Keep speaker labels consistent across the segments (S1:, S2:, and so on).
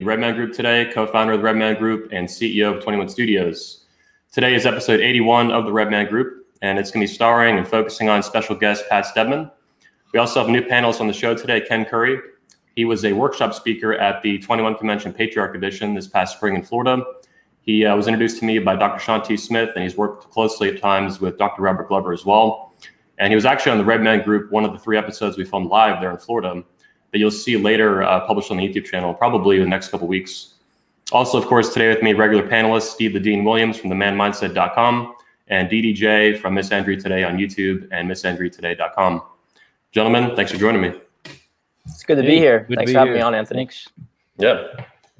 S1: Red Man Group today, co-founder of the Red Man Group and CEO of 21 Studios. Today is episode 81 of the Red Man Group, and it's going to be starring and focusing on special guest Pat Stedman. We also have new panelist on the show today, Ken Curry. He was a workshop speaker at the 21 Convention Patriarch Edition this past spring in Florida. He uh, was introduced to me by Dr. Shawn T. Smith, and he's worked closely at times with Dr. Robert Glover as well. And he was actually on the Redman Group, one of the three episodes we filmed live there in Florida that you'll see later uh, published on the YouTube channel, probably in the next couple weeks. Also, of course, today with me, regular panelists Steve the Dean Williams from themanmindset.com and DDJ from Misandry Today on YouTube and MisandryToday.com. Gentlemen, thanks for joining me.
S2: It's good to be here. Good thanks for having here. me on, Anthony. Thanks.
S1: Yeah.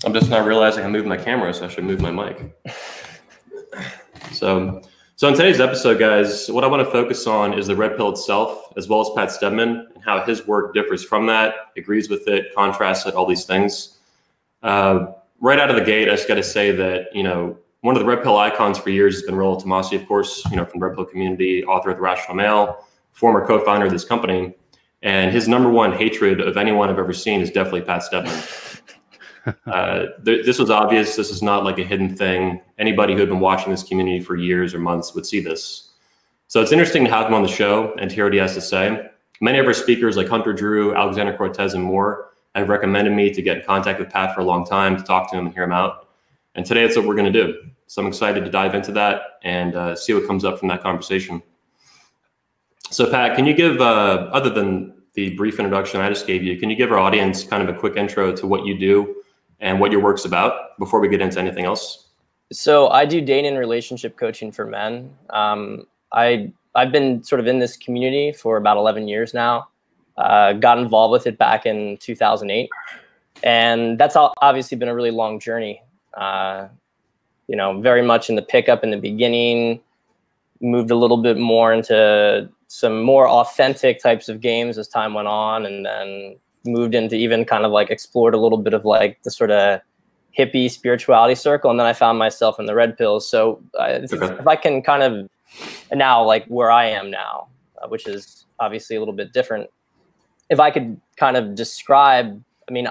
S1: I'm just not realizing I moved my camera, so I should move my mic. so so in today's episode, guys, what I want to focus on is the red pill itself, as well as Pat Stedman and how his work differs from that, agrees with it, contrasts it, all these things. Uh, right out of the gate, I just got to say that you know one of the red pill icons for years has been Rollo Tomassi, of course, you know from the red pill community, author of the Rational Male, former co-founder of this company, and his number one hatred of anyone I've ever seen is definitely Pat Stedman. Uh, th- this was obvious. This is not like a hidden thing. Anybody who had been watching this community for years or months would see this. So it's interesting to have him on the show and hear what he has to say. Many of our speakers, like Hunter Drew, Alexander Cortez, and more, have recommended me to get in contact with Pat for a long time to talk to him and hear him out. And today, that's what we're going to do. So I'm excited to dive into that and uh, see what comes up from that conversation. So, Pat, can you give, uh, other than the brief introduction I just gave you, can you give our audience kind of a quick intro to what you do and what your work's about before we get into anything else?
S2: So I do dating and relationship coaching for men. Um, I I've been sort of in this community for about 11 years now. Uh, got involved with it back in 2008, and that's obviously been a really long journey. Uh, you know, very much in the pickup in the beginning, moved a little bit more into some more authentic types of games as time went on, and then moved into even kind of like explored a little bit of like the sort of hippie spirituality circle and then i found myself in the red pills. So uh, okay. if i can kind of now like where i am now uh, which is obviously a little bit different if i could kind of describe i mean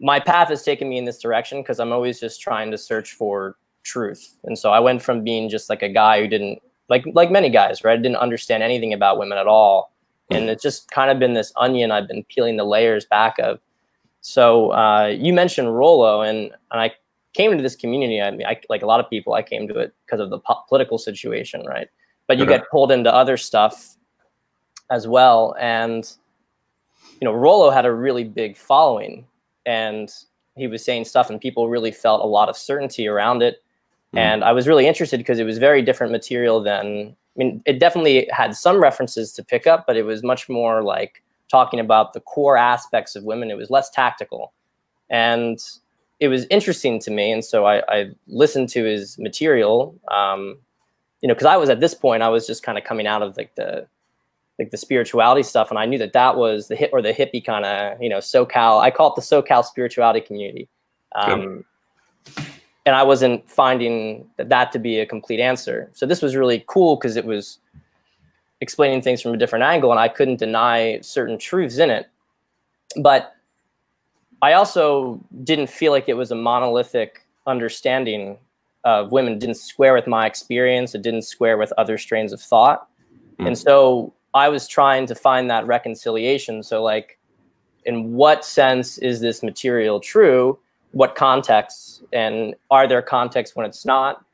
S2: my path has taken me in this direction because i'm always just trying to search for truth. And so i went from being just like a guy who didn't like like many guys right? Didn't understand anything about women at all and it's just kind of been this onion I've been peeling the layers back of. So uh, you mentioned Rollo, and, and I came into this community. I mean, I, like a lot of people, I came to it because of the po- political situation, right? But you okay. get pulled into other stuff as well, and you know, Rollo had a really big following, and he was saying stuff, and people really felt a lot of certainty around it. Mm. And I was really interested because it was very different material than I mean, it definitely had some references to pick up, but it was much more like talking about the core aspects of women. It was less tactical. And it was interesting to me. And so I, I listened to his material, um, you know, because I was at this point, I was just kind of coming out of like the, like the spirituality stuff. And I knew that that was the hit or the hippie kind of, you know, SoCal, I call it the SoCal spirituality community. Um, and I wasn't finding that, that to be a complete answer. So this was really cool because it was explaining things from a different angle, and I couldn't deny certain truths in it. But I also didn't feel like it was a monolithic understanding of women. It didn't square with my experience. It didn't square with other strains of thought. Mm. And so I was trying to find that reconciliation. So, like, in what sense is this material true? What contexts and are there contexts when it's not?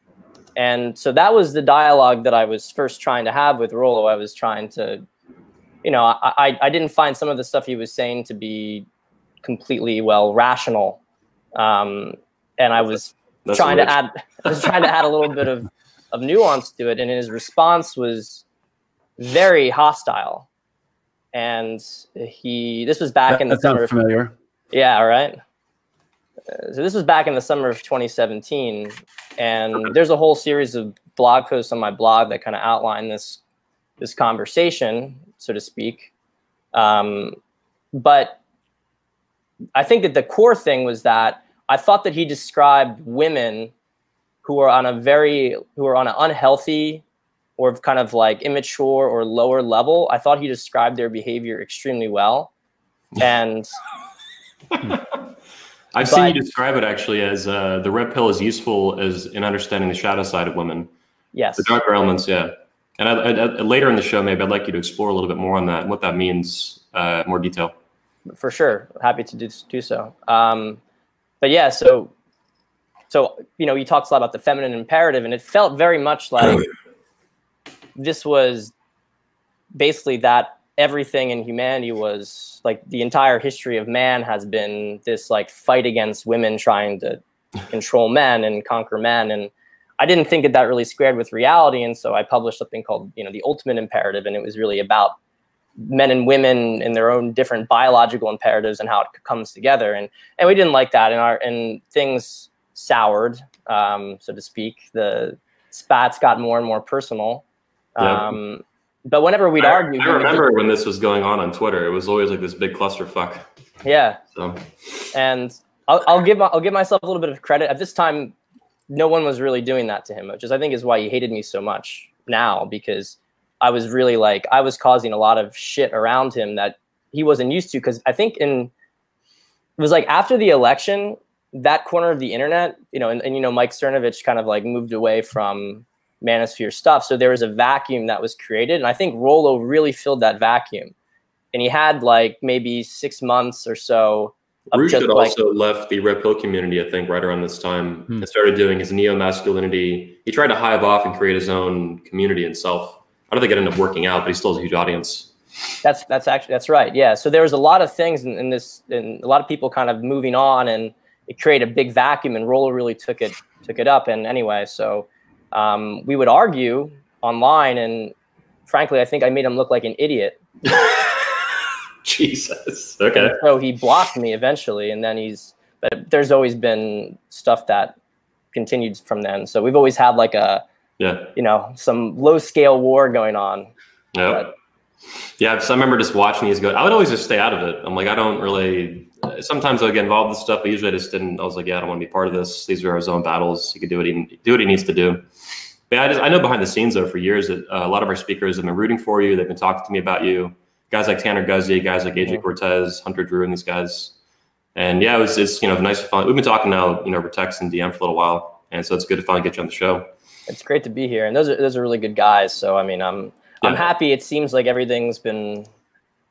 S2: And so that was the dialogue that i was first trying to have with rollo i was trying to you know i i didn't find some of the stuff he was saying to be completely well rational. Um, and i was That's trying to add i was trying to add a little bit of of nuance to it. And his response was very hostile. And he this was back
S3: that,
S2: in the
S3: that sounds familiar.
S2: Yeah right so this was back in the summer of 2017 and there's a whole series of blog posts on my blog that kind of outline this this conversation so to speak. Um, but i think that the core thing was that i thought that he described women who are on a very who are on an unhealthy or kind of like immature or lower level i thought he described their behavior extremely well. And
S1: I've but, seen you describe it actually as uh, the red pill is useful as in understanding the shadow side of women.
S2: Yes.
S1: The darker elements, yeah. And I, I, I, later in the show, maybe I'd like you to explore a little bit more on that and what that means, uh, more detail.
S2: For sure, happy to do, do so. Um, but yeah, so so you know, he talks a lot about the feminine imperative, and it felt very much like this was basically that everything in humanity was like the entire history of man has been this like fight against women trying to control men and conquer men. And I didn't think that that really squared with reality, and so I published something called you know the Ultimate Imperative, and it was really about men and women and their own different biological imperatives and how it comes together, and and we didn't like that, and our and things soured, um, so to speak. The spats got more and more personal. Um, but whenever we'd
S1: I,
S2: argue,
S1: I remember when this was going on on Twitter. It was always like this big clusterfuck.
S2: Yeah. So, and I'll, I'll give I'll give myself a little bit of credit. At this time, no one was really doing that to him, which is I think is why he hated me so much now because I was really like I was causing a lot of shit around him that he wasn't used to because I think in it was like after the election that corner of the internet, you know, and, and you know Mike Cernovich kind of like moved away from manosphere stuff, so there was a vacuum that was created, and I think Rollo really filled that vacuum, and he had like maybe six months or so
S1: Roosh had like, also left the red pill community, I think, right around this time hmm. and started doing his neo masculinity. He tried to hive off and create his own community and himself. I don't think it ended up working out, but he still has a huge audience.
S2: That's that's actually that's right. Yeah. So there was a lot of things in, in this, and a lot of people kind of moving on, and it created a big vacuum. And Rollo really took it took it up. And anyway, so um, we would argue online, and frankly, I think I made him look like an idiot.
S1: Jesus. Okay. And
S2: so he blocked me eventually, and then he's. But there's always been stuff that continued from then. So we've always had like a,
S1: yeah,
S2: you know, some low scale war going on.
S1: Yeah. Yeah, so I remember just watching these go. I would always just stay out of it. I'm like, I don't really. Sometimes I would get involved in stuff, but usually I just didn't. I was like, yeah, I don't want to be part of this. These are our own battles. He could do what he do what he needs to do. But yeah, I just I know behind the scenes though for years that uh, a lot of our speakers have been rooting for you. They've been talking to me about you guys like Tanner Guzy, guys like AJ Cortez, Hunter Drew, and these guys. And yeah, it was it's you know nice to finally. We've been talking now, you know, over text and DM for a little while, and so it's good to finally get you on the show.
S2: It's great to be here, and those are those are really good guys. So I mean, I'm yeah. I'm happy. It seems like everything's been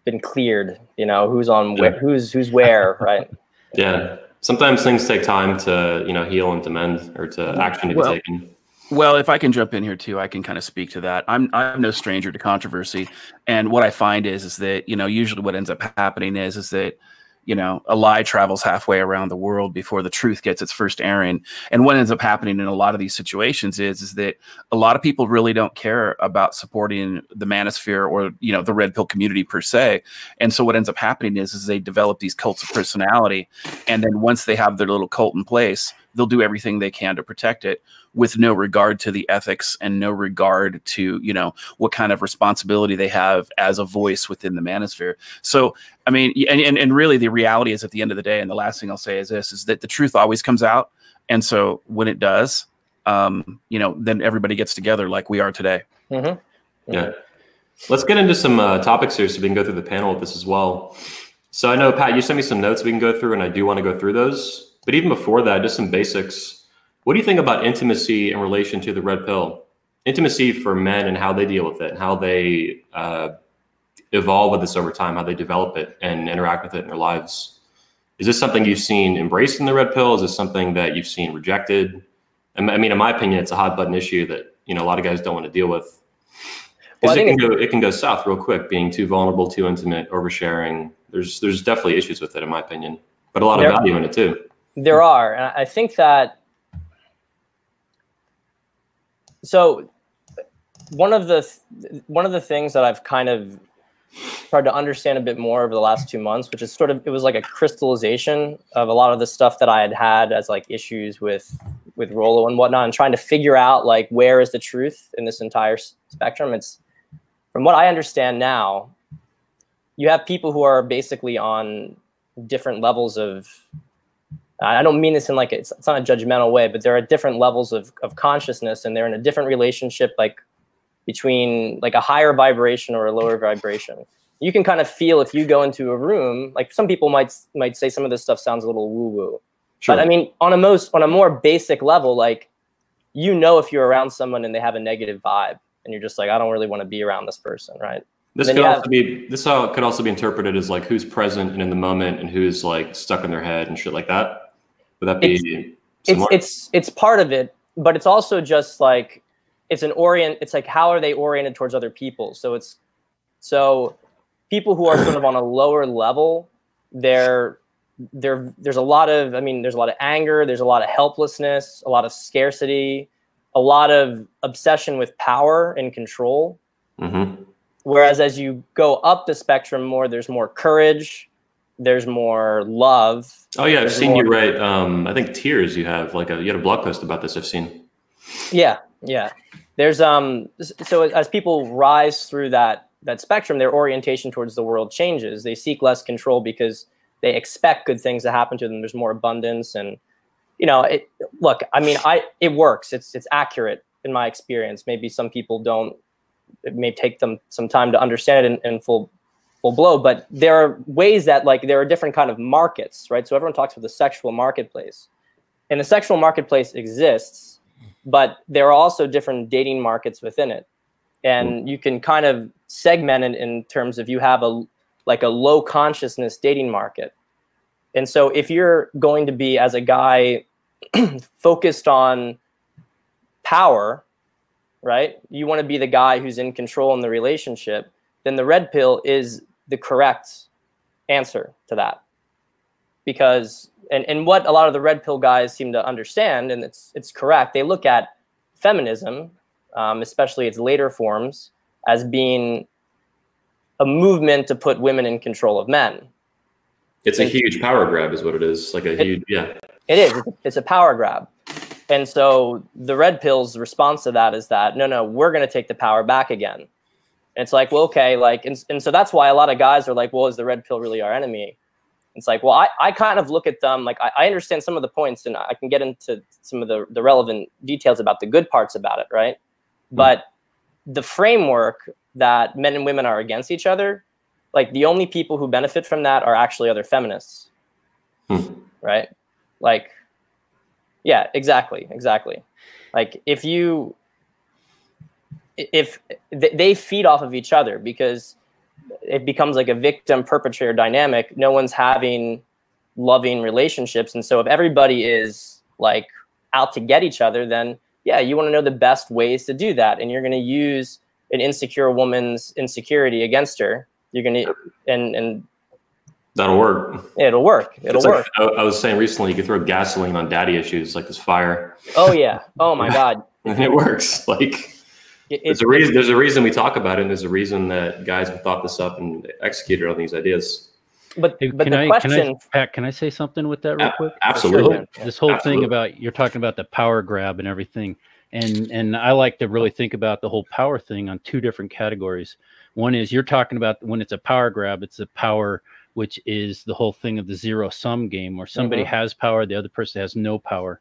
S2: been cleared. You know, who's on yeah. where, who's who's where, right?
S1: Yeah. Sometimes things take time to you know heal and to mend or to action to be well, taken.
S3: Well, if I can jump in here too, I can kind of speak to that. I'm I'm no stranger to controversy, and what I find is is that you know usually what ends up happening is is that you know a lie travels halfway around the world before the truth gets its first airing. And what ends up happening in a lot of these situations is is that a lot of people really don't care about supporting the manosphere or you know the red pill community per se. And so what ends up happening is is they develop these cults of personality, and then once they have their little cult in place they'll do everything they can to protect it with no regard to the ethics and no regard to you know what kind of responsibility they have as a voice within the manosphere. So i mean and, and, and really the reality is at the end of the day and the last thing i'll say is this is that the truth always comes out. And so when it does um, you know then everybody gets together like we are today.
S2: Mm -hmm.
S1: yeah. Let's get into some uh, topics here so we can go through the panel with this as well. So i know pat you sent me some notes we can go through and i do want to go through those but even before that, just some basics. What do you think about intimacy in relation to the red pill? Intimacy for men and how they deal with it, and how they uh, evolve with this over time, how they develop it and interact with it in their lives. Is this something you've seen embraced in the red pill? Is this something that you've seen rejected? I mean, in my opinion, it's a hot button issue that you know a lot of guys don't want to deal with. Well, it can go it can go south real quick, being too vulnerable, too intimate, oversharing. There's there's definitely issues with it, in my opinion, but a lot of value in it too.
S2: There are, and I think that so one of the one of the things that I've kind of tried to understand a bit more over the last two months, which is sort of it was like a crystallization of a lot of the stuff that I had had as like issues with with Rollo and whatnot, and trying to figure out like where is the truth in this entire spectrum. It's from what I understand now, you have people who are basically on different levels of I don't mean this in like it's, it's not a judgmental way, but there are different levels of, of consciousness and they're in a different relationship, like between like a higher vibration or a lower vibration. You can kind of feel if you go into a room, like some people might might say some of this stuff sounds a little woo woo, Sure. But I mean, on a most on a more basic level, like you know if you're around someone and they have a negative vibe, and you're just like, I don't really want to be around this person, right?
S1: This could also have, be this could also be interpreted as like who's present and in the moment and who's like stuck in their head and shit like that. Would that be?
S2: It's it's, it's it's part of it, but it's also just like it's an orient. It's like how are they oriented towards other people? So it's so people who are sort of on a lower level, they're there. There's a lot of I mean, there's a lot of anger. There's a lot of helplessness. A lot of scarcity. A lot of obsession with power and control. Mm-hmm Whereas as you go up the spectrum more, there's more courage, there's more love.
S1: Oh yeah, I've seen more... you write. Um, I think tears. You have like a you had a blog post about this. I've seen.
S2: Yeah, yeah. There's um. So as people rise through that that spectrum, their orientation towards the world changes. They seek less control because they expect good things to happen to them. There's more abundance, and you know, it. Look, I mean, I it works. It's it's accurate in my experience. Maybe some people don't it may take them some time to understand it in, in full full blow but there are ways that like there are different kind of markets right so everyone talks about the sexual marketplace and the sexual marketplace exists but there are also different dating markets within it and you can kind of segment it in terms of you have a like a low consciousness dating market and so if you're going to be as a guy focused on power right? You want to be the guy who's in control in the relationship, then the red pill is the correct answer to that. Because and, and what a lot of the red pill guys seem to understand, and it's it's correct, they look at feminism, um, especially its later forms, as being a movement to put women in control of men.
S1: It's a huge power grab, is what it is. Like a it, huge, yeah.
S2: It is. It's a power grab. And so the red pill's response to that is that no, no, we're going to take the power back again. And it's like, well, okay, like, and, and so that's why a lot of guys are like, well, is the red pill really our enemy? It's like, well, I, I kind of look at them like I, I understand some of the points and I can get into some of the, the relevant details about the good parts about it, right? Mm-hmm. But the framework that men and women are against each other, like the only people who benefit from that are actually other feminists, mm-hmm. right? Like yeah, exactly, exactly. Like if you if they feed off of each other because it becomes like a victim perpetrator dynamic. No one's having loving relationships, and so if everybody is like out to get each other, then yeah, you want to know the best ways to do that, and you're going to use an insecure woman's insecurity against her. You're going to and and
S1: That'll work.
S2: It'll work. It'll work.
S1: Like, I was saying recently, you could throw gasoline on daddy issues like this fire.
S2: Oh yeah. Oh my god.
S1: and it works. Like it, there's a reason. There's a reason we talk about it. and There's a reason that guys have thought this up and executed on these ideas.
S2: But hey, but
S4: can
S2: the
S4: I,
S2: question,
S4: can I, Pat, can I say something with that real quick?
S1: Absolutely.
S4: This whole
S1: Absolutely.
S4: thing about you're talking about the power grab and everything, and and I like to really think about the whole power thing on two different categories. One is you're talking about when it's a power grab, it's a power which is the whole thing of the zero sum game where somebody mm-hmm. has power, the other person has no power.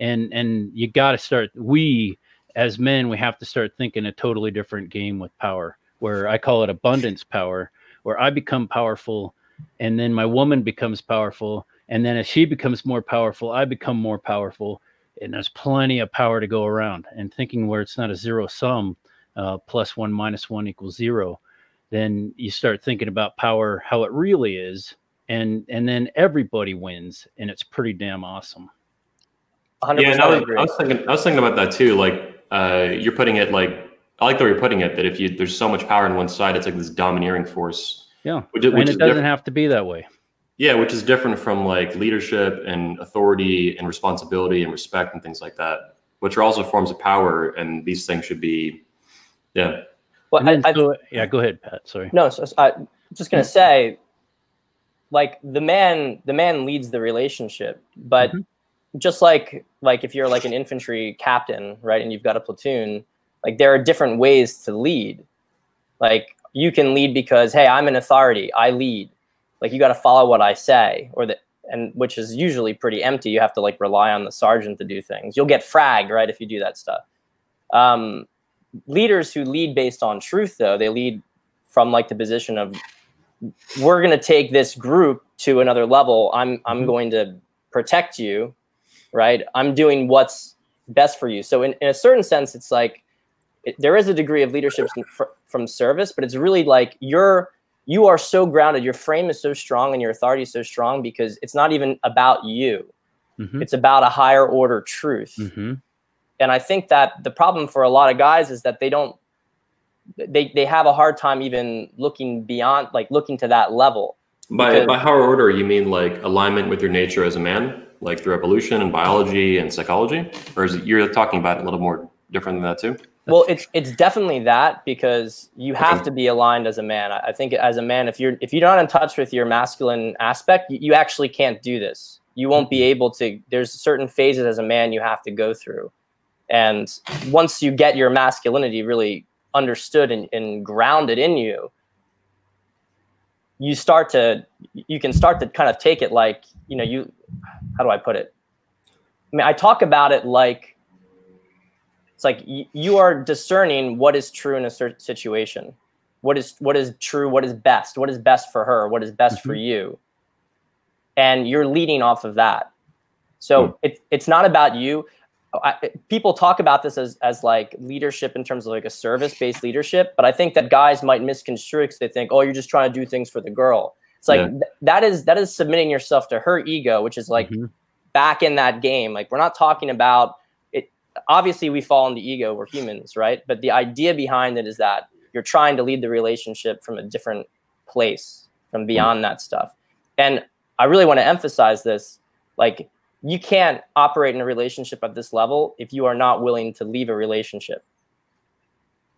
S4: And and you got to start we as men we have to start thinking a totally different game with power where I call it abundance power where I become powerful and then my woman becomes powerful and then as she becomes more powerful I become more powerful and there's plenty of power to go around. And thinking where it's not a zero sum uh, plus one minus one equals zero then you start thinking about power how it really is and and then everybody wins and it's pretty damn awesome.
S1: Yeah I was, I was, thinking i was thinking about that too like uh, you're putting it like i like the way you're putting it that if you there's so much power on one side it's like this domineering force
S4: yeah which, which and it doesn't have to be that way
S1: yeah which is different from like leadership and authority and responsibility and respect and things like that which are also forms of power and these things should be yeah
S4: well, I, so, yeah, go ahead, Pat. Sorry.
S2: No, so, I'm just gonna say, like the man, the man leads the relationship, but mm-hmm. Just like like if you're like an infantry captain, right, and you've got a platoon, like there are different ways to lead. Like you can lead because hey, I'm an authority, I lead. Like you got to follow what I say, or that and which is usually pretty empty. You have to like rely on the sergeant to do things. You'll get fragged, right, if you do that stuff. Um, leaders who lead based on truth though they lead from like the position of we're going to take this group to another level i'm i'm mm-hmm. going to protect you, right? I'm doing what's best for you. So in, in a certain sense, it's like it, there is a degree of leadership from service, but it's really like you're you are so grounded, your frame is so strong, and your authority is so strong because it's not even about you. Mm-hmm. It's about a higher order truth. Mm-hmm. And I think that the problem for a lot of guys is that they don't they they have a hard time even looking beyond like looking to that level.
S1: By by higher order, you mean like alignment with your nature as a man, like through evolution and biology and psychology, or is it, you're talking about it a little more different than that too?
S2: well it's it's definitely that because you have okay. to be aligned as a man i think as a man if you're if you're not in touch with your masculine aspect you, you actually can't do this you won't be mm-hmm. able to there's certain phases as a man you have to go through and once you get your masculinity really understood and, and grounded in you you start to you can start to kind of take it like you know you how do i put it? I mean i talk about it like it's like y- you are discerning what is true in a certain situation. What is what is true what is best what is best for her what is best mm-hmm. for you. And you're leading off of that. So mm. it, it's not about you I, people talk about this as, as like leadership in terms of like a service based leadership but i think that guys might misconstrue because they think oh you're just trying to do things for the girl it's like yeah. th- that is that is submitting yourself to her ego which is like mm-hmm. back in that game like we're not talking about it. obviously we fall in the ego we're humans right but the idea behind it is that you're trying to lead the relationship from a different place from beyond that stuff and i really want to emphasize this like you can't operate in a relationship at this level if you are not willing to leave a relationship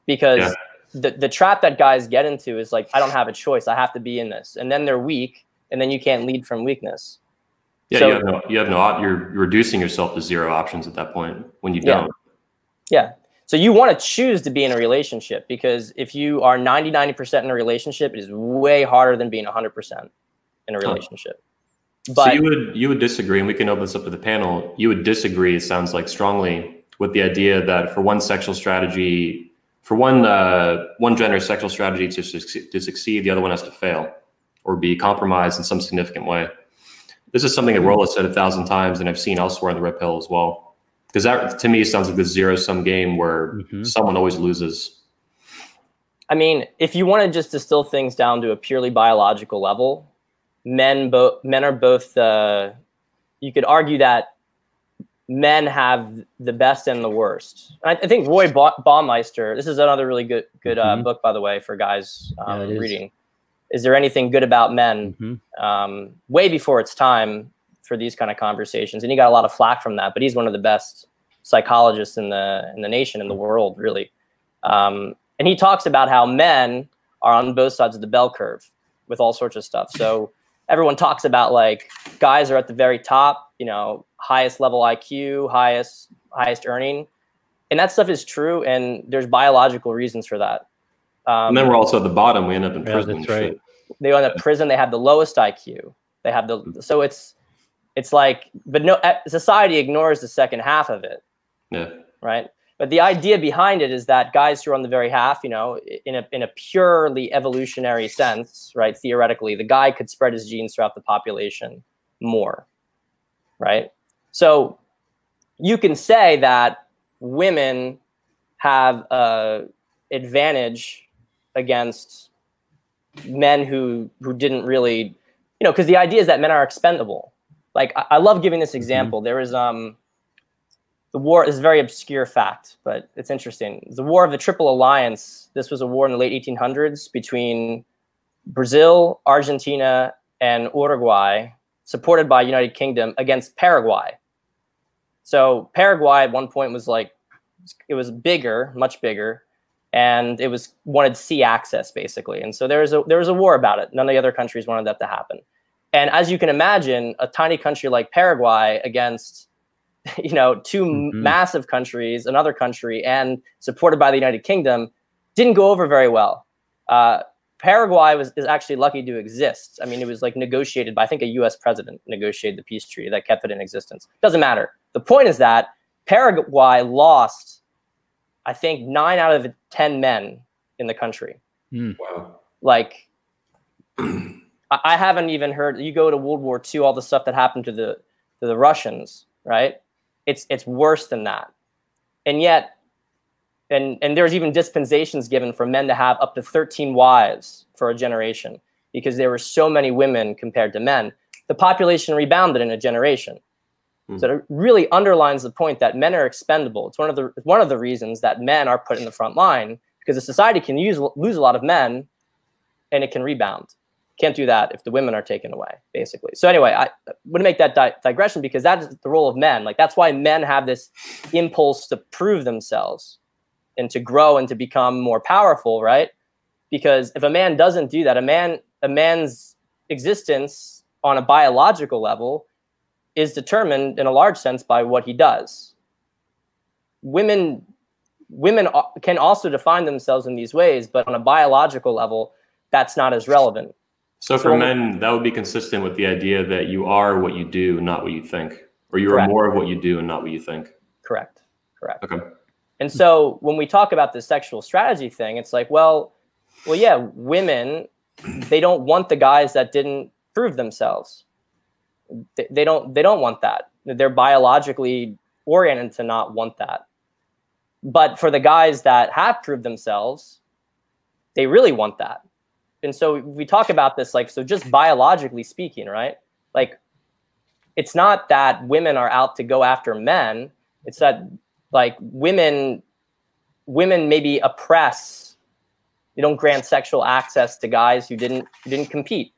S2: because yeah. the, the trap that guys get into is like i don't have a choice i have to be in this and then they're weak and then you can't lead from weakness
S1: yeah, so, you have no, you have no, you're reducing yourself to zero options at that point when you
S2: yeah.
S1: don't.
S2: Yeah. So you want to choose to be in a relationship because if you are 90, 90% in a relationship, it is way harder than being 100% in a relationship.
S1: But, so you would you would disagree, and we can open this up to the panel. You would disagree. It sounds like strongly with the idea that for one sexual strategy, for one uh, one gender sexual strategy to, to succeed, the other one has to fail or be compromised in some significant way. This is something that Rollo said a thousand times, and I've seen elsewhere in the Red Pill as well. Because that to me sounds like the zero sum game where mm-hmm. someone always loses.
S2: I mean, if you want to just distill things down to a purely biological level, men both men are both. Uh, you could argue that men have the best and the worst. I, I, think Roy ba- Baumeister. This is another really good good uh, mm-hmm. book, by the way, for guys um, yeah, reading is there anything good about men mm-hmm. um, way before it's time for these kind of conversations and he got a lot of flack from that but he's one of the best psychologists in the in the nation in the world really um, and he talks about how men are on both sides of the bell curve with all sorts of stuff so everyone talks about like guys are at the very top you know highest level iq highest highest earning and that stuff is true and there's biological reasons for that
S1: um, and then we're also at the bottom. We end up in prison.
S4: Yeah, that's right.
S2: They go into prison. They have the lowest IQ. They have the so it's it's like, but no, society ignores the second half of it.
S1: Yeah.
S2: Right. But the idea behind it is that guys who are on the very half, you know, in a in a purely evolutionary sense, right? Theoretically, the guy could spread his genes throughout the population more, right? So you can say that women have a advantage against men who who didn't really you know because the idea is that men are expendable like I, I love giving this mm-hmm. example mm-hmm. there was um the war is a very obscure fact but it's interesting the war of the triple alliance this was a war in the late 1800s between brazil argentina and uruguay supported by united kingdom against paraguay so paraguay at one point was like it was bigger much bigger and it was wanted sea access basically. And so there was a there was a war about it. None of the other countries wanted that to happen. And as you can imagine, a tiny country like Paraguay against you know 2 mm-hmm. massive countries, another country, and supported by the United Kingdom, didn't go over very well. Uh, Paraguay was is actually lucky to exist. I mean, it was like negotiated by I think a U.S. president negotiated the peace treaty that kept it in existence. Doesn't matter. The point is that Paraguay lost I think nine out of 10 men in the country.
S1: Mm. Wow.
S2: Like, I haven't even heard, you go to World War II, all the stuff that happened to the, to the Russians, right? It's it's worse than that. And yet, and and there's even dispensations given for men to have up to 13 wives for a generation because there were so many women compared to men. The population rebounded in a generation. Mm. So it really underlines the point that men are expendable. It's one of the one of the reasons that men are put in the front line because a society can use lose a lot of men and it can rebound. Can't do that if the women are taken away, basically. So anyway, I want to make that di- digression because that is the role of men. Like that's why men have this impulse to prove themselves and to grow and to become more powerful, right? Because if a man doesn't do that, a man a man's existence on a biological level is determined in a large sense by what he does. Women women can also define themselves in these ways, but on a biological level, that's not as relevant.
S1: So for so, men, that would be consistent with the idea that you are what you do, not what you think, or you correct. are more of what you do and not what you think.
S2: Correct. Correct.
S1: Okay.
S2: And so when we talk about the sexual strategy thing, it's like, well, well, yeah, women, they don't want the guys that didn't prove themselves. They, they don't. They don't want that. They're biologically oriented to not want that. But for the guys that have proved themselves, they really want that. And so we talk about this like, so just biologically speaking, right? Like, it's not that women are out to go after men. It's that like women, women maybe oppress. They don't grant sexual access to guys who didn't who didn't compete,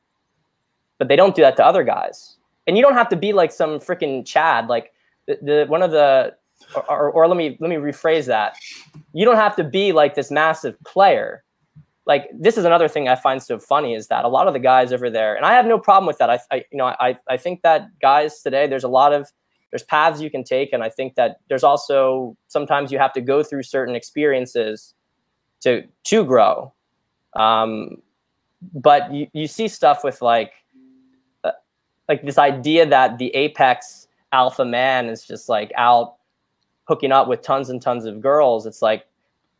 S2: but they don't do that to other guys. And you don't have to be like some freaking Chad. Like the, the one of the or, or, or, let me let me rephrase that. You don't have to be like this massive player. Like this is another thing I find so funny is that a lot of the guys over there, and I have no problem with that. I, I you know I I think that guys today there's a lot of there's paths you can take, and I think that there's also sometimes you have to go through certain experiences to to grow. Um, but you, you see stuff with like uh, like this idea that the apex alpha man is just like out hooking up with tons and tons of girls it's like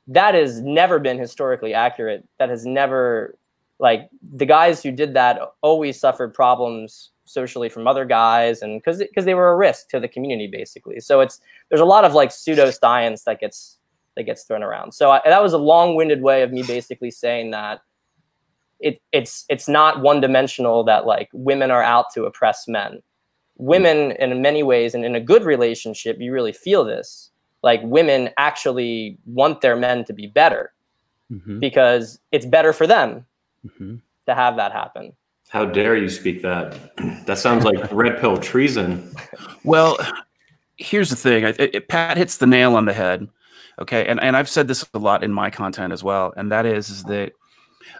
S2: that has never been historically accurate. That has never like the guys who did that always suffered problems socially from other guys and because because they were a risk to the community basically. So it's there's a lot of like pseudoscience that gets that gets thrown around. So I, that was a long-winded way of me basically saying that it it's it's not one dimensional that like women are out to oppress men. Women in many ways and in a good relationship you really feel this like women actually want their men to be better mm-hmm. because it's better for them mm-hmm. to have that happen.
S1: How dare you speak that? That sounds like red pill treason.
S3: Well here's the thing. It, it, pat hits the nail on the head okay? And, and i've said this a lot in my content as well and that is, is that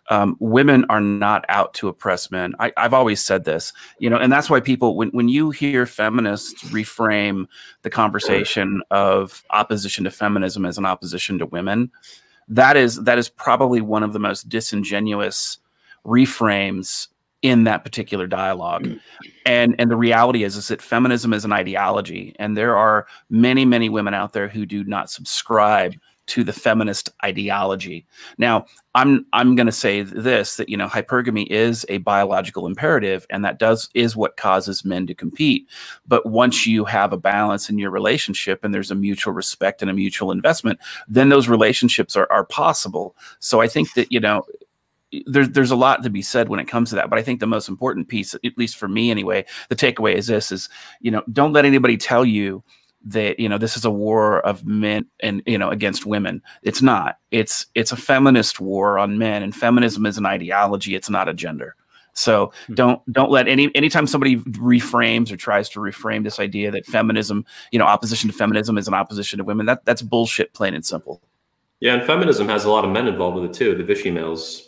S3: um, women are not out to oppress men. I, have always said this, you know, and that's why people, when, when you hear feminists reframe the conversation of opposition to feminism as an opposition to women, that is that is probably one of the most disingenuous reframes in that particular dialogue and and the reality is is that feminism is an ideology and there are many many women out there who do not subscribe to the feminist ideology. Now, I'm I'm going to say this that you know hypergamy is a biological imperative and that does is what causes men to compete. But once you have a balance in your relationship and there's a mutual respect and a mutual investment, then those relationships are are possible. So I think that you know there's there's a lot to be said when it comes to that but i think the most important piece at least for me anyway the takeaway is this is you know don't let anybody tell you that you know this is a war of men and you know against women. It's not. It's it's a feminist war on men and feminism is an ideology. It's not a gender. So hmm. don't don't let any anytime somebody reframes or tries to reframe this idea that feminism you know opposition to feminism is an opposition to women that that's bullshit plain and simple.
S1: Yeah and feminism has a lot of men involved with it too the vichy males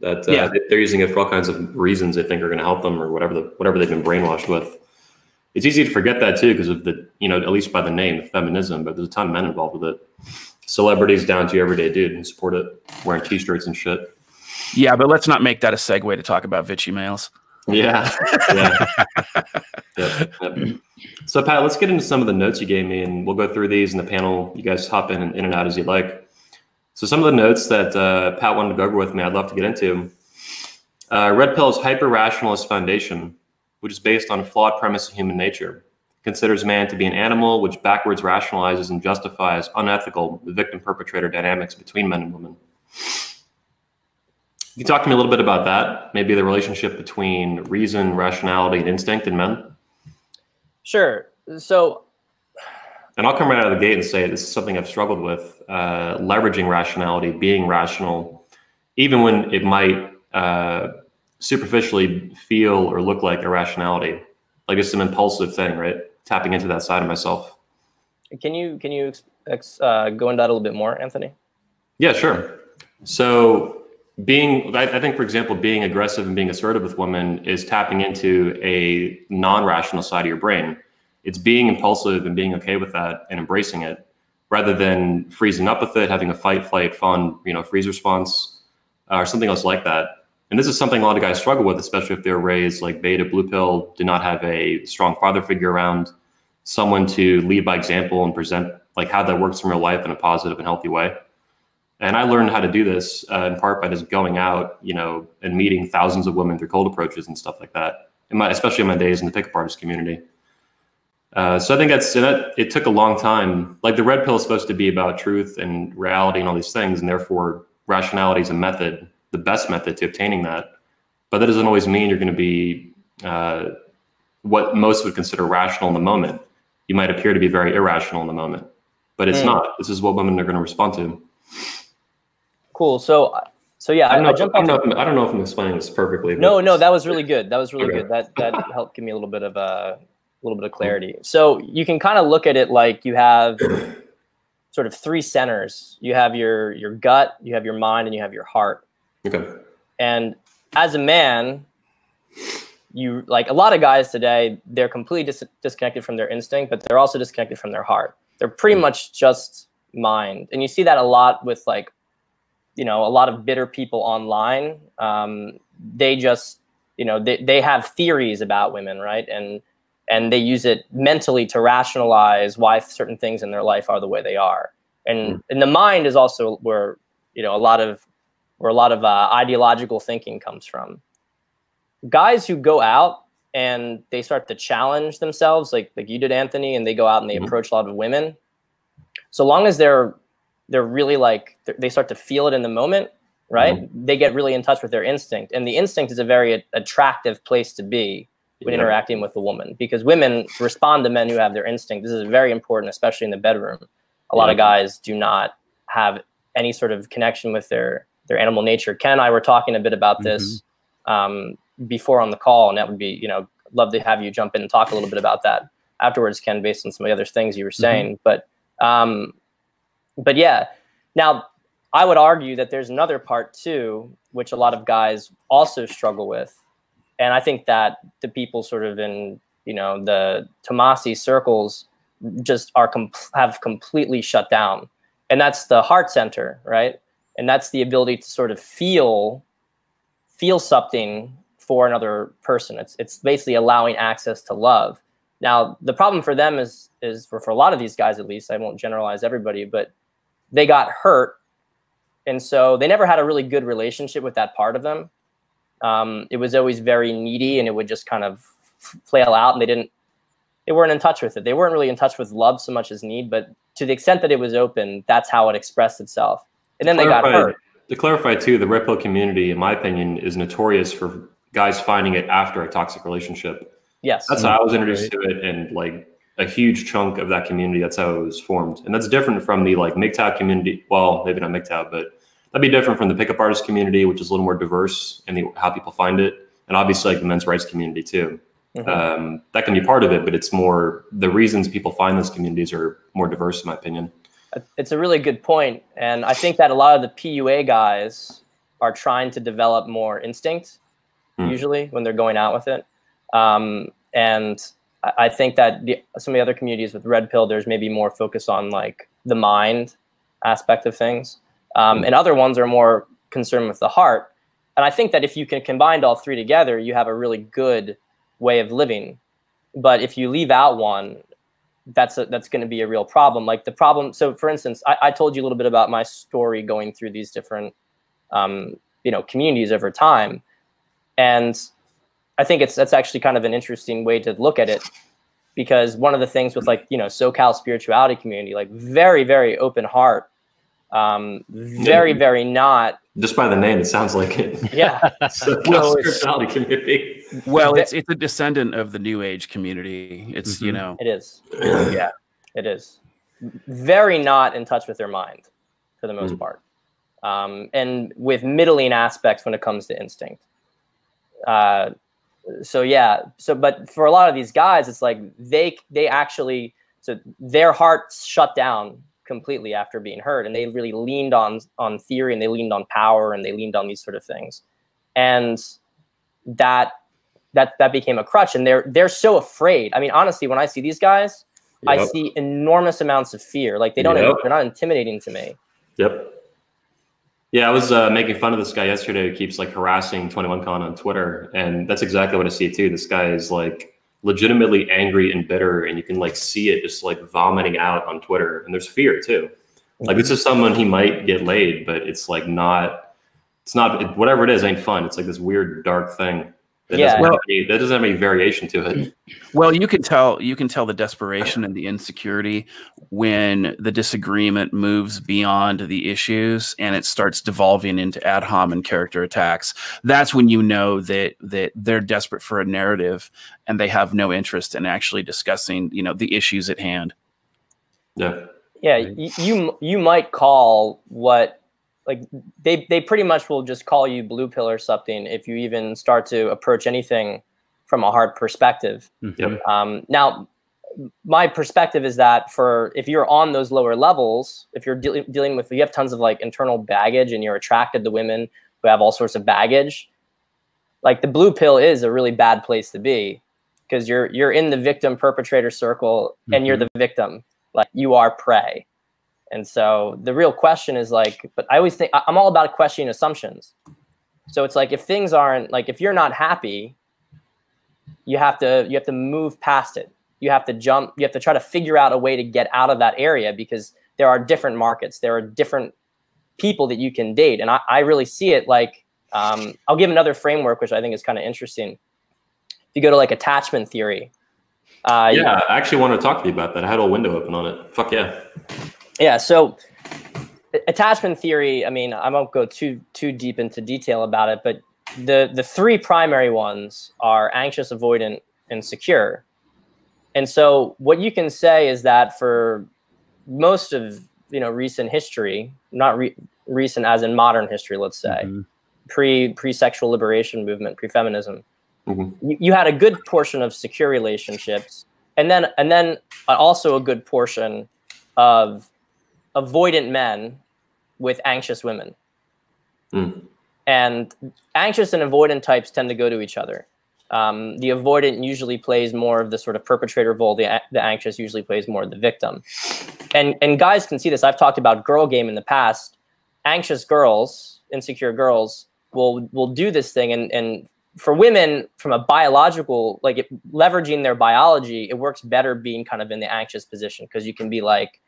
S1: that uh, yeah. they're using it for all kinds of reasons they think are going to help them or whatever the whatever they've been brainwashed with it's easy to forget that too because of the you know at least by the name feminism but there's a ton of men involved with it. Celebrities down to everyday dude and support it wearing t-shirts and shit.
S3: Yeah but let's not make that a segue to talk about vichy males.
S1: Yeah. Yeah. Yep, yep. so pat let's get into some of the notes you gave me and we'll go through these in the panel. You guys hop in and in and out as you like. So some of the notes that uh, pat wanted to go over with me i'd love to get into. Uh, red pill's hyper rationalist foundation which is based on a flawed premise of human nature. considers man to be an animal, which backwards rationalizes and justifies unethical victim perpetrator dynamics between men and women. Can you talk to me a little bit about that? Maybe the relationship between reason, rationality, and instinct in men?
S2: Sure. So,
S1: and I'll come right out of the gate and say this is something I've struggled with uh, leveraging rationality, being rational, even when it might uh, superficially feel or look like irrationality, like it's an impulsive thing, right? Tapping into that side of myself.
S2: Can you can you uh, go into that a little bit more, Anthony?
S1: Yeah, sure. So being, I, I think, for example, being aggressive and being assertive with women is tapping into a non-rational side of your brain. It's being impulsive and being okay with that and embracing it, rather than freezing up with it, having a fight, flight, fun, you know, freeze response, uh, or something else like that. And this is something a lot of guys struggle with, especially if they're raised like beta, blue pill, did not have a strong father figure around, someone to lead by example and present like how that works in real life in a positive and healthy way. And I learned how to do this uh, in part by just going out, you know, and meeting thousands of women through cold approaches and stuff like that. In my, especially in my days in the pickup artist community. Uh, so I think that's that. It took a long time. Like the red pill is supposed to be about truth and reality and all these things, and therefore rationality is a method, the best method to obtaining that. But that doesn't always mean you're going to be uh, what most would consider rational in the moment. You might appear to be very irrational in the moment, but it's mm. not. This is what women are going to respond to.
S2: Cool. So, so yeah,
S1: I, don't know, I, if, I, don't know if, I don't know if I'm explaining this perfectly.
S2: No, no, that was really good. That was really okay. good. That that helped give me a little bit of a little bit of clarity. So you can kind of look at it like you have sort of three centers. You have your your gut, you have your mind, and you have your heart.
S1: Okay.
S2: And as a man, you like a lot of guys today, they're completely dis- disconnected from their instinct, but they're also disconnected from their heart. They're pretty much just mind, and you see that a lot with like you know a lot of bitter people online um, they just you know they, they have theories about women right and and they use it mentally to rationalize why certain things in their life are the way they are and mm. and the mind is also where you know a lot of where a lot of uh, ideological thinking comes from guys who go out and they start to challenge themselves like like you did anthony and they go out and they mm-hmm. approach a lot of women so long as they're they're really like they start to feel it in the moment right mm-hmm. they get really in touch with their instinct and the instinct is a very attractive place to be when yeah. interacting with a woman because women respond to men who have their instinct this is very important especially in the bedroom a lot of guys do not have any sort of connection with their their animal nature ken and i were talking a bit about this mm-hmm. um, before on the call and that would be you know love to have you jump in and talk a little bit about that afterwards ken based on some of the other things you were mm-hmm. saying mm-hmm. but um, but yeah, now I would argue that there's another part too, which a lot of guys also struggle with, and I think that the people sort of in you know the Tomassi circles just are com- have completely shut down, and that's the heart center, right? And that's the ability to sort of feel feel something for another person. It's it's basically allowing access to love. Now the problem for them is is for, for a lot of these guys at least. I won't generalize everybody, but they got hurt. And so they never had a really good relationship with that part of them. Um, it was always very needy and it would just kind of flail out and they didn't, they weren't in touch with it. They weren't really in touch with love so much as need, but to the extent that it was open, that's how it expressed itself. And then clarify, they got hurt.
S1: To clarify too, the red pill community, in my opinion, is notorious for guys finding it after a toxic relationship.
S2: Yes.
S1: That's how I was introduced to it. And like a huge chunk of that community. That's how it was formed, and that's different from the like MGTOW community. Well, maybe not MGTOW, but that'd be different from the pickup artist community, which is a little more diverse in the, how people find it, and obviously like the men's rights community too. Mm-hmm. Um, that can be part of it, but it's more the reasons people find those communities are more diverse, in my opinion.
S2: It's a really good point, and I think that a lot of the PUA guys are trying to develop more instinct, mm. usually when they're going out with it. Um, and I think that the, some of the other communities with Red Pill, there's maybe more focus on like the mind aspect of things, um, and other ones are more concerned with the heart. And I think that if you can combine all three together, you have a really good way of living. But if you leave out one, that's a, that's going to be a real problem. Like the problem. So, for instance, I, I, told you a little bit about my story going through these different, um, you know, communities over time, and I think it's that's actually kind of an interesting way to look at it. because one of the things with like you know SoCal spirituality community, like very very open heart, um, very very not.
S1: Just by the name, it sounds like it.
S2: Yeah.
S1: SoCal
S2: Well, it's-
S1: spirituality community.
S3: Well, it's it's a descendant of the New Age community. It's you
S4: Mhm.
S3: know,
S2: It is.
S3: yeah.
S2: It is very not in touch with their mind for the most
S1: Mhm.
S2: part, um, and with middling aspects when it comes to instinct. Uh, so yeah. So, but for a lot of these guys, it's like they they actually so their hearts shut down completely after being hurt, and they really leaned on on theory, and they leaned on power, and they leaned on these sort of things, and that that that became a crutch, and they're they're so afraid. I mean, honestly, when I see these guys. I see enormous amounts of fear. Like they don't,
S1: Yep.
S2: they're not intimidating to me.
S1: Yep. Yeah, I was uh, making fun of this guy yesterday who keeps like harassing 21con on Twitter, and that's exactly what I see too. This guy is like legitimately angry and bitter, and you can like see it just like vomiting out on Twitter. And there's fear too. Like this is someone he might get laid, but it's like not. It's not whatever it is. Ain't fun. It's like this weird dark thing. That
S2: Yeah.
S1: doesn't have
S3: Well-
S1: any, that doesn't have any variation to it.
S3: Well, you can tell you can tell the desperation and the insecurity when the disagreement moves beyond the issues and it starts devolving into ad hominem character attacks. That's when you know that that they're desperate for a narrative and they have no interest in actually discussing, you know, the issues at hand.
S1: Yeah.
S2: Yeah, you you might call what like they they pretty much will just call you blue pill or something if you even start to approach anything from a hard perspective.
S4: Mhm.
S2: Um, now, my perspective is that for if you're on those lower levels, if you're dealing dealing with you have tons of like internal baggage and you're attracted to women who have all sorts of baggage, like the blue pill is a really bad place to be because you're you're in the victim perpetrator circle and you're the victim, like you are prey. And so the real question is like, but I always think I'm all about questioning assumptions. So it's like if things aren't like if you're not happy, you have to you have to move past it you have to jump you have to try to figure out a way to get out of that area because there are different markets there are different people that you can date and i, I really see it like um, i'll give another framework which i think is kind of interesting if you go to like attachment theory uh, you-
S1: Yeah, I actually wanted to talk to you about that. I had a window open on it. Fuck yeah.
S2: Yeah so attachment theory i mean i won't go too too deep into detail about it but the the three primary ones are anxious avoidant and secure and so what you can say is that for most of you know recent history not re- recent as in modern history let's say
S4: Mhm.
S2: pre pre sexual liberation movement pre feminism
S1: Mhm.
S2: you, you had a good portion of secure relationships and then and then also a good portion of avoidant men with anxious women.
S1: Mm.
S2: and anxious and avoidant types tend to go to each other. Um, the avoidant usually plays more of the sort of perpetrator role. The, the anxious usually plays more of the victim. And and guys can see this. I've talked about girl game in the past. Anxious girls insecure girls will will do this thing. And and for women from a biological like it, leveraging their biology it works better being kind of in the anxious position because you can be like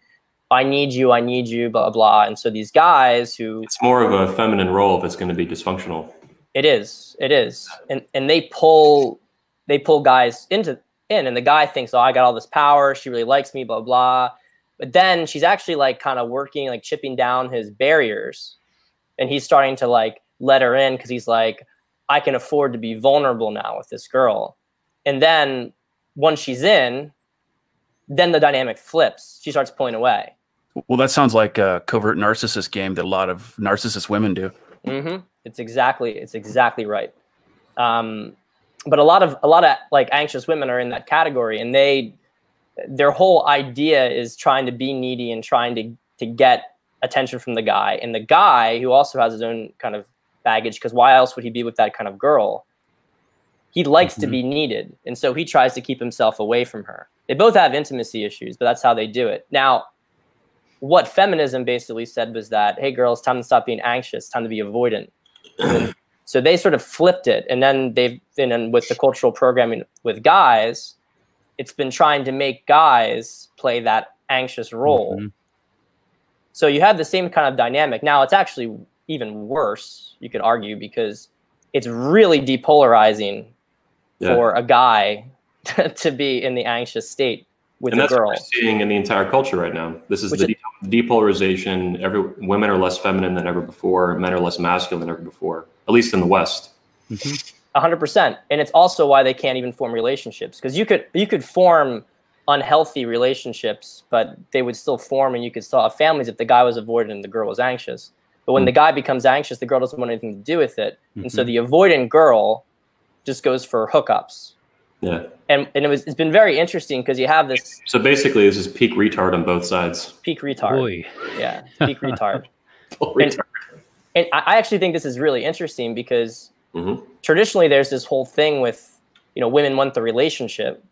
S2: i need you i need you blah blah and so these guys who
S1: It's more of a feminine role if it's going to be dysfunctional.
S2: it is. It is. And and they pull they pull guys into in and the guy thinks, "Oh, I got all this power. She really likes me, blah blah." But then she's actually like kind of working like chipping down his barriers. And he's starting to like let her in cuz he's like, "I can afford to be vulnerable now with this girl." And then once she's in, then the dynamic flips. She starts pulling away.
S3: Well, that sounds like a covert narcissist game that a lot of narcissist women do.
S2: hmm It's exactly it's exactly right. Um, but a lot of a lot of like anxious women are in that category, and they their whole idea is trying to be needy and trying to to get attention from the guy, and the guy who also has his own kind of baggage because why else would he be with that kind of girl? He likes to
S4: Mhm.
S2: be needed, and so he tries to keep himself away from her. They both have intimacy issues, but that's how they do it. Now, what feminism basically said was that, hey, girls, time to stop being anxious, time to be avoidant. So they sort of flipped it, and then they've been in with the cultural programming with guys. It's been trying to make guys play that anxious role.
S4: Mhm.
S2: So you have the same kind of dynamic. Now it's actually even worse, you could argue, because it's really depolarizing
S1: Yeah.
S2: for a guy to be in the anxious state with
S1: and
S2: a
S1: that's
S2: girl.
S1: what we're seeing in the entire culture right now. This is
S2: Which
S1: the de- depolarization. Every women are less feminine than ever before. Men are less masculine than ever before. At least in the West.
S2: A hundred percent, and it's also why they can't even form relationships because you could you could form unhealthy relationships, but they would still form, and you could still have families if the guy was avoidant and the girl was anxious. But when
S1: Mm.
S2: the guy becomes anxious, the girl doesn't want anything to do with it, and so
S4: Mhm.
S2: the avoidant girl just goes for hookups.
S1: Yeah.
S2: And and it was it's been very interesting because you have this
S1: So basically, this is peak retard on both sides.
S2: peak retard,
S4: Boy.
S2: yeah, peak retard.
S1: Full
S2: And-
S1: retard.
S2: And I I actually think this is really interesting because
S1: Mhm.
S2: traditionally there's this whole thing with you know women want the relationship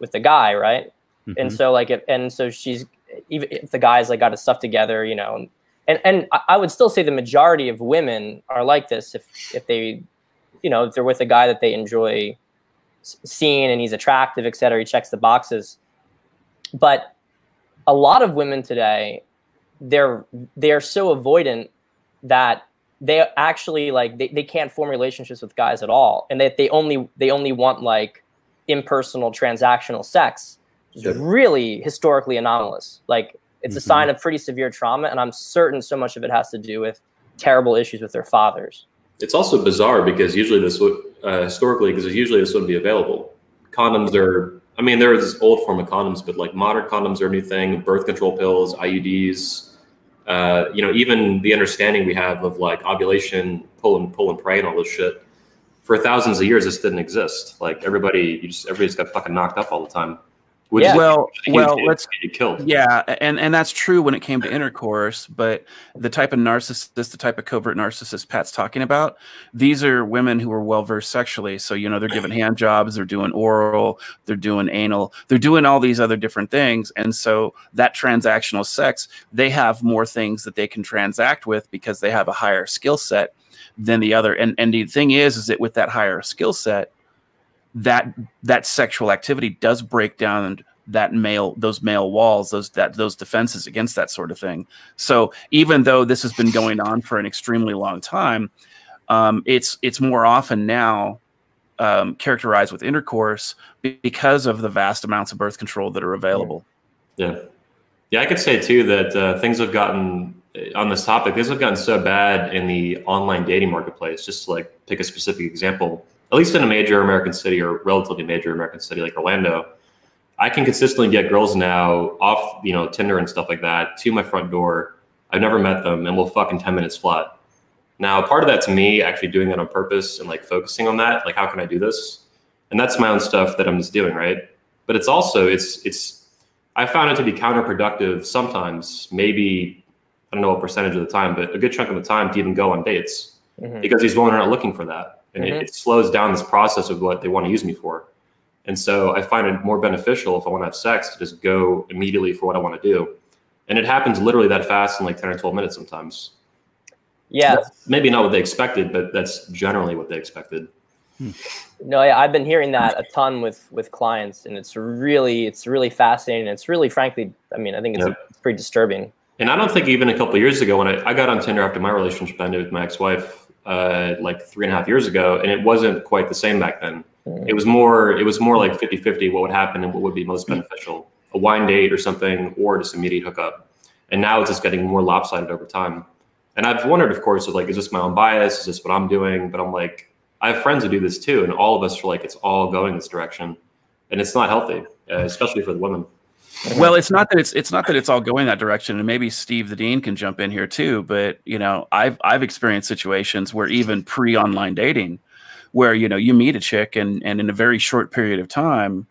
S2: with the guy, right? and
S4: Mhm.
S2: so like if and so she's even if the guy's like got his stuff together you know and and I- i would still say the majority of women are like this if if they you know if they're with a guy that they enjoy s- seeing and he's attractive et cetera he checks the boxes. But a lot of women today they're they're so avoidant that they actually like they, they can't form relationships with guys at all and that they only they only want like impersonal transactional sex which is really historically anomalous. Like it's a
S4: Mhm.
S2: sign of pretty severe trauma and i'm certain so much of it has to do with terrible issues with their fathers
S1: It's also bizarre because usually this would uh, historically because usually this wouldn't be available. Condoms are. I mean, there is this old form of condoms, but like modern condoms are a new thing. Birth control pills, IUDs. Uh, you know, even the understanding we have of like ovulation, pull and pull and pray, and all this shit. For thousands of years, this didn't exist. Like everybody, you just everybody's got fucking knocked up all the time. Which
S2: Yeah.
S3: Well, well, let's
S1: get killed.
S3: Yeah, and and that's true when it came to intercourse, but the type of narcissist, the type of covert narcissist Pat's talking about, these are women who are well versed sexually. So you know they're giving hand jobs, they're doing oral, they're doing anal, they're doing all these other different things, and so that transactional sex, they have more things that they can transact with because they have a higher skill set than the other. And and the thing is, is that with that higher skill set, that that sexual activity does break down that male those male walls those that those defenses against that sort of thing so even though this has been going on for an extremely long time um, it's it's more often now um, characterized with intercourse because of the vast amounts of birth control that are available
S1: Yeah. Yeah, I could say too that uh, things have gotten uh, on this topic. Things have gotten so bad in the online dating marketplace. Just to like pick a specific example, at least in a major American city or relatively major American city like Orlando, I can consistently get girls now off, you know, Tinder and stuff like that to my front door. I've never met them, and we'll fuck in ten minutes flat. Now, part of that to me actually doing that on purpose and like focusing on that, like how can I do this? And that's my own stuff that I'm just doing, right? But it's also it's it's I found it to be counterproductive sometimes, maybe I don't know what percentage of the time, but a good chunk of the time to even go on dates
S2: Mhm.
S1: because these women are not looking for that. And
S2: Mhm.
S1: it, it slows down this process of what they want to use me for. And so I find it more beneficial if I want to have sex to just go immediately for what I want to do. And it happens literally that fast in like 10 or 12 minutes sometimes.
S2: yeah
S1: Maybe not what they expected, but that's generally what they expected.
S2: No, I, I've been hearing that a ton with with clients, and it's really it's really fascinating. It's really, frankly, I mean, I think it's,
S1: Yep.
S2: it's pretty disturbing.
S1: And I don't think even a couple of years ago when I, I got on Tinder after my relationship ended with my ex-wife, uh, like three and a half years ago, and it wasn't quite the same back then. It was more it was more like 50-50 what would happen and what would be most beneficial. A wine date or something, or just immediate hookup. And now it's just getting more lopsided over time. And I've wondered, of course, like, is this my own bias? Is this what I'm doing? But I'm like, I have friends who do this too, and all of us are like, it's all going this direction, and it's not healthy, uh, especially for the women.
S3: Well it's not that it's it's not that it's all going that direction and maybe steve the dean can jump in here too but you know i've i've experienced situations where even pre-online dating where you know you meet a chick and and in a very short period of time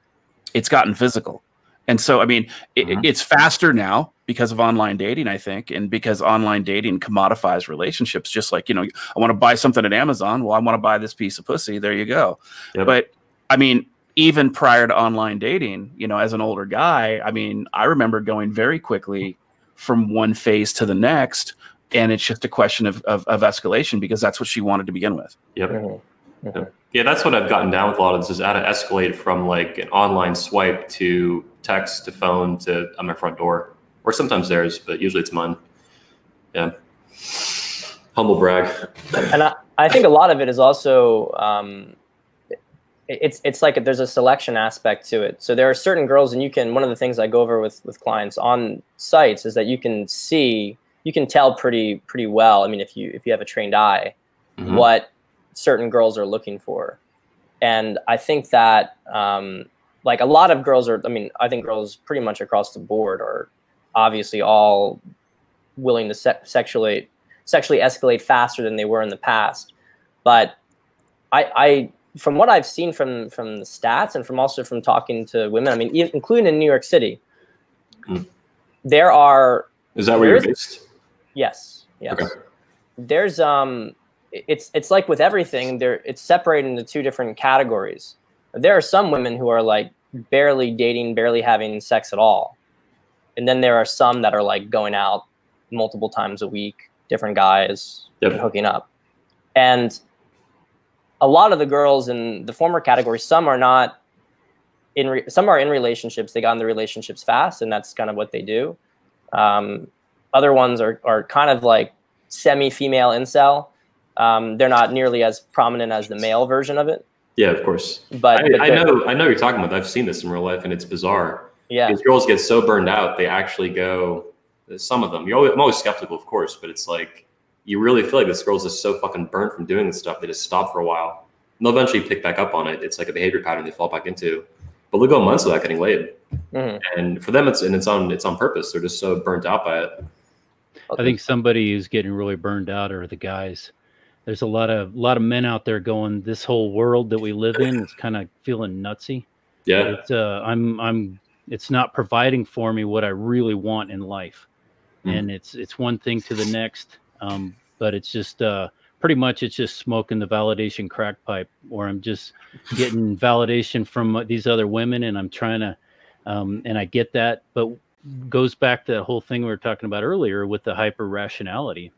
S3: it's gotten physical and so i mean it,
S1: Mhm.
S3: it's faster now because of online dating i think and because online dating commodifies relationships just like you know i want to buy something at amazon well i want to buy this piece of pussy there you go
S1: Yep.
S3: but i mean even prior to online dating, you know, as an older guy, I mean, I remember going very quickly from one phase to the next. And it's just a question of, of, of escalation because that's what she wanted to begin with.
S1: Yep.
S2: Mhm. Mhm.
S1: Yeah, that's what I've gotten down with a lot of this is how to escalate from like an online swipe to text to phone to on my front door. Or sometimes theirs, but usually it's mine. Yeah. Humble brag.
S2: And I, I think a lot of it is also um, it's it's like there's a selection aspect to it. So there are certain girls, and you can. One of the things I go over with with clients on sites is that you can see, you can tell pretty pretty well. I mean, if you if you have a trained eye, mm-hmm. what certain girls are looking for, and I think that um, like a lot of girls are. I mean, I think girls pretty much across the board are obviously all willing to se- sexually sexually escalate faster than they were in the past, but I, I from what I've seen from from the stats and from also from talking to women, I mean, including in New York City, mm. there are.
S1: Is that where you're based?
S2: Yes. Yes. Okay. There's um, it's it's like with everything. There, it's separated into two different categories. There are some women who are like barely dating, barely having sex at all, and then there are some that are like going out multiple times a week, different guys, yep. hooking up, and a lot of the girls in the former category, some are not in, re- some are in relationships. They got in the relationships fast, and that's kind of what they do. Um, other ones are, are kind of like semi-female incel. Um, they're not nearly as prominent as the male version of it.
S1: Yeah, of course. But, I, but I know, I know you're talking about. I've seen this in real life, and it's bizarre.
S2: Yeah,
S1: these girls get so burned out, they actually go. Some of them, you're always, I'm always skeptical, of course, but it's like you really feel like this girl's just so fucking burnt from doing this stuff. They just stop for a while. And they'll eventually pick back up on it. It's like a behavior pattern they fall back into. But they'll go months without getting laid. Mm-hmm. And for them, it's and it's on it's on purpose. They're just so burnt out by it.
S4: I think somebody who's getting really burned out are the guys. There's a lot of a lot of men out there going, this whole world that we live in is kind of feeling nutsy.
S1: Yeah.
S4: It's, uh, I'm I'm it's not providing for me what I really want in life. Mm-hmm. And it's it's one thing to the next um, but it's just uh, pretty much it's just smoking the validation crack pipe, where I'm just getting validation from these other women, and I'm trying to, um, and I get that, but goes back to the whole thing we were talking about earlier with the hyper rationality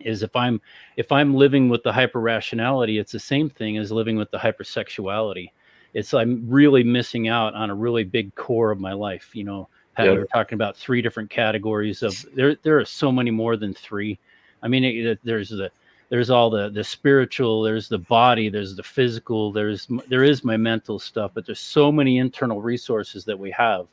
S4: is if i'm if i'm living with the hyper rationality it's the same thing as living with the hypersexuality it's i'm really missing out on a really big core of my life you know Pat, we were talking about three different categories of there there are so many more than three I mean, it, there's the there's all the the spiritual, there's the body, there's the physical, there's there is my mental stuff, but there's so many internal resources that we have,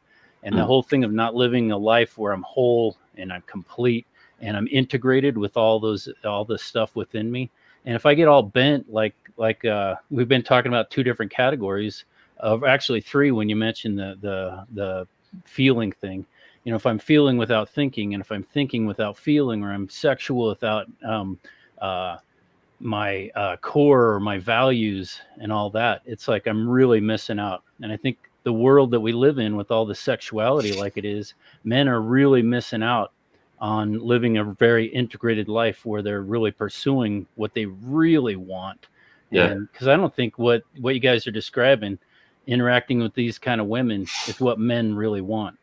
S4: and mm. the whole thing of not living a life where I'm whole and I'm complete and I'm integrated with all those all the stuff within me. And if I get all bent, like like uh, we've been talking about two different categories of actually three when you mentioned the the the feeling thing you know if i'm feeling without thinking and if i'm thinking without feeling or i'm sexual without um, uh, my uh, core or my values and all that it's like i'm really missing out. And i think the world that we live in with all the sexuality like it is men are really missing out on living a very integrated life where they're really pursuing what they really want.
S1: Yeah.
S4: Because i don't think what what you guys are describing interacting with these kind of women is what men really want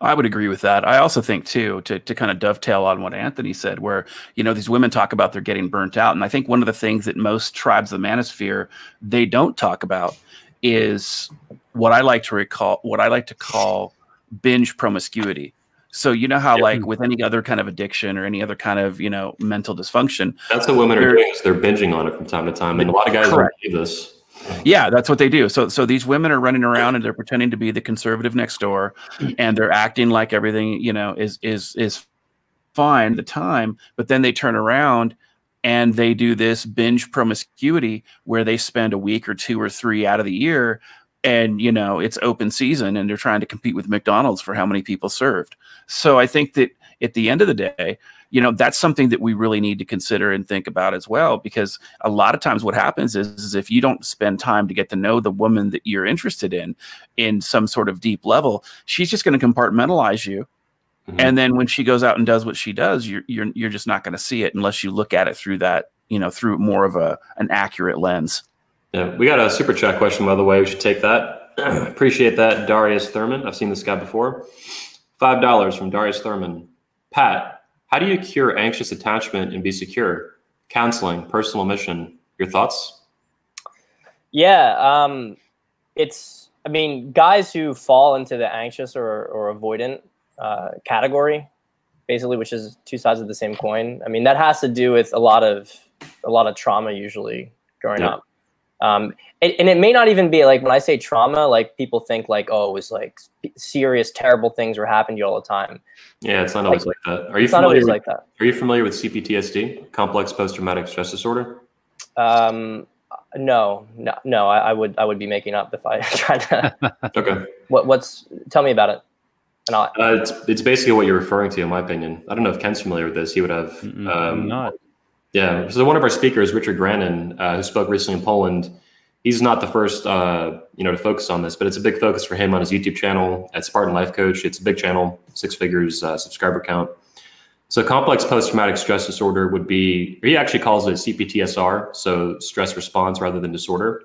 S3: I would agree with that. I also think too to to kind of dovetail on what Anthony said, where you know these women talk about they're getting burnt out, and I think one of the things that most tribes of the manosphere they don't talk about is what I like to recall, what I like to call binge promiscuity. So you know how, like with any other kind of addiction or any other kind of you know mental dysfunction,
S1: that's what women are doing. Is they're binging on it from time to time, and a lot of guys correct. don't do this.
S3: Yeah, that's what they do. So so these women are running around and they're pretending to be the conservative next door mm. and they're acting like everything, you know, is is is fine at the time, but then they turn around and they do this binge promiscuity where they spend a week or two or three out of the year and you know it's open season and they're trying to compete with McDonald's for how many people served. So I think that at the end of the day, you know that's something that we really need to consider and think about as well because a lot of times what happens is, is if you don't spend time to get to know the woman that you're interested in in some sort of deep level she's just going to compartmentalize you. Mm-hmm. and then when she goes out and does what she does you're you're, you're just not going to see it unless you look at it through that you know through more of a an accurate lens.
S1: Yeah we got a super chat question by the way. We should take that. Appreciate that darius thurman. I've seen this guy before. Five dollars from darius thurman. Pat how do you cure anxious attachment and be secure? Counseling, personal mission. Your thoughts?
S2: Yeah, um, it's. I mean, guys who fall into the anxious or, or avoidant uh, category, basically, which is two sides of the same coin. I mean, that has to do with a lot of a lot of trauma usually growing up. Um, and, and it may not even be like when I say trauma, like people think like, oh, it was like serious, terrible things were happening to you all the time.
S1: Yeah, it's not always like, like that. Are you
S2: it's not always with, like that.
S1: Are you familiar with CPTSD, complex post-traumatic stress disorder?
S2: Um, no, no, no. I, I, would I would be making up if I tried to.
S1: okay.
S2: What what's tell me about it?
S1: And I'll, uh, it's it's basically what you're referring to, in my opinion. I don't know if Ken's familiar with this. He would have.
S4: Um, not.
S1: Yeah. So one of our speakers, Richard Grannon, uh, who spoke recently in Poland, he's not the first, uh, you know, to focus on this, but it's a big focus for him on his YouTube channel at Spartan Life Coach. It's a big channel, six figures uh, subscriber count. So complex post-traumatic stress disorder would be, he actually calls it CPTSR, so stress response rather than disorder.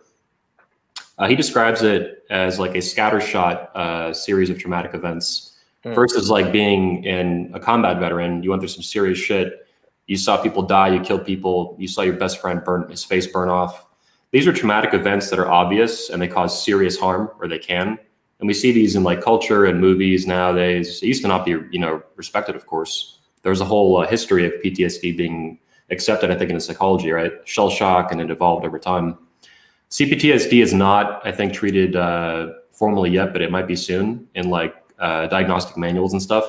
S1: Uh, he describes it as like a scattershot uh, series of traumatic events. Mm. First is like being in a combat veteran. You went through some serious shit. You saw people die. You killed people. You saw your best friend burn his face burn off. These are traumatic events that are obvious and they cause serious harm, or they can. And we see these in like culture and movies nowadays. It used to not be, you know, respected, of course there's a whole uh, history of PTSD being accepted, I think, in psychology, right? Shell shock, and it evolved over time. CPTSD is not, I think, treated uh, formally yet, but it might be soon in like uh, diagnostic manuals and stuff.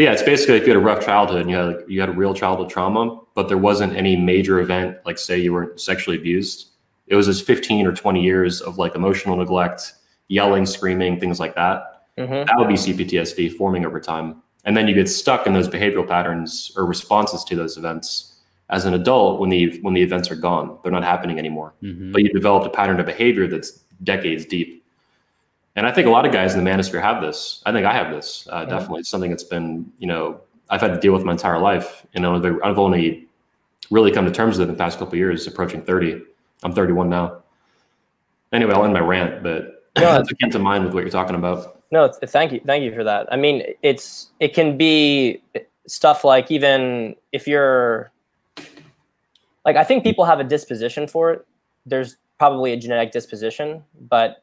S1: But yeah, it's basically if you had a rough childhood and you had like, you had a real childhood trauma, but there wasn't any major event, like say you were sexually abused. It was just 15 or 20 years of like emotional neglect, yelling, screaming, things like that. Mm-hmm. That would be CPTSD forming over time. And then you get stuck in those behavioral patterns or responses to those events as an adult when the when the events are gone. They're not happening anymore. Mm-hmm. But you developed a pattern of behavior that's decades deep. And I think a lot of guys in the manosphere have this. I think I have this. Uh, yeah. Definitely, it's something that's been you know I've had to deal with my entire life. You know, I've only really come to terms with it in the past couple years, approaching thirty. I'm 31 now. Anyway, I'll end my rant, but no, it's akin to mind with what you're talking about.
S2: No, thank you, thank you for that. I mean, it's it can be stuff like even if you're like I think people have a disposition for it. There's probably a genetic disposition, but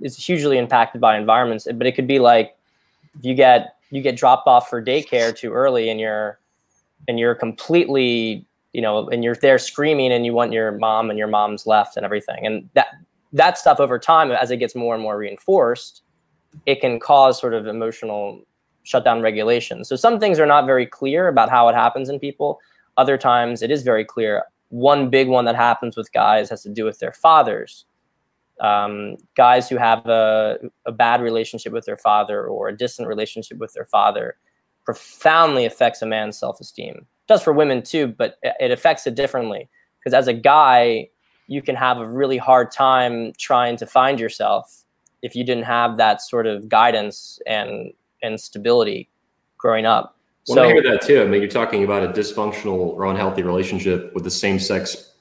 S2: it's hugely impacted by environments. But it could be like if you get you get dropped off for daycare too early and you're and you're completely you know and you're there screaming and you want your mom and your mom's left and everything and that that stuff over time as it gets more and more reinforced it can cause sort of emotional shutdown regulation. So some things are not very clear about how it happens in people. Other times it is very clear. One big one that happens with guys has to do with their fathers. Um, guys who have a, a bad relationship with their father or a distant relationship with their father profoundly affects a man's self-esteem. Does for women too, but it affects it differently. Because as a guy, you can have a really hard time trying to find yourself if you didn't have that sort of guidance and and stability growing up.
S1: Well, so, I hear that too. I mean, you're talking about a dysfunctional or unhealthy relationship with the same sex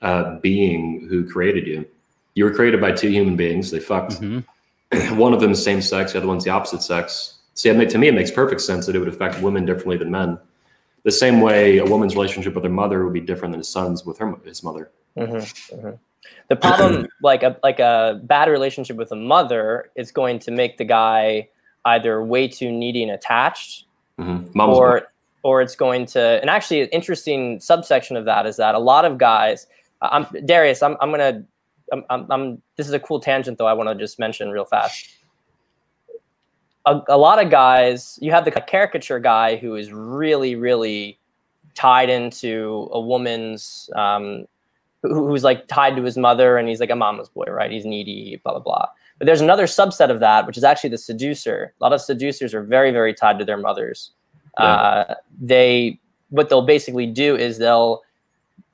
S1: uh, being who created you. You were created by two human beings. They fucked. Mm-hmm. One of them is same sex. The other one's the opposite sex. See, I mean, to me, it makes perfect sense that it would affect women differently than men. The same way a woman's relationship with her mother would be different than a son's with her his mother. Mm-hmm. Mm-hmm.
S2: The problem, like a like a bad relationship with a mother, is going to make the guy either way too needy and attached, mm-hmm. or or it's going to. And actually, an interesting subsection of that is that a lot of guys. I'm Darius. I'm I'm gonna. I'm, I'm, I'm this is a cool tangent though. I want to just mention real fast. A, a lot of guys, you have the caricature guy who is really, really tied into a woman's um, who's like tied to his mother and he's like a mama's boy, right? He's needy, blah, blah, blah. But there's another subset of that, which is actually the seducer. A lot of seducers are very, very tied to their mothers. Yeah. Uh, they, what they'll basically do is they'll,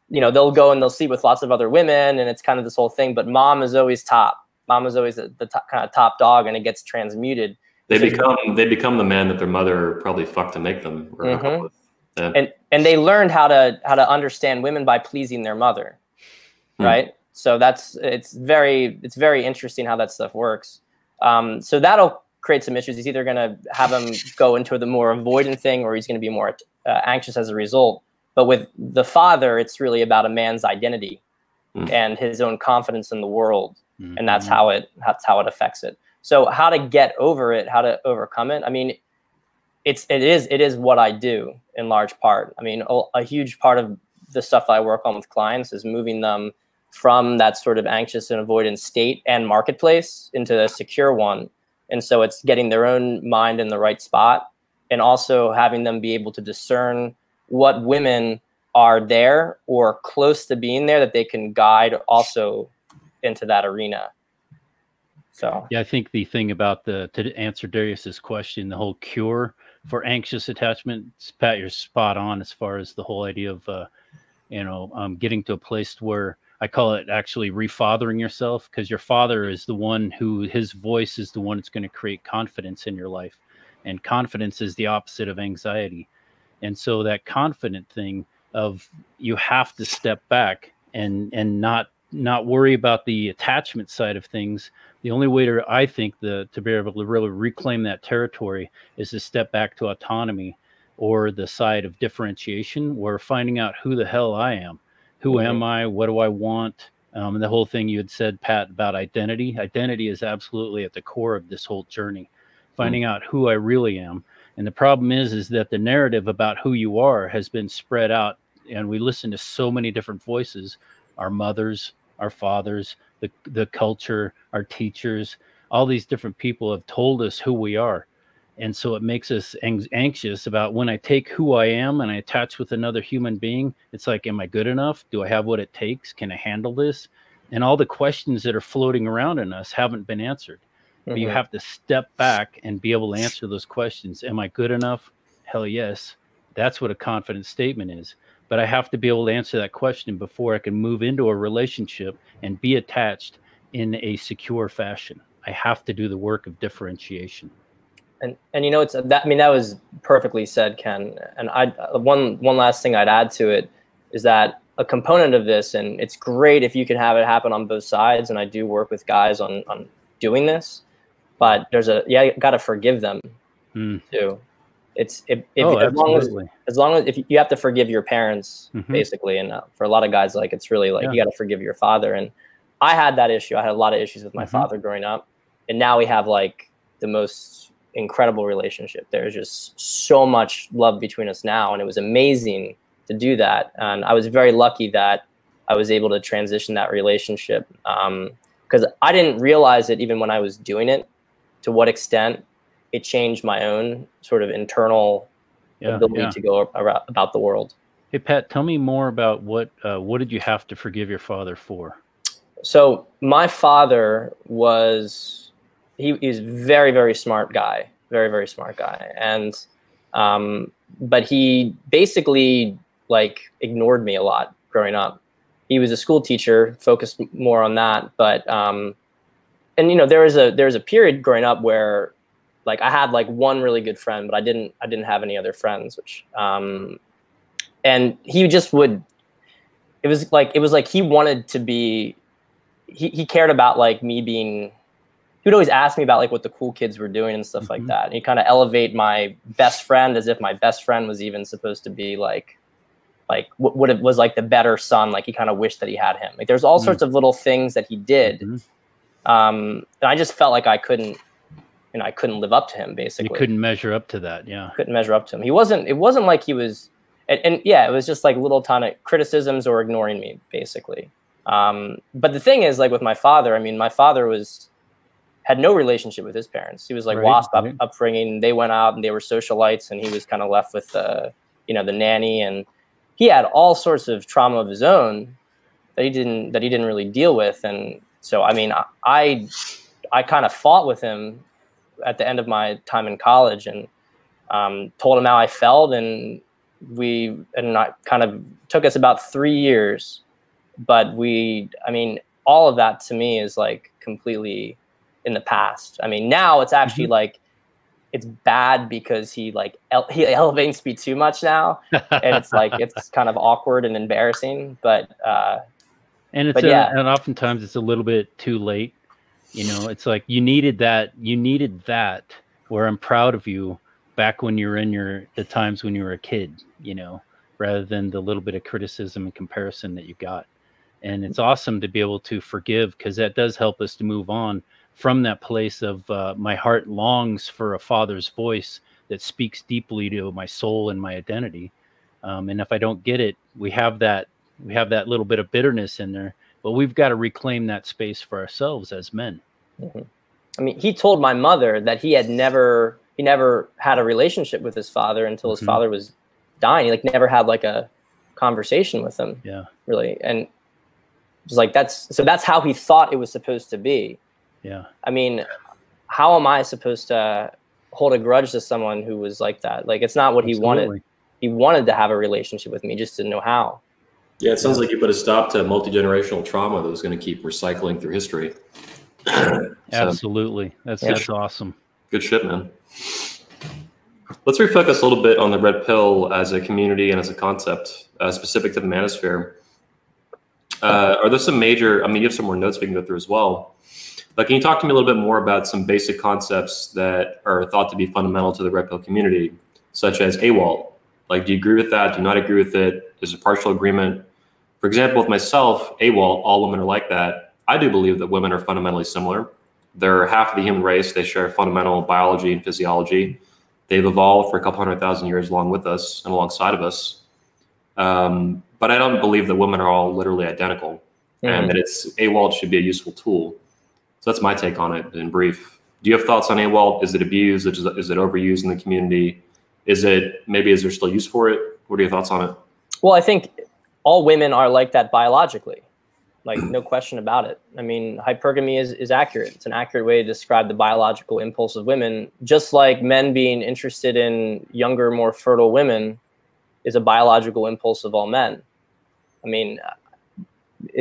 S2: you know, they'll go and they'll sleep with lots of other women and it's kind of this whole thing, but mom is always top. Mom is always the, the top, kind of top dog and it gets transmuted.
S1: They become, they become the man that their mother probably fucked to make them. Mm-hmm.
S2: Yeah. And, and they learned how to, how to understand women by pleasing their mother mm. right? So that's it's very it's very interesting how that stuff works. Um, so that'll create some issues. He's either going to have him go into the more avoidant thing, or he's going to be more uh, anxious as a result. But with the father, it's really about a man's identity mm. and his own confidence in the world, mm-hmm. and that's how it that's how it affects it. So how to get over it, how to overcome it. I mean, it's it is it is what I do in large part. I mean, a, a huge part of the stuff I work on with clients is moving them from that sort of anxious and avoidant state and marketplace into a secure one. And so it's getting their own mind in the right spot and also having them be able to discern what women are there or close to being there that they can guide also into that arena. So.
S4: Yeah, I think the thing about the to answer Darius's question, the whole cure for anxious attachment, Pat, you're spot on as far as the whole idea of uh, you know um, getting to a place where I call it actually refathering yourself because your father is the one who his voice is the one that's going to create confidence in your life, and confidence is the opposite of anxiety, and so that confident thing of you have to step back and and not not worry about the attachment side of things. The only way to i think the to be able to really reclaim that territory is to step back to autonomy or the side of differentiation where finding out who the hell i am. Who mm-hmm. am i? What do i want? Um, and the whole thing you had said pat about identity. Identity is absolutely at the core of this whole journey. Finding mm-hmm. out who i really am and the problem is is that the narrative about who you are has been spread out and we listen to so many different voices. Our mothers our fathers the, the culture our teachers all these different people have told us who we are. And so it makes us anxious about when i take who i am and i attach with another human being it's like am i good enough? Do i have what it takes? Can i handle this? And all the questions that are floating around in us haven't been answered mm-hmm. you mm-hmm. have to step back and be able to answer those questions am i good enough hell yes that's what a confident statement is but I have to be able to answer that question before I can move into a relationship and be attached in a secure fashion. I have to do the work of differentiation.
S2: And and you know it's that I mean that was perfectly said, Ken. And I one one last thing I'd add to it is that a component of this, and it's great if you can have it happen on both sides. And I do work with guys on on doing this, but there's a yeah, got to forgive them mm. too. It's if, if oh, as long as as long as if you have to forgive your parents mm-hmm. basically, and uh, for a lot of guys, like it's really like yeah. you got to forgive your father. And I had that issue. I had a lot of issues with my mm-hmm. father growing up, and now we have like the most incredible relationship. There's just so much love between us now, and it was amazing to do that. And I was very lucky that I was able to transition that relationship because um, I didn't realize it even when I was doing it to what extent it changed my own sort of internal yeah, ability yeah. to go about the world.
S4: Hey Pat, tell me more about what uh, what did you have to forgive your father for?
S2: So my father was he is very very smart guy, very very smart guy, and um, but he basically like ignored me a lot growing up. He was a school teacher, focused more on that, but um, and you know there was a there was a period growing up where like I had like one really good friend, but I didn't I didn't have any other friends, which um and he just would it was like it was like he wanted to be he, he cared about like me being he would always ask me about like what the cool kids were doing and stuff mm-hmm. like that. And he kind of elevate my best friend as if my best friend was even supposed to be like like what, what it was like the better son. Like he kind of wished that he had him. Like there's all mm-hmm. sorts of little things that he did. Mm-hmm. Um, and I just felt like I couldn't you know, I couldn't live up to him basically.
S4: You couldn't measure up to that, yeah.
S2: Couldn't measure up to him. He wasn't. It wasn't like he was, and, and yeah, it was just like little tiny criticisms or ignoring me basically. Um, but the thing is, like with my father, I mean, my father was had no relationship with his parents. He was like right, WASP right. up, upbringing. They went out and they were socialites, and he was kind of left with the, you know, the nanny, and he had all sorts of trauma of his own that he didn't that he didn't really deal with. And so, I mean, I I, I kind of fought with him at the end of my time in college and um, told him how I felt. And we, and I kind of took us about three years, but we, I mean, all of that to me is like completely in the past. I mean, now it's actually mm-hmm. like, it's bad because he like ele- he elevates me too much now, and it's like it's kind of awkward and embarrassing. But uh,
S4: and it's a, yeah. and oftentimes it's a little bit too late you know, it's like you needed that. You needed that. Where I'm proud of you back when you were in your the times when you were a kid. You know, rather than the little bit of criticism and comparison that you got. And it's awesome to be able to forgive because that does help us to move on from that place of uh, my heart longs for a father's voice that speaks deeply to my soul and my identity. Um, and if I don't get it, we have that we have that little bit of bitterness in there but we've got to reclaim that space for ourselves as men.
S2: Mm-hmm. I mean, he told my mother that he had never he never had a relationship with his father until his mm-hmm. father was dying. He like never had like a conversation with him.
S4: Yeah.
S2: Really. And it was like that's so that's how he thought it was supposed to be.
S4: Yeah.
S2: I mean, how am I supposed to hold a grudge to someone who was like that? Like it's not what Absolutely. he wanted. He wanted to have a relationship with me, just didn't know how.
S1: Yeah, it sounds like you put a stop to multi generational trauma that was going to keep recycling through history.
S4: so, Absolutely, that's yeah. that's awesome.
S1: Good shit, man. Let's refocus a little bit on the red pill as a community and as a concept uh, specific to the manosphere. Uh, are there some major? I mean, you have some more notes we can go through as well. But can you talk to me a little bit more about some basic concepts that are thought to be fundamental to the red pill community, such as AWOL? Like, do you agree with that? Do you not agree with it? Is a partial agreement? For example, with myself, AWOL, all women are like that. I do believe that women are fundamentally similar. They're half of the human race. They share fundamental biology and physiology. They've evolved for a couple hundred thousand years along with us and alongside of us. Um, but I don't believe that women are all literally identical mm-hmm. and that it's AWOL should be a useful tool. So that's my take on it in brief. Do you have thoughts on AWOL? Is it abused? Is it, is it overused in the community? Is it maybe is there still use for it? What are your thoughts on it?
S2: Well, I think all women are like that biologically like no question about it. I mean, hypergamy is, is accurate. It's an accurate way to describe the biological impulse of women, just like men being interested in younger, more fertile women is a biological impulse of all men. I mean,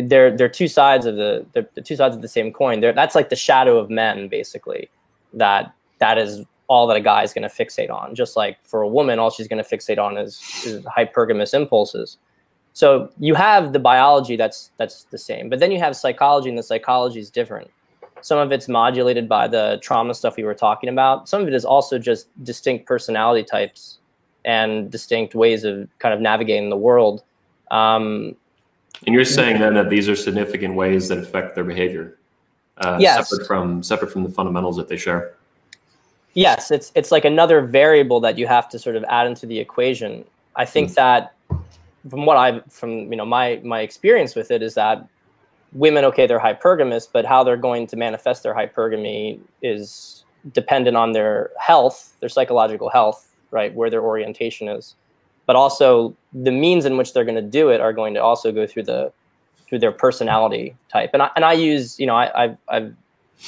S2: they're they're two sides of the they're, two sides of the same coin. They're, that's like the shadow of men, basically. That that is all that a guy is going to fixate on. Just like for a woman, all she's going to fixate on is, is hypergamous impulses. So you have the biology that's that's the same, but then you have psychology, and the psychology is different. Some of it's modulated by the trauma stuff we were talking about. Some of it is also just distinct personality types and distinct ways of kind of navigating the world. Um,
S1: and you're saying then that these are significant ways that affect their behavior, uh, yes. separate from separate from the fundamentals that they share.
S2: Yes, it's it's like another variable that you have to sort of add into the equation. I think mm. that from what I from you know my my experience with it is that women okay they're hypergamous but how they're going to manifest their hypergamy is dependent on their health their psychological health right where their orientation is. But also the means in which they're going to do it are going to also go through the through their personality type. And I, and I use you know I, I I'm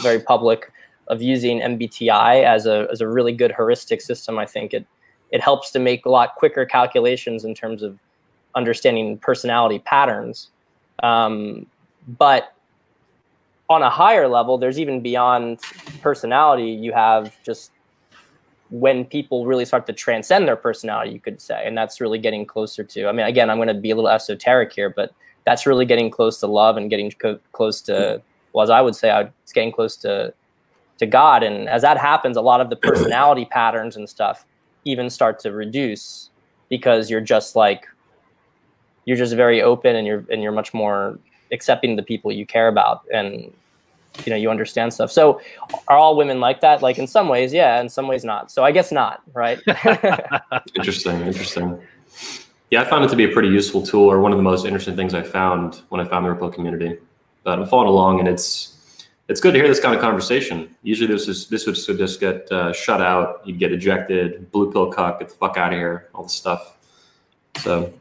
S2: very public of using MBTI as a as a really good heuristic system I think. It it helps to make a lot quicker calculations in terms of understanding personality patterns. Um, but on a higher level, there's even beyond personality, you have just when people really start to transcend their personality, you could say. And that's really getting closer to, I mean, again, I'm going to be a little esoteric here, but that's really getting close to love and getting co- close to, well, as I would say, it's getting close to, to God. And as that happens, a lot of the personality patterns and stuff even start to reduce because you're just like you're just very open and you're and you're much more accepting the people you care about and you know you understand stuff. So are all women like that? Like in some ways yeah in some ways not. So i guess not right?
S1: Interesting interesting. Yeah i found it to be a pretty useful tool or one of the most interesting things i found when i found the red pill community. But i'm following along and it's it's good to hear this kind of conversation. Usually this is this would just get uh, shut out. You'd get ejected blue pill cuck get the fuck out of here all this stuff. So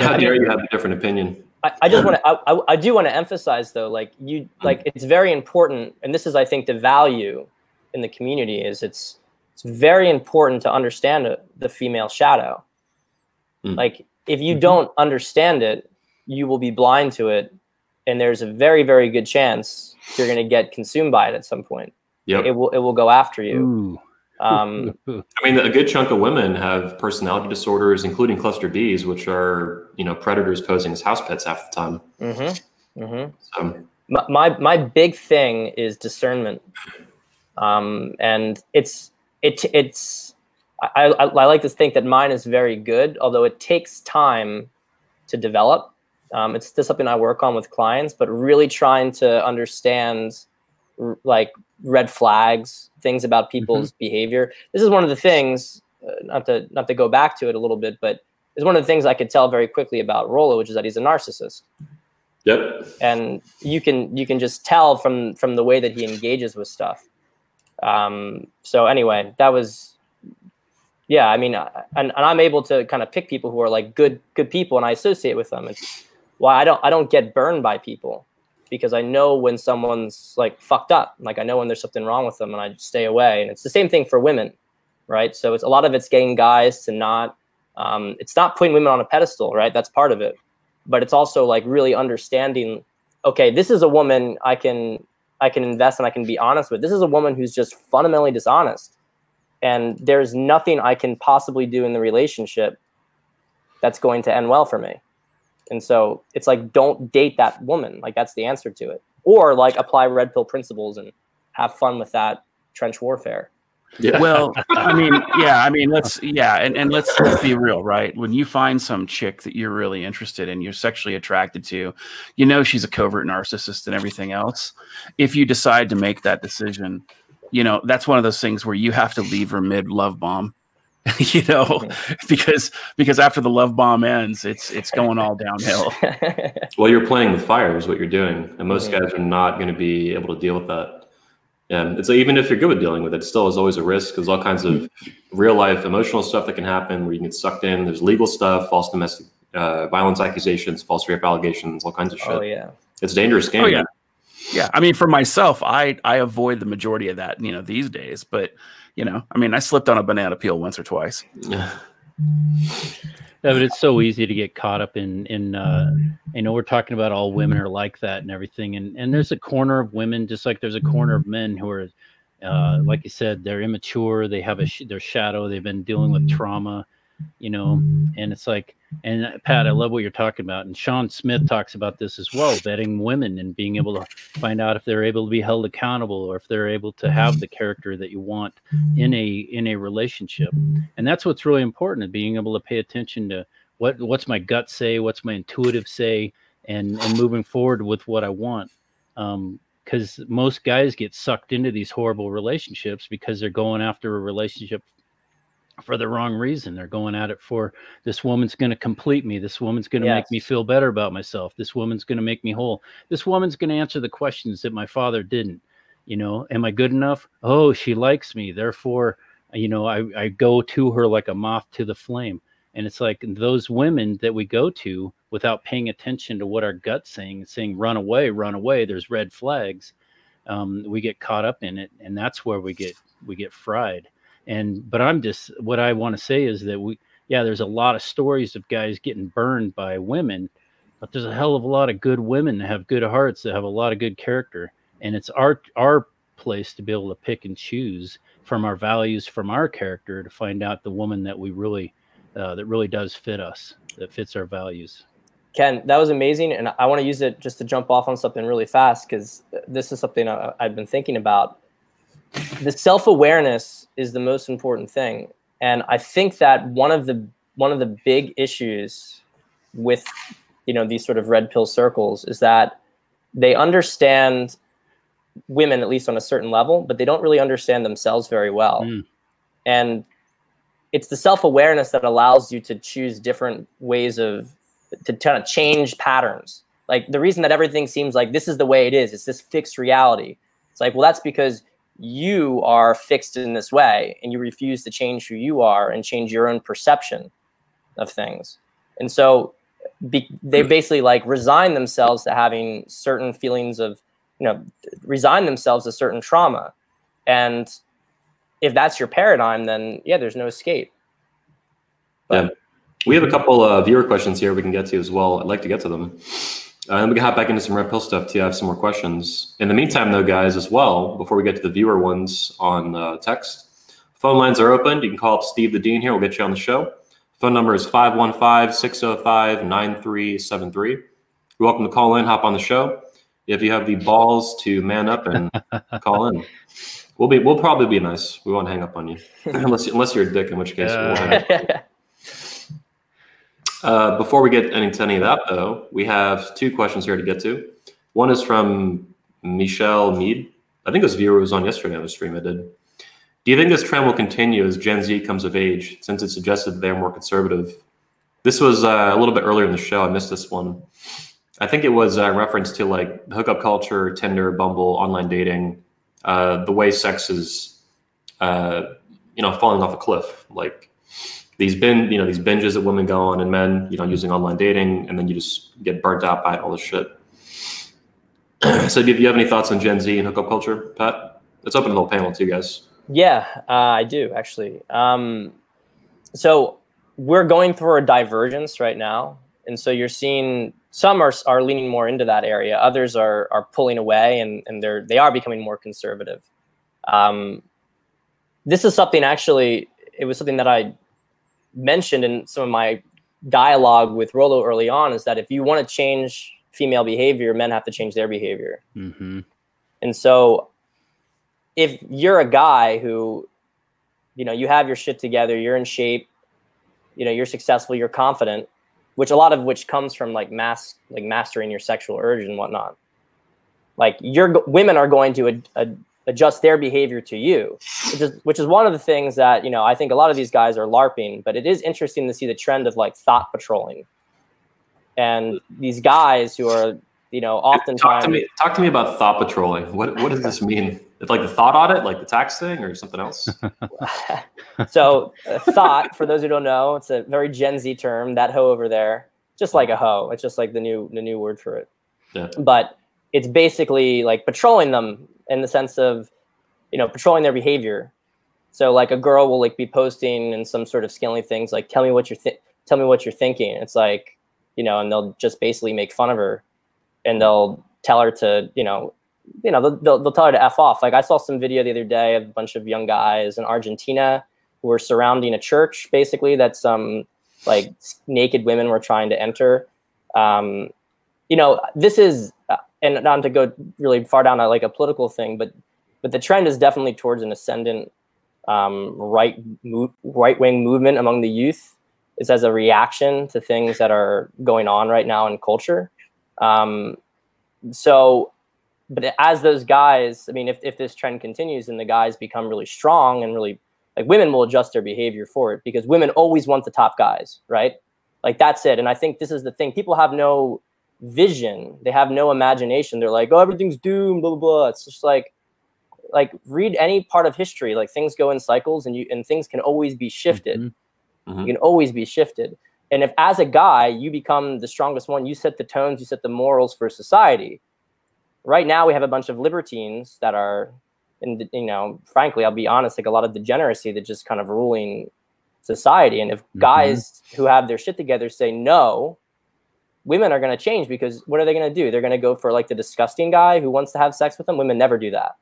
S1: how dare you have a different opinion?
S2: I, I just want to. I, I do want to emphasize though, like you, like it's very important, and this is, I think, the value in the community is it's it's very important to understand the female shadow. Mm. Like if you mm-hmm. don't understand it, you will be blind to it, and there's a very very good chance you're going to get consumed by it at some point. Yeah, it will it will go after you. Ooh.
S1: Um, I mean, a good chunk of women have personality disorders, including cluster Bs, which are you know predators posing as house pets half the time.
S2: Mm-hmm. Mm-hmm. So, my, my my big thing is discernment, um, and it's it it's I, I, I like to think that mine is very good, although it takes time to develop. Um, it's still something I work on with clients, but really trying to understand like red flags, things about people's mm-hmm. behavior. This is one of the things, uh, not to not to go back to it a little bit, but it's one of the things I could tell very quickly about Rollo, which is that he's a narcissist.
S1: Yep.
S2: And you can you can just tell from from the way that he engages with stuff. Um, so anyway, that was yeah. I mean, and, and I'm able to kind of pick people who are like good good people, and I associate with them. It's why I don't I don't get burned by people because I know when someone's like fucked up. Like I know when there's something wrong with them, and I stay away. And it's the same thing for women, right? So it's a lot of it's getting guys to not. Um, it's not putting women on a pedestal, right? That's part of it, but it's also like really understanding. Okay, this is a woman I can I can invest and I can be honest with. This is a woman who's just fundamentally dishonest, and there's nothing I can possibly do in the relationship that's going to end well for me. And so it's like, don't date that woman. Like that's the answer to it. Or like apply red pill principles and have fun with that trench warfare.
S3: Yeah. Well, I mean, yeah, I mean, let's yeah, and, and let's let's be real, right? When you find some chick that you're really interested in, you're sexually attracted to, you know she's a covert narcissist and everything else. If you decide to make that decision, you know, that's one of those things where you have to leave her mid love bomb you know, because because after the love bomb ends, it's it's going all downhill.
S1: well, you're playing with fire is what you're doing, and most guys are not going to be able to deal with that. And it's like, even if you're good with dealing with it, still is always a risk. There's all kinds of real life emotional stuff that can happen where you can get sucked in. There's legal stuff, false domestic uh, violence accusations, false rape allegations, all kinds of shit. Oh
S2: yeah,
S1: it's a dangerous game.
S3: Oh yeah, yeah. I mean, for myself, I I avoid the majority of that, you know, these days, but you know, I mean, I slipped on a banana peel once or twice.
S4: Yeah. Yeah, but it's so easy to get caught up in in uh you know we're talking about all women are like that and everything and and there's a corner of women just like there's a corner of men who are uh like you said they're immature they have a sh- their shadow they've been dealing with trauma you know and it's like and uh, pat i love what you're talking about and shawn smith talks about this as well vetting women and being able to find out if they're able to be held accountable or if they're able to have the character that you want in a in a relationship. And that's what's really important is being able to pay attention to what what's my gut say what's my intuitive say and and moving forward with what i want. Um because most guys get sucked into these horrible relationships because they're going after a relationship for the wrong reason. They're going at it for this woman's going to complete me. This woman's going to yes. make me feel better about myself. This woman's going to make me whole. This woman's going to answer the questions that my father didn't. You know, am I good enough? Oh, she likes me. Therefore, you know, I, I go to her like a moth to the flame. And it's like those women that we go to without paying attention to what our gut's saying, saying, run away, run away, there's red flags. Um, we get caught up in it. And that's where we get, we get fried and but i'm just what i want to say is that we yeah there's a lot of stories of guys getting burned by women but there's a hell of a lot of good women that have good hearts that have a lot of good character. And it's our our place to be able to pick and choose from our values from our character to find out the woman that we really uh, that really does fit us that fits our values.
S2: Ken that was amazing and i want to use it just to jump off on something really fast because this is something I, i've been thinking about the self-awareness is the most important thing. And i think that one of the one of the big issues with you know these sort of red pill circles is that they understand women at least on a certain level but they don't really understand themselves very well. Mm. and it's the self-awareness that allows you to choose different ways of to kind of change patterns. Like the reason that everything seems like this is the way it is it's this fixed reality. It's like well that's because you are fixed in this way and you refuse to change who you are and change your own perception of things. And so be, they hmm. basically like resign themselves to having certain feelings of, you know, resign themselves to certain trauma. And if that's your paradigm, then yeah, there's no escape.
S1: But, yeah. We have a couple of viewer questions here we can get to as well. I'd like to get to them. Uh, and we can hop back into some red pill stuff too. I have some more questions. In the meantime, though, guys, as well, before we get to the viewer ones on uh, text, phone lines are open. You can call up Steve the Dean here. We'll get you on the show. Phone number is 515 605 9373. You're welcome to call in, hop on the show. If you have the balls to man up and call in, we'll be we'll probably be nice. We won't hang up on you unless unless you're a dick, in which case we'll uh, before we get into any of that, though, we have two questions here to get to. One is from Michelle Mead. I think this viewer was on yesterday on the stream I did. Do you think this trend will continue as Gen Z comes of age, since it suggested they're more conservative? This was uh, a little bit earlier in the show. I missed this one. I think it was a reference to like hookup culture, Tinder, Bumble, online dating, uh, the way sex is, uh, you know, falling off a cliff. Like these bin, you know, these binges that women go on and men, you know, using online dating, and then you just get burnt out by all this shit. so, do you have any thoughts on Gen Z and hookup culture, Pat? Let's open the little panel too, guys.
S2: Yeah, uh, I do actually. Um, so we're going through a divergence right now, and so you're seeing some are are leaning more into that area, others are are pulling away, and and they're they are becoming more conservative. Um, this is something actually. It was something that I mentioned in some of my dialogue with Rollo early on. Is that if you want to change female behavior, men have to change their behavior.
S4: Mm-hmm.
S2: And so if you're a guy who, you know, you have your shit together, you're in shape, you know, you're successful, you're confident, which a lot of which comes from like mass, like mastering your sexual urge and whatnot. Like your women are going to ad, ad, adjust their behavior to you, which is, which is one of the things that, you know, I think a lot of these guys are LARPing, but it is interesting to see the trend of like thot patrolling. And these guys who are you know oftentimes
S1: talk to me talk to me about thot patrolling. What what does this mean? It's like the thot audit like the tax thing or something else?
S2: So uh, thot for those who don't know it's a very gen z term that hoe over there just like a hoe. It's just like the new the new word for it.
S1: Yeah.
S2: but it's basically like patrolling them in the sense of you know patrolling their behavior so like a girl will like be posting and some sort of scaling things like tell me what you're th- tell me what you're thinking it's like you know, and they'll just basically make fun of her and they'll tell her to, you know, you know, they'll, they'll tell her to F off. Like I saw some video the other day of a bunch of young guys in Argentina who were surrounding a church, basically, that some like naked women were trying to enter. Um, you know, this is, uh, and not to go really far down like a political thing, but but the trend is definitely towards an ascendant um, right mo- right wing movement among the youth is as a reaction to things that are going on right now in culture. Um, so, but as those guys, I mean, if, if this trend continues and the guys become really strong and really like women will adjust their behavior for it because women always want the top guys, right? Like that's it. And I think this is the thing. People have no vision. They have no imagination. They're like, oh, everything's doomed, blah, blah, blah. It's just like, like read any part of history. Like things go in cycles and you, and things can always be shifted. Mm-hmm Mm-hmm. You can always be shifted. And if as a guy you become the strongest one, you set the tones, you set the morals for society. Right now we have a bunch of libertines that are and you know, frankly, I'll be honest, like a lot of degeneracy that just kind of ruling society. And if mm-hmm. guys who have their shit together say no, women are going to change because what are they going to do? They're going to go for like the disgusting guy who wants to have sex with them. Women never do that.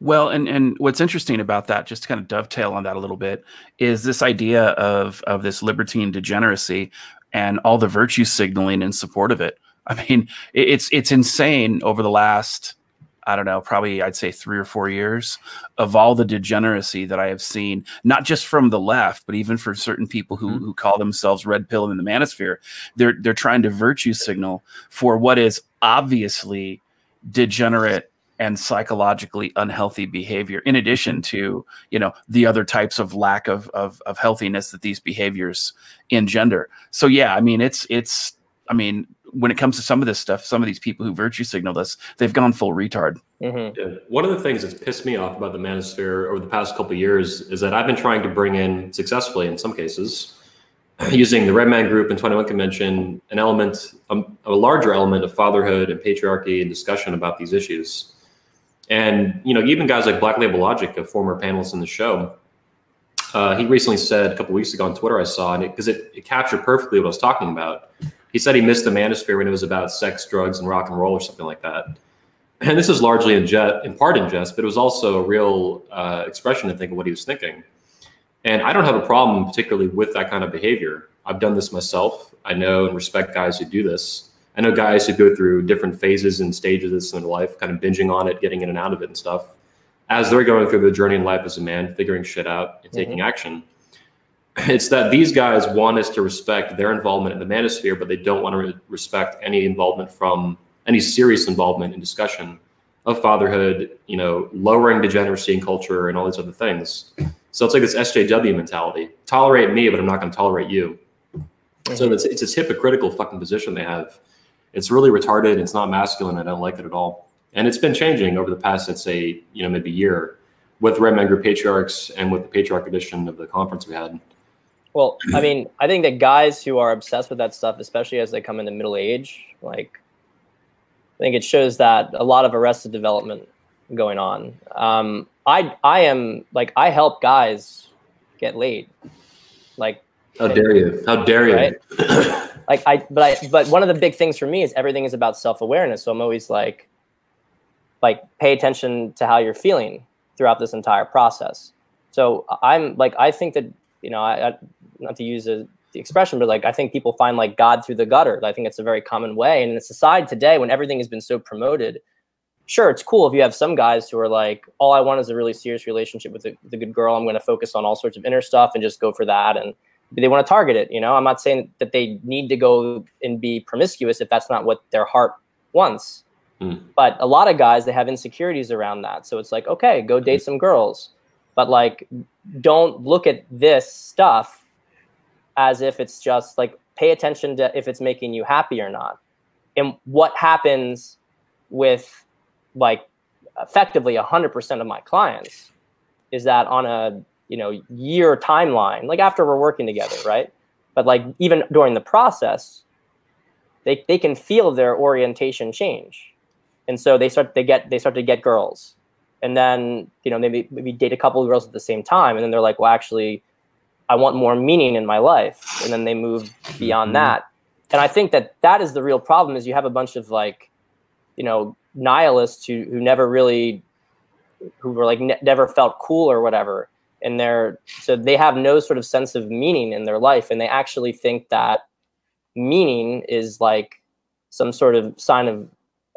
S3: Well, and and what's interesting about that, just to kind of dovetail on that a little bit, is this idea of of this libertine degeneracy and all the virtue signaling in support of it. I mean, it's it's insane over the last I don't know, probably I'd say three or four years of all the degeneracy that I have seen, not just from the left, but even for certain people who, mm-hmm. who call themselves red pill in the manosphere. They're they're trying to virtue signal for what is obviously degenerate and psychologically unhealthy behavior in addition to you know the other types of lack of, of of healthiness that these behaviors engender so yeah i mean it's it's i mean when it comes to some of this stuff some of these people who virtue signaled us they've gone full retard
S1: mm-hmm. yeah. one of the things that's pissed me off about the manosphere over the past couple years is that i've been trying to bring in successfully in some cases using the red man group and 21 convention an element um, a larger element of fatherhood and patriarchy and discussion about these issues and you know, even guys like Black Label Logic, a former panelist in the show, uh, he recently said a couple weeks ago on Twitter, I saw, and because it, it, it, captured perfectly what I was talking about. He said he missed the manosphere when it was about sex, drugs, and rock and roll or something like that. And this is largely in jet, in part in jest, but it was also a real uh, expression, I think, of what he was thinking. And I don't have a problem, particularly with that kind of behavior. I've done this myself. I know and respect guys who do this. I know guys who go through different phases and stages in their life, kind of binging on it, getting in and out of it and stuff. As they're going through the journey in life as a man, figuring shit out and taking mm-hmm. action. It's that these guys want us to respect their involvement in the manosphere, but they don't want to re- respect any involvement from any serious involvement in discussion of fatherhood, you know, lowering degeneracy in culture and all these other things. So it's like this SJW mentality. Tolerate me, but I'm not going to tolerate you. So it's, it's this hypocritical fucking position they have it's really retarded. It's not masculine. I don't like it at all. And it's been changing over the past, let's say, you know, maybe year with Red Man Group Patriarchs and with the Patriarch edition of the conference we had.
S2: Well, I mean, I think that guys who are obsessed with that stuff, especially as they come into middle age, like, I think it shows that a lot of arrested development going on. Um, I I am like I help guys get laid, like.
S1: How dare you? How dare you? Right?
S2: like I, but I, but one of the big things for me is everything is about self awareness. So I'm always like, like pay attention to how you're feeling throughout this entire process. So I'm like, I think that you know, I, I not to use a, the expression, but like I think people find like God through the gutter. I think it's a very common way. And in a society today, when everything has been so promoted, sure, it's cool if you have some guys who are like, all I want is a really serious relationship with the, a good girl. I'm going to focus on all sorts of inner stuff and just go for that. And they want to target it. You know, I'm not saying that they need to go and be promiscuous if that's not what their heart wants. Mm. But a lot of guys, they have insecurities around that. So it's like, okay, go date some girls. But like, don't look at this stuff as if it's just like pay attention to if it's making you happy or not. And what happens with like effectively 100% of my clients is that on a you know year timeline like after we're working together right? But like even during the process they, they can feel their orientation change. And so they start they get they start to get girls. And then you know maybe maybe date a couple of girls at the same time. And then they're like well actually I want more meaning in my life. And then they move beyond mm-hmm. that. And I think that that is the real problem is you have a bunch of like, you know, nihilists who, who never really, who were like, ne- never felt cool or whatever. And they're, so they have no sort of sense of meaning in their life. And they actually think that meaning is like some sort of sign of,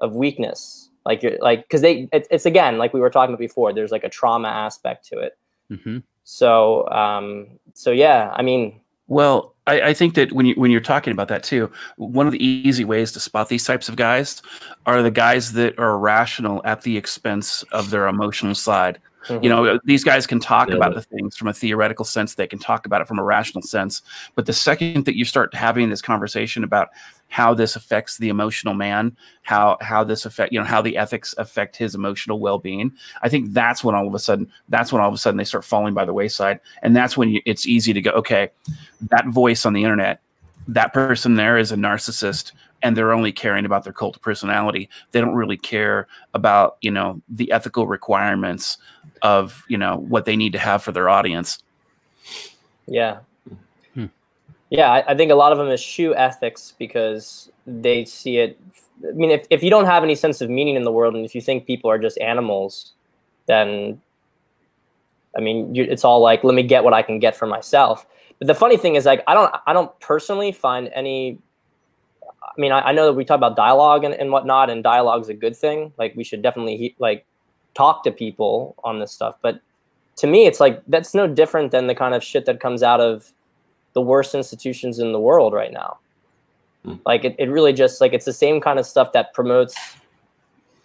S2: of weakness. Like you're like, cause they, it, it's again, like we were talking about before, there's like a trauma aspect to it. Mm-hmm. So, um, so yeah, I mean,
S3: well, I, I, think that when you when you're talking about that too, one of the easy ways to spot these types of guys are the guys that are rational at the expense of their emotional side. Mm-hmm. You know, these guys can talk yeah. about the things from a theoretical sense. They can talk about it from a rational sense. But the second that you start having this conversation about how this affects the emotional man, how how this affect you know how the ethics affect his emotional well being. I think that's when all of a sudden that's when all of a sudden they start falling by the wayside, and that's when you, it's easy to go okay, that voice on the internet, that person there is a narcissist and they're only caring about their cult personality. They don't really care about you know the ethical requirements of you know what they need to have for their audience.
S2: Yeah, hmm. yeah, I, I, think a lot of them eschew ethics because they see it. I mean, if, if you don't have any sense of meaning in the world, and if you think people are just animals, then I mean, you, it's all like, let me get what I can get for myself. But the funny thing is, like, I don't, I don't personally find any. I mean, I, I know that we talk about dialogue and, and whatnot, and dialogue is a good thing. Like, we should definitely like talk to people on this stuff. But to me, it's like that's no different than the kind of shit that comes out of the worst institutions in the world right now. Mm. Like it, it really just like it's the same kind of stuff that promotes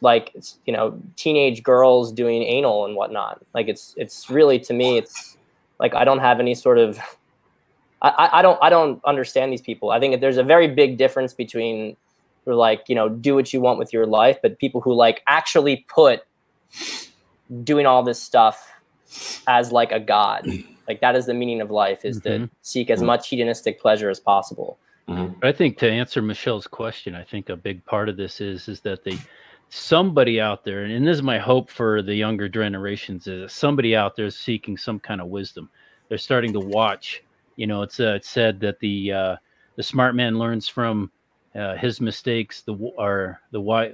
S2: like you know teenage girls doing anal and whatnot. Like it's it's really to me it's like I don't have any sort of I, I don't I don't understand these people. I think there's a very big difference between like you know do what you want with your life, but people who like actually put doing all this stuff as like a god. Like that is the meaning of life is mm-hmm. to seek as much hedonistic pleasure as possible.
S4: Mm-hmm. I think to answer Michelle's question, I think a big part of this is is that they somebody out there, and this is my hope for the younger generations, is somebody out there is seeking some kind of wisdom. They're starting to watch. You know, it's uh, it's said that the uh, the smart man learns from uh, his mistakes. The or the why.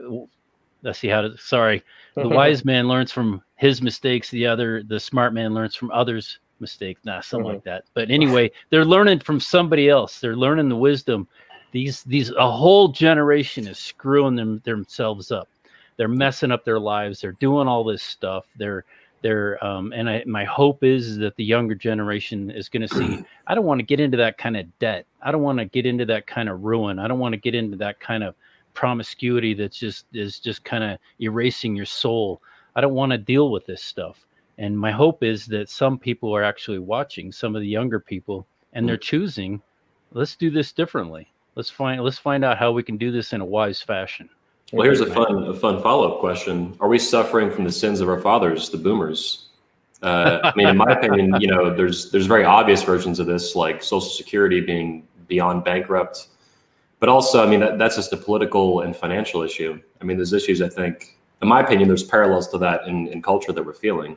S4: Let's see how to. Sorry, the wise man learns from his mistakes. The other, the smart man learns from others' mistake, nah, something mm-hmm. like that. But anyway, they're learning from somebody else. They're learning the wisdom. These these a whole generation is screwing them themselves up. They're messing up their lives. They're doing all this stuff. They're they're um, and I, my hope is that the younger generation is going to see. I don't want to get into that kind of debt. I don't want to get into that kind of ruin. I don't want to get into that kind of promiscuity that's just is just kind of erasing your soul. I don't want to deal with this stuff. And my hope is that some people are actually watching, some of the younger people, and they're mm. choosing, let's do this differently. let's find let's find out how we can do this in a wise fashion.
S1: Well, here's a fun a fun follow up question: Are we suffering from the sins of our fathers, the boomers? Uh, I mean, in my opinion, you know, there's there's very obvious versions of this, like Social Security being beyond bankrupt, but also, I mean, that, that's just a political and financial issue. I mean, there's issues. I think, in my opinion, there's parallels to that in, in culture that we're feeling.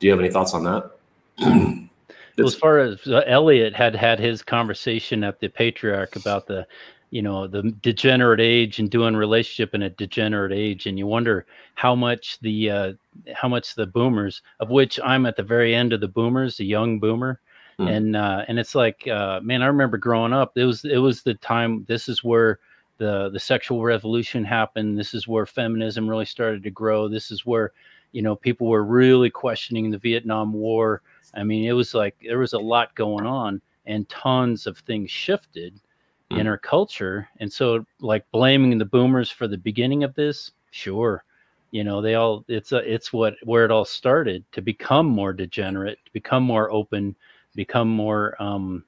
S1: Do you have any thoughts on that?
S4: well, as far as uh, Elliot had had his conversation at the patriarch about the you know the degenerate age and doing relationship in a degenerate age and you wonder how much the uh, how much the boomers of which i'm at the very end of the boomers the young boomer mm. and uh, and it's like uh, man i remember growing up it was it was the time this is where the the sexual revolution happened this is where feminism really started to grow this is where you know people were really questioning the vietnam war i mean it was like there was a lot going on and tons of things shifted mm. in our culture. And so, like blaming the boomers for the beginning of this, sure, you know, they all it's a, it's what where it all started to become more degenerate, to become more open, become more um,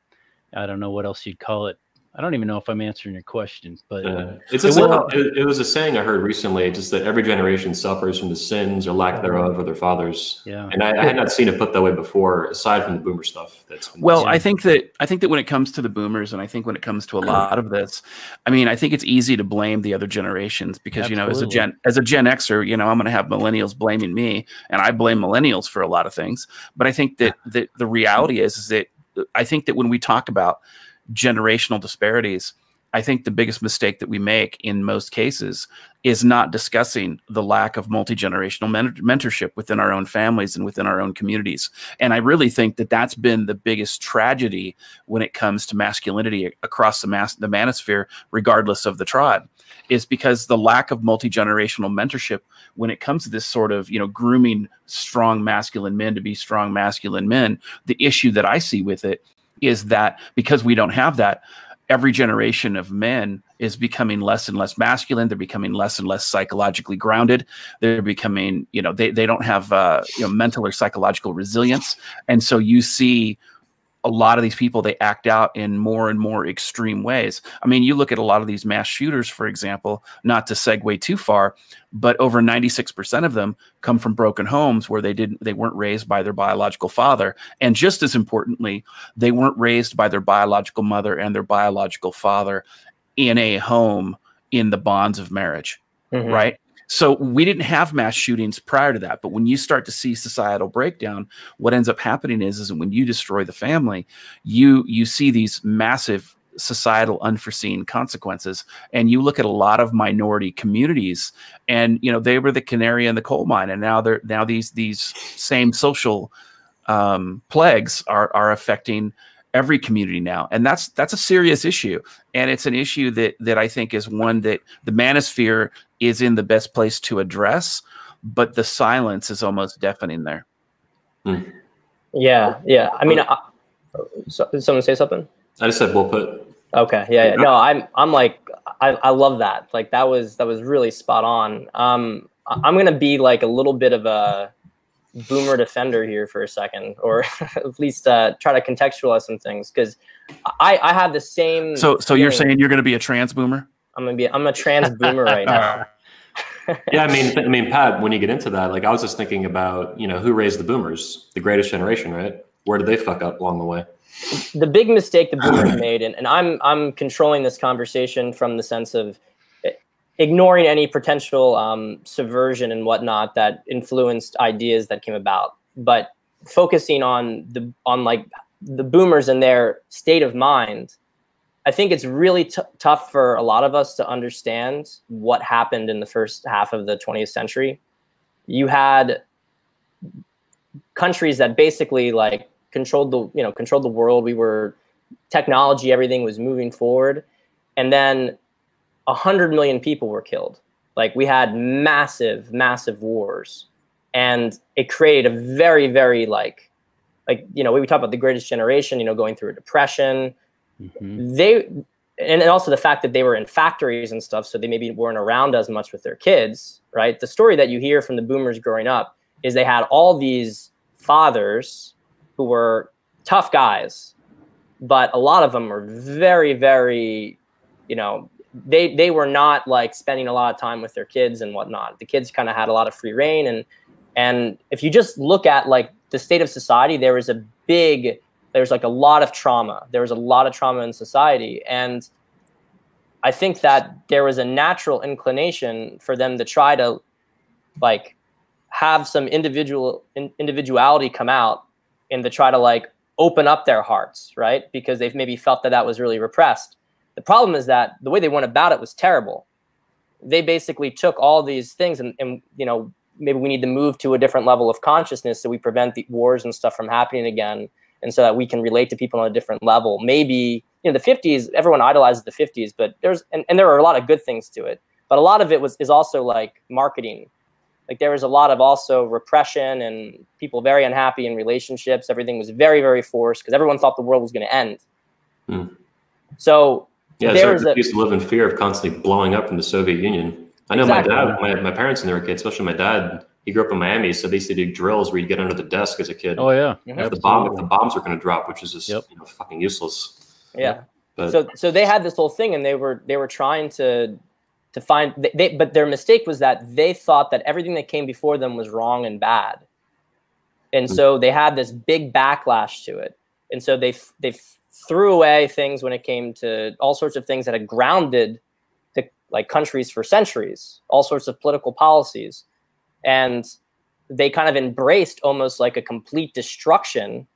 S4: I don't know what else you'd call it, I don't even know if I'm answering your question, but uh,
S1: it's a, it, it, was a saying I heard recently, just that every generation suffers from the sins or lack thereof of their fathers.
S4: Yeah,
S1: and I, I, had not seen it put that way before, aside from the boomer stuff. That's
S3: well, I think that I think that when it comes to the boomers, and I think when it comes to a lot of this, I mean, I think it's easy to blame the other generations because Absolutely. you know, as a gen as a Gen Xer, you know, I'm going to have millennials blaming me, and I blame millennials for a lot of things. But I think that that the reality is, is that I think that when we talk about generational disparities, I think the biggest mistake that we make in most cases is not discussing the lack of multi generational mentorship within our own families and within our own communities. And I really think that that's been the biggest tragedy when it comes to masculinity across the, mas- the manosphere, regardless of the tribe, is because the lack of multi generational mentorship when it comes to this sort of you know grooming strong masculine men to be strong masculine men. The issue that I see with it is that because we don't have that, every generation of men is becoming less and less masculine. They're becoming less and less psychologically grounded. They're becoming, you know, they, they don't have, uh, you know, mental or psychological resilience. And so you see a lot of these people they act out in more and more extreme ways. I mean, you look at a lot of these mass shooters, for example, not to segue too far, but over 96% of them come from broken homes where they didn't they weren't raised by their biological father. And just as importantly, they weren't raised by their biological mother and their biological father in a home in the bonds of marriage. Mm-hmm. Right? So we didn't have mass shootings prior to that, but when you start to see societal breakdown, what ends up happening is is when you destroy the family, you you see these massive societal unforeseen consequences and you look at a lot of minority communities and you know they were the canary in the coal mine and now they're now these these same social um, plagues are are affecting every community now and that's that's a serious issue and it's an issue that that i think is one that the manosphere is in the best place to address but the silence is almost deafening there
S2: hmm. yeah yeah i mean I, so, did someone say something
S1: i just said well put
S2: okay yeah, yeah. no i'm i'm like I, I love that like that was that was really spot on um i'm gonna be like a little bit of a boomer defender here for a second, or at least uh, try to contextualize some things because I, I have the same.
S3: So, so you're saying you're going to be a trans boomer?
S2: I'm gonna be. I'm a trans boomer right now.
S1: yeah, I mean, I mean, Pat. When you get into that, like, I was just thinking about, you know, who raised the boomers, the greatest generation, right? Where did they fuck up along the way?
S2: The big mistake the boomers made, and, and I'm I'm controlling this conversation from the sense of ignoring any potential um, subversion and whatnot that influenced ideas that came about, but focusing on the on like the boomers and their state of mind. I think it's really tough for a lot of us to understand what happened in the first half of the 20th century. You had countries that basically like controlled the you know controlled the world. We were technology, everything was moving forward, and then a 100 million people were killed. Like we had massive, massive wars. And it created a very, very like, like, you know, we talk about the greatest generation, you know, going through a depression. Mm-hmm. They, and also the fact that they were in factories and stuff, so they maybe weren't around as much with their kids, right? The story that you hear from the boomers growing up is they had all these fathers who were tough guys, but a lot of them were very, very you know, they they were not like spending a lot of time with their kids and whatnot. The kids kind of had a lot of free reign, and and if you just look at like the state of society, there is a big there's like a lot of trauma. There was a lot of trauma in society, and I think that there was a natural inclination for them to try to like have some individual in, individuality come out and to try to like open up their hearts, right? Because they've maybe felt that that was really repressed. The problem is that the way they went about it was terrible. They basically took all these things and, and you know maybe we need to move to a different level of consciousness so we prevent the wars and stuff from happening again and so that we can relate to people on a different level. Maybe you know the 50s everyone idolizes the 50s but there's and, and there are a lot of good things to it. But a lot of it was is also like marketing. Like there was a lot of also repression and people very unhappy in relationships. Everything was very very forced because everyone thought the world was going to end. Hmm. so
S1: yeah there so used to live in fear of constantly blowing up from the soviet union. I know exactly. my dad my, my parents when they were kids especially my dad he grew up in Miami, so they used to do drills where you get under the desk as a kid.
S4: Oh yeah,
S1: if the bomb if the bombs were going to drop, which is just yep. you know fucking useless.
S2: Yeah. But, so so they had this whole thing, and they were they were trying to to find they, they, but their mistake was that they thought that everything that came before them was wrong and bad, and hmm. so they had this big backlash to it, and so they they threw away things when it came to all sorts of things that had grounded the like countries for centuries, all sorts of political policies, and they kind of embraced almost like a complete destruction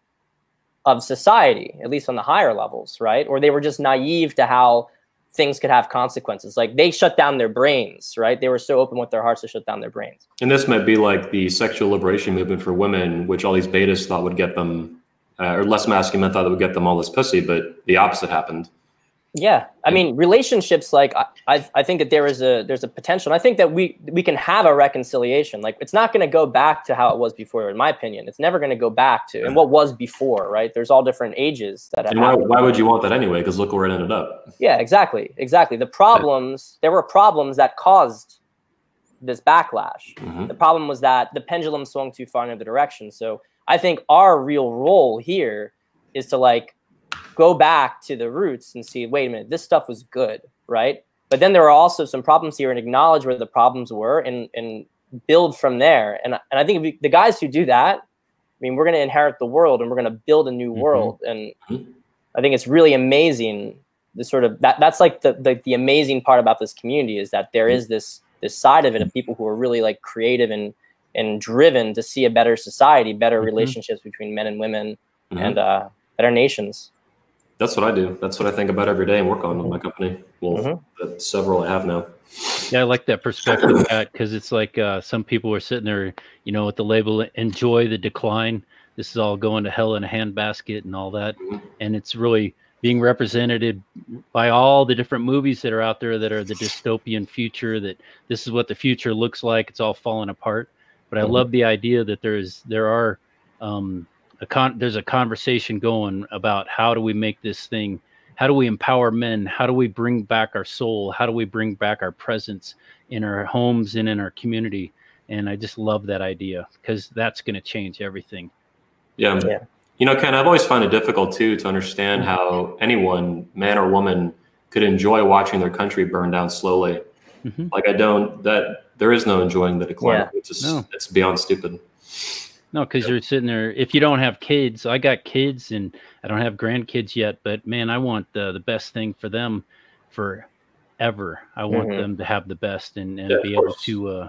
S2: of society, at least on the higher levels, right? Or they were just naive to how things could have consequences. Like they shut down their brains, right? They were so open with their hearts to shut down their brains.
S1: And this might be like the sexual liberation movement for women, which all these betas thought would get them, uh, or less masculine men thought that would get them all this pussy, but the opposite happened.
S2: Yeah, I mean, relationships. Like, I, I think that there is a there's a potential. And I think that we we can have a reconciliation. Like, it's not going to go back to how it was before, in my opinion. It's never going to go back to and what was before, right? There's all different ages that.
S1: And why, why would you want that anyway? Because look where it ended up.
S2: Yeah, exactly, exactly. The problems there were problems that caused this backlash. Mm-hmm. The problem was that the pendulum swung too far in the direction. So I think our real role here is to like go back to the roots and see, wait a minute, this stuff was good, right? But then there are also some problems here and acknowledge where the problems were and, and build from there. And, and I think we, the guys who do that, I mean, we're going to inherit the world and we're going to build a new mm-hmm. world. And mm-hmm. I think it's really amazing. The sort of that that's like the, the, the amazing part about this community is that there is this this side of it of people who are really like creative and and driven to see a better society, better mm-hmm. relationships between men and women, mm-hmm. and uh, better nations.
S1: That's what I do. That's what I think about every day and work on with my company. Well, mm-hmm. several I have now.
S4: Yeah, I like that perspective, Pat, because it's like uh, some people are sitting there, you know, with the label "Enjoy the Decline." This is all going to hell in a handbasket and all that, mm-hmm. and it's really being represented by all the different movies that are out there that are the dystopian future. That this is what the future looks like. It's all falling apart. But I mm-hmm. love the idea that there's there are um, a con there's a conversation going about how do we make this thing how do we empower men? How do we bring back our soul? How do we bring back our presence in our homes and in our community? And i just love that idea because that's going to change everything.
S1: Yeah. yeah. You know ken i've always found it difficult too to understand how anyone man or woman could enjoy watching their country burn down slowly. Mm-hmm. like i don't that there is no enjoying the decline. Yeah. it's just no. it's beyond stupid
S4: no, because you're sitting there. If you don't have kids, I got kids and I don't have grandkids yet, but man, I want the, the best thing for them forever. I want mm-hmm. them to have the best and, and yeah, be able to, uh,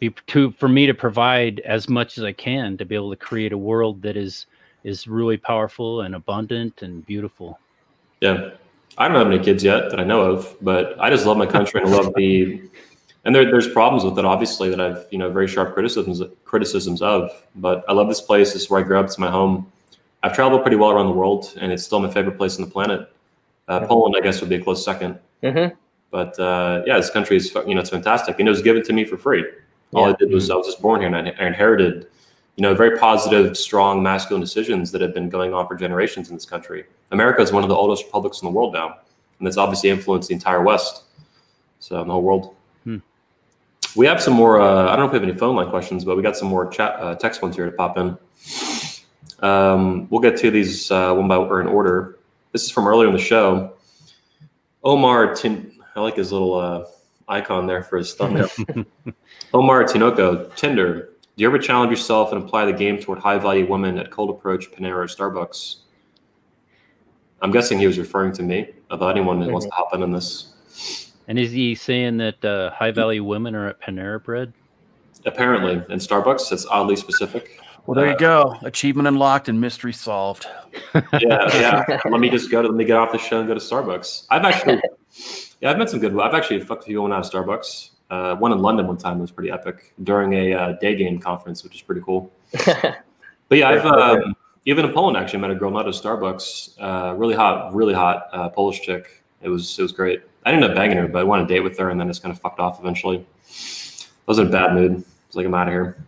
S4: be to, for me to provide as much as I can to be able to create a world that is, is really powerful and abundant and beautiful.
S1: Yeah. I don't have any kids yet that I know of, but I just love my country and love the and there, there's problems with it, obviously, that I've you know very sharp criticisms criticisms of. But I love this place. This is where I grew up. It's my home. I've traveled pretty well around the world, and it's still my favorite place on the planet. Uh, mm-hmm. Poland, I guess, would be a close 2nd mm-hmm. But uh, yeah, this country is you know it's fantastic, and it was given to me for free. All yeah. I did was mm-hmm. I was just born here, and I, inherited you know very positive, strong, masculine decisions that have been going on for generations in this country. America is one of the oldest republics in the world now, and it's obviously influenced the entire West, so the whole world. We have some more. Uh, I don't know if we have any phone line questions, but we got some more chat uh, text ones here to pop in. Um, we'll get to these uh, one by or in order. This is from earlier in the show. Omar Tin. I like his little uh, icon there for his thumbnail. Omar Tinoco, Tinder. Do you ever challenge yourself and apply the game toward high value women at cold approach, Panera, or Starbucks? I'm guessing he was referring to me, although anyone that wants to hop in on this.
S4: And is he saying that uh, high value women are at Panera Bread?
S1: Apparently, in Starbucks, it's oddly specific.
S3: Well, there you go. Achievement unlocked and mystery solved.
S1: Yeah, yeah. let me just go to let me get off the show and go to Starbucks. I've actually, yeah, I've met some good. I've actually fucked a few women out of Starbucks. Uh, one in London one time was pretty epic during a uh, day game conference, which is pretty cool. But yeah, I've um, even in Poland actually met a girl not at Starbucks. Uh, really hot, really hot uh, Polish chick. It was it was great. I didn't end up banging her, but I went on a date with her and then just kind of fucked off eventually. I was in a bad mood. I was like, I'm out of here.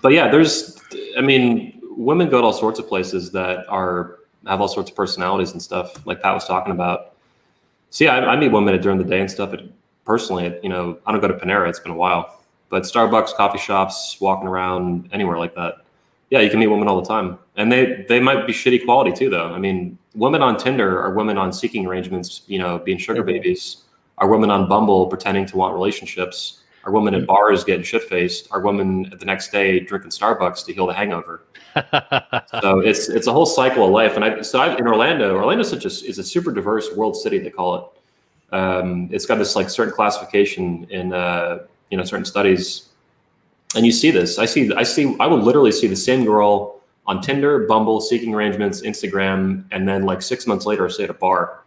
S1: But yeah, there's, I mean, women go to all sorts of places that are have all sorts of personalities and stuff, like Pat was talking about. See, I, I meet women during the day and stuff. It, personally, it, you know, I don't go to Panera. It's been a while, but Starbucks, coffee shops, walking around anywhere like that. Yeah, you can meet women all the time, and they they might be shitty quality too, though. I mean, women on Tinder are women on seeking arrangements, you know, being sugar babies. Are women on Bumble pretending to want relationships? Are women at bars getting shit faced? Are women the next day drinking Starbucks to heal the hangover? so it's it's a whole cycle of life. And I so I, in Orlando, Orlando such a is a super diverse world city. They call it. Um, it's got this like certain classification in uh, you know certain studies, and you see this. I see I see I would literally see the same girl on Tinder, Bumble, Seeking Arrangements, Instagram, and then like six months later, I say at a bar.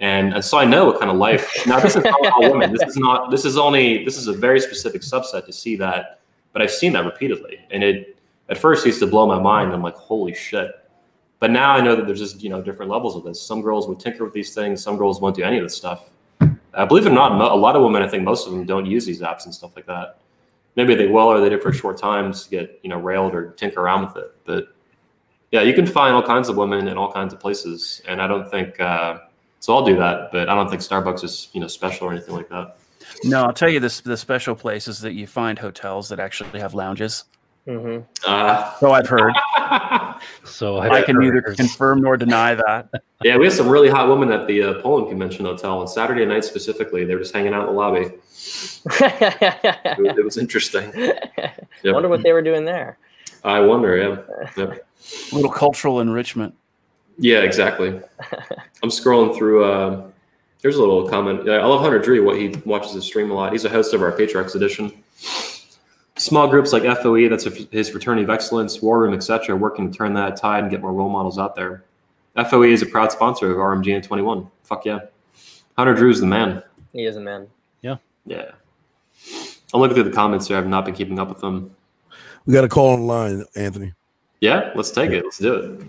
S1: And, and so I know what kind of life. Now this is not all women. This is not. This is only. This is a very specific subset to see that. But I've seen that repeatedly, and it at first used to blow my mind. I'm like, holy shit. But now I know that there's just you know different levels of this. Some girls would tinker with these things. Some girls won't do any of this stuff. Uh, believe it or not, a lot of women, I think most of them don't use these apps and stuff like that. Maybe they will, or they did for a short time to get you know railed or tinker around with it. But yeah, you can find all kinds of women in all kinds of places, and I don't think uh, so. I'll do that, but I don't think Starbucks is you know special or anything like that.
S3: No, I'll tell you this: the special places that you find hotels that actually have lounges.
S2: Hmm
S1: Uh,
S3: So I've heard.
S4: so
S3: I can
S4: heard.
S3: neither confirm nor deny that.
S1: yeah, we had some really hot women at the uh, Poland Convention Hotel on Saturday night specifically. They were just hanging out in the lobby. It, was- it was interesting. Yep.
S2: Wonder what they were doing there.
S1: I wonder. Yeah. Yep.
S3: A little cultural enrichment.
S1: Yeah, exactly. I'm scrolling through. Uh, here's a little comment. Yeah, I love Hunter Drew. What he watches his stream a lot. He's a host of our Patriarchs edition. Small groups like FOE, that's his fraternity of excellence, War Room, etc., working to turn that tide and get more role models out there. FOE is a proud sponsor of RMGN 21. Fuck yeah. Hunter Drew's the man.
S2: He is a man.
S1: Yeah. Yeah. I'm looking through the comments here. I've not been keeping up with them.
S5: We got a call online, Anthony.
S1: Yeah, let's take it. Let's do it.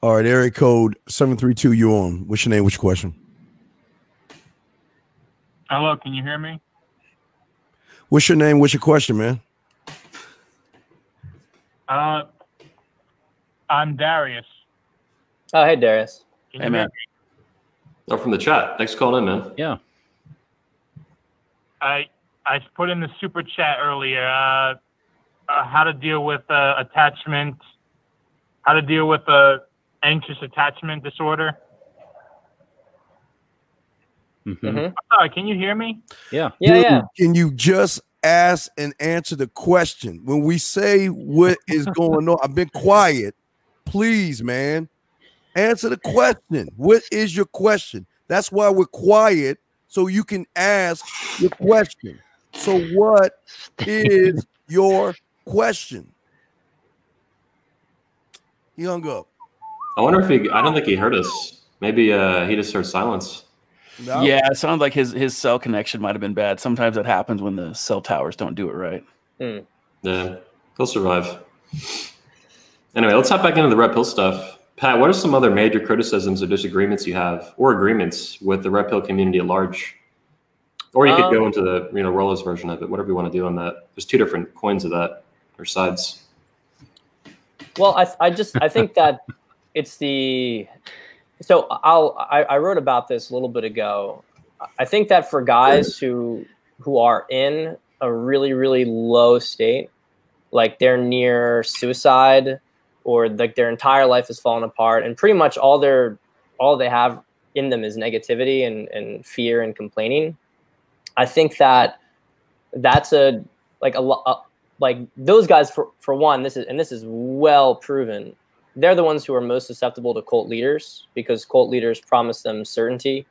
S5: All right, area code 732, you on. What's your name? What's your question?
S6: Hello, can you hear me?
S5: What's your name? What's your question, man?
S6: Uh, I'm Darius.
S2: Oh, hey Darius.
S6: Can
S3: Hey,
S6: you hear
S3: man.
S6: me?
S1: Oh, from the chat. Thanks for calling in, man.
S4: Yeah.
S6: I I put in the super chat earlier. Uh, uh, how to deal with uh, attachment? How to deal with uh, anxious attachment disorder?
S4: Mhm.
S2: hmm
S6: Sorry, can you hear me?
S4: Yeah.
S2: Yeah, yeah.
S5: Can you just ask and answer the question? When we say what is going on, I've been quiet. Please, man. Answer the question. What is your question? That's why we're quiet, so you can ask your question. So, what is your question? He hung up.
S1: I wonder if he, I don't think he heard us. Maybe uh, he just heard silence.
S5: No?
S3: Yeah, it sounds like his his cell connection might have been bad. Sometimes that happens when the cell towers don't do it right.
S1: Yeah, he'll survive. Anyway, let's hop back into the Red Pill stuff. Pat, what are some other major criticisms or disagreements you have, or agreements with the Red Pill community at large? Or you could go
S2: Um,
S1: into the you know Rollo's version of it, whatever you want to do on that. There's two different coins of that or sides.
S2: Well, I, I just I think that it's the so I'll I, I wrote about this a little bit ago. I think that for guys who who are in a really really low state, like they're near suicide or like their entire life has fallen apart and pretty much all their all they have in them is negativity and, and fear and complaining. I think that that's a like a lot like those guys for for one this is and this is well proven they're the ones who are most susceptible to cult leaders because cult leaders promise them certainty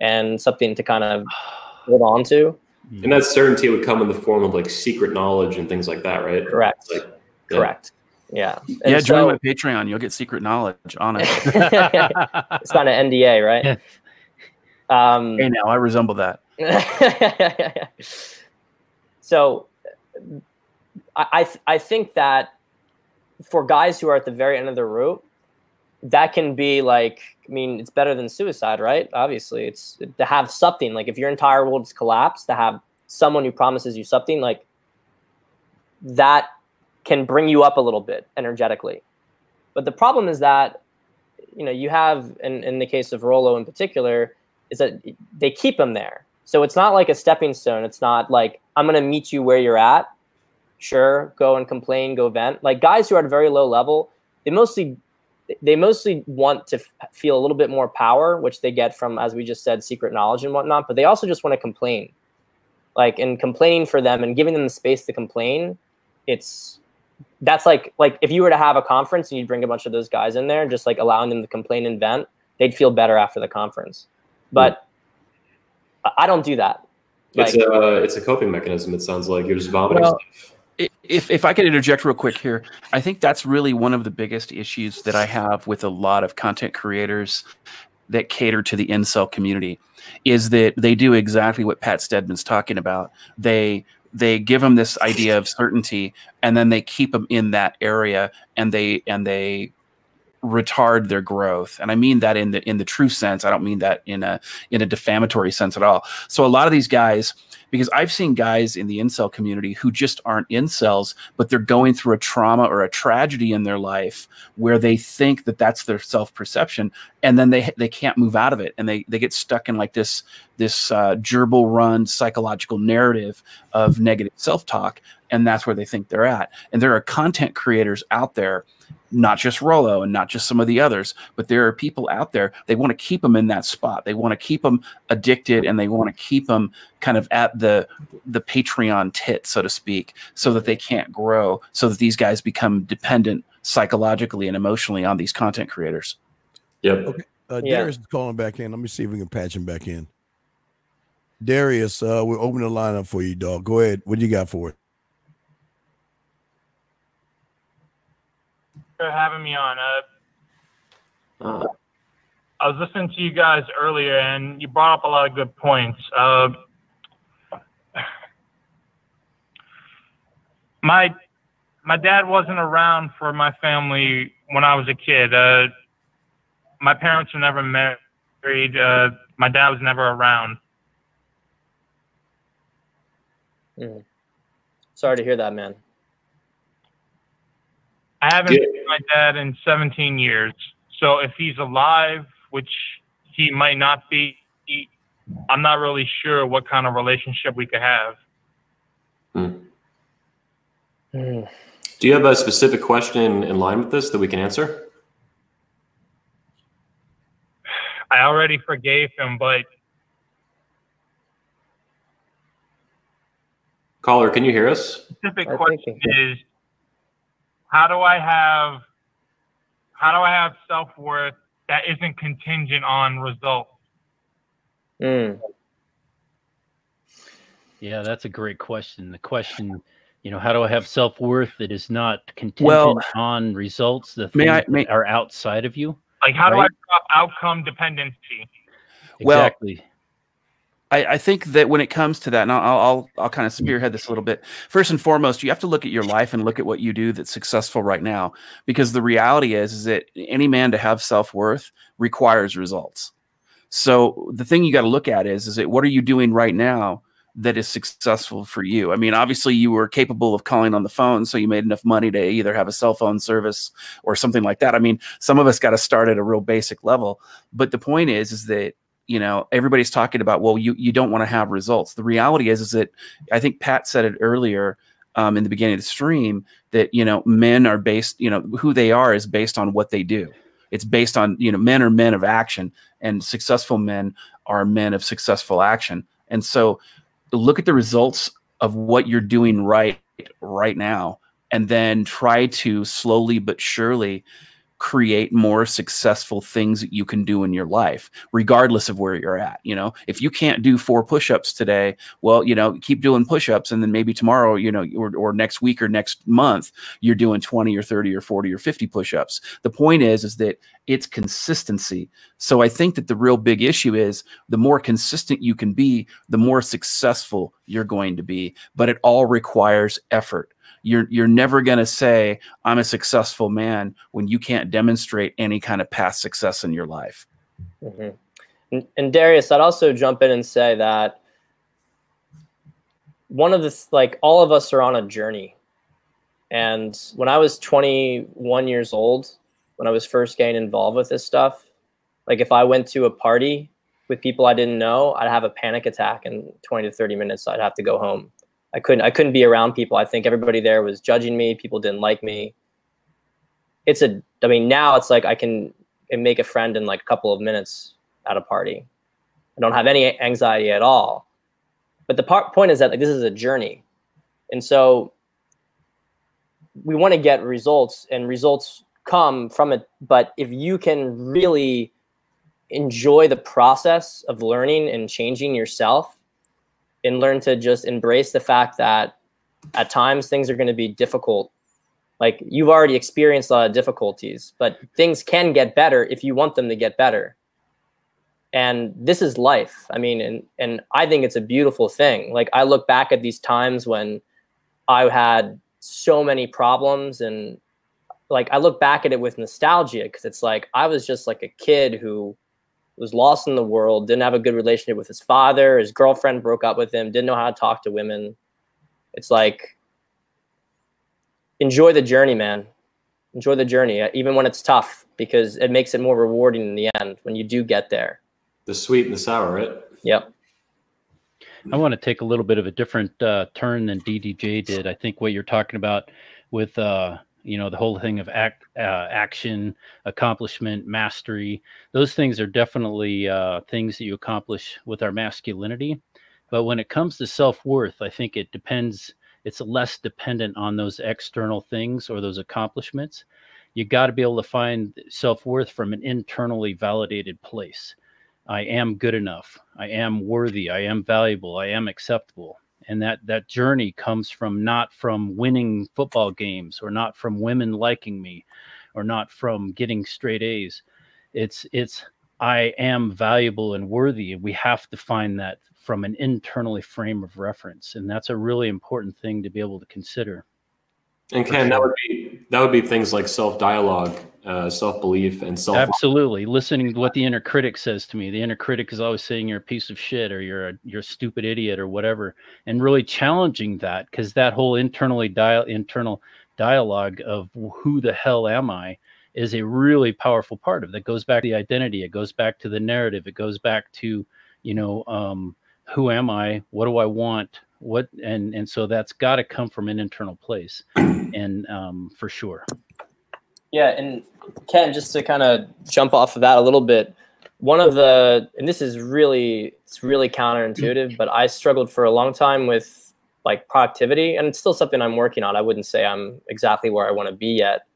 S2: and something to kind of hold on to.
S1: And that certainty would come in the form of like secret knowledge and things like that right?
S2: Correct.
S1: like,
S2: yeah. correct. Yeah.
S3: And yeah join so, my patreon. You'll get secret knowledge on it
S2: it's not an nda right?
S3: Um hey now i resemble that.
S2: So I, I think that for guys who are at the very end of the route, that can be like, I mean, it's better than suicide, right? Obviously, it's to have something like if your entire world's collapsed, to have someone who promises you something like that can bring you up a little bit energetically. But the problem is that, you know, you have, in, in the case of Rollo in particular, is that they keep him there. So it's not like a stepping stone. It's not like, I'm going to meet you where you're at sure, go and complain, go vent. Like guys who are at a very low level, they mostly they mostly want to f- feel a little bit more power, which they get from, as we just said, secret knowledge and whatnot. But they also just want to complain, like and complaining for them and giving them the space to complain. It's that's like like if you were to have a conference and you bring a bunch of those guys in there, just like allowing them to complain and vent, they'd feel better after the conference. Hmm. But I don't do that.
S1: Like, it's a it's a coping mechanism. It sounds like you're just vomiting well, stuff
S3: if if I could interject real quick here, I think that's really one of the biggest issues that I have with a lot of content creators that cater to the incel community is that they do exactly what Pat Stedman's talking about. They they give them this idea of certainty and then they keep them in that area and they and they retard their growth. And i mean that in the in the true sense. I don't mean that in a in a defamatory sense at all. So a lot of these guys because I've seen guys in the incel community who just aren't incels, but they're going through a trauma or a tragedy in their life where they think that that's their self perception, and then they they can't move out of it, and they they get stuck in like this this uh, gerbil run psychological narrative of negative self talk, and that's where they think they're at. And there are content creators out there not just Rollo and not just some of the others, but there are people out there. They want to keep them in that spot. They want to keep them addicted, and they want to keep them kind of at the the Patreon tit, so to speak, so that they can't grow, so that these guys become dependent psychologically and emotionally on these content creators.
S1: Yep.
S5: Okay. Uh, yeah. Darius is calling back in. Let me see if we can patch him back in. Darius, uh, we're opening the lineup for you, dog. Go ahead. What do you got for it?
S6: for having me on. Uh, uh, I was listening to you guys earlier, and you brought up a lot of good points. Uh, my my dad wasn't around for my family when I was a kid. Uh, my parents were never married. Uh, my dad was never around.
S2: Mm. Sorry to hear that, man.
S6: I haven't yeah. seen my dad in 17 years. So if he's alive, which he might not be, he, I'm not really sure what kind of relationship we could have.
S1: Hmm. Mm. Do you have a specific question in line with this that we can answer?
S6: I already forgave him, but.
S1: Caller, can you hear us?
S6: Specific question is how do I have how do I have self worth that isn't contingent on results?
S2: Mm.
S4: Yeah, that's a great question. The question, you know, how do I have self worth that is not contingent
S3: well,
S4: on results, the things I, may, that are outside of you?
S6: Like, how right? do I drop outcome dependency?
S4: Exactly.
S3: Well, I, I, think that when it comes to that, and I'll, I'll, I'll kind of mm. spearhead this a little bit. First and foremost, you have to look at your life and look at what you do that's successful right now, because the reality is, is that any man to have self worth requires results. So the thing you got to look at is, is that what are you doing right now that is successful for you? I mean, obviously you were capable of calling on the phone, so you made enough money to either have a cell phone service or something like that. I mean, some of us got to start at a real basic level, but the point is, is that you know everybody's talking about well you you don't want to have results the reality is is that i think pat said it earlier um, in the beginning of the stream that you know men are based you know who they are is based on what they do It's based on, you know, men are men of action and successful men are men of successful action. And so look at the results of what you're doing right right now and then try to slowly but surely create more successful things that you can do in your life regardless of where you're at you know? If you can't do four push-ups today well you know keep doing push-ups and then maybe tomorrow you know or, or next week or next month you're doing 20 or 30 or 40 or 50 push-ups. The point is is that it's consistency. So i think that the real big issue is the more consistent you can be the more successful you're going to be but it all requires effort you're you're never going to say I'm a successful man when you can't demonstrate any kind of past success in your life.
S2: Mm-hmm. And, and Darius, I'd also jump in and say that one of the like all of us are on a journey. And when I was 21 years old, when I was first getting involved with this stuff, like if I went to a party with people I didn't know, I'd have a panic attack in 20 to 30 minutes. I'd have to go home. I couldn't I couldn't be around people. I think everybody there was judging me. People didn't like me. It's a I mean now it's like I can, make a friend in like a couple of minutes at a party. I don't have any anxiety at all. But the part, point is that like this is a journey, and so we want to get results, and results come from it. But if you can really enjoy the process of learning and changing yourself and learn to just embrace the fact that at times things are going to be difficult. Like you've already experienced a lot of difficulties, but things can get better if you want them to get better. And this is life. I mean, and and I think it's a beautiful thing. Like I look back at these times when I had so many problems and like I look back at it with nostalgia because it's like I was just like a kid who was lost in the world, didn't have a good relationship with his father. His girlfriend broke up with him, didn't know how to talk to women. It's like, enjoy the journey, man. Enjoy the journey, uh, even when it's tough, because it makes it more rewarding in the end when you do get there.
S1: The sweet and the sour, right?
S2: Yep.
S4: I want to take a little bit of a different uh, turn than DDJ did. I think what you're talking about with uh, you know the whole thing of act uh, action accomplishment mastery. Those things are definitely uh, things that you accomplish with our masculinity. But when it comes to self-worth i think it depends it's less dependent on those external things or those accomplishments. You got to be able to find self-worth from an internally validated place. I am good enough. I am worthy. I am valuable. I am acceptable and that that journey comes from not from winning football games or not from women liking me or not from getting straight A's. It's it's I am valuable and worthy and we have to find that from an internally frame of reference and that's a really important thing to be able to consider.
S1: And Ken, that would be that would be things like self dialogue, uh, self belief, and self.
S4: Absolutely, listening to what the inner critic says to me. The inner critic is always saying you're a piece of shit, or you're a you're a stupid idiot, or whatever, and really challenging that because that whole internally dial internal dialogue of who the hell am I is a really powerful part of it. that goes back to the identity. It goes back to the narrative. It goes back to you know um, who am I? What do I want? what and and so that's got to come from an internal place and um, for sure
S2: yeah and ken just to kind of jump off of that a little bit one of the and this is really it's really counterintuitive but i struggled for a long time with like productivity and it's still something i'm working on i wouldn't say i'm exactly where i want to be yet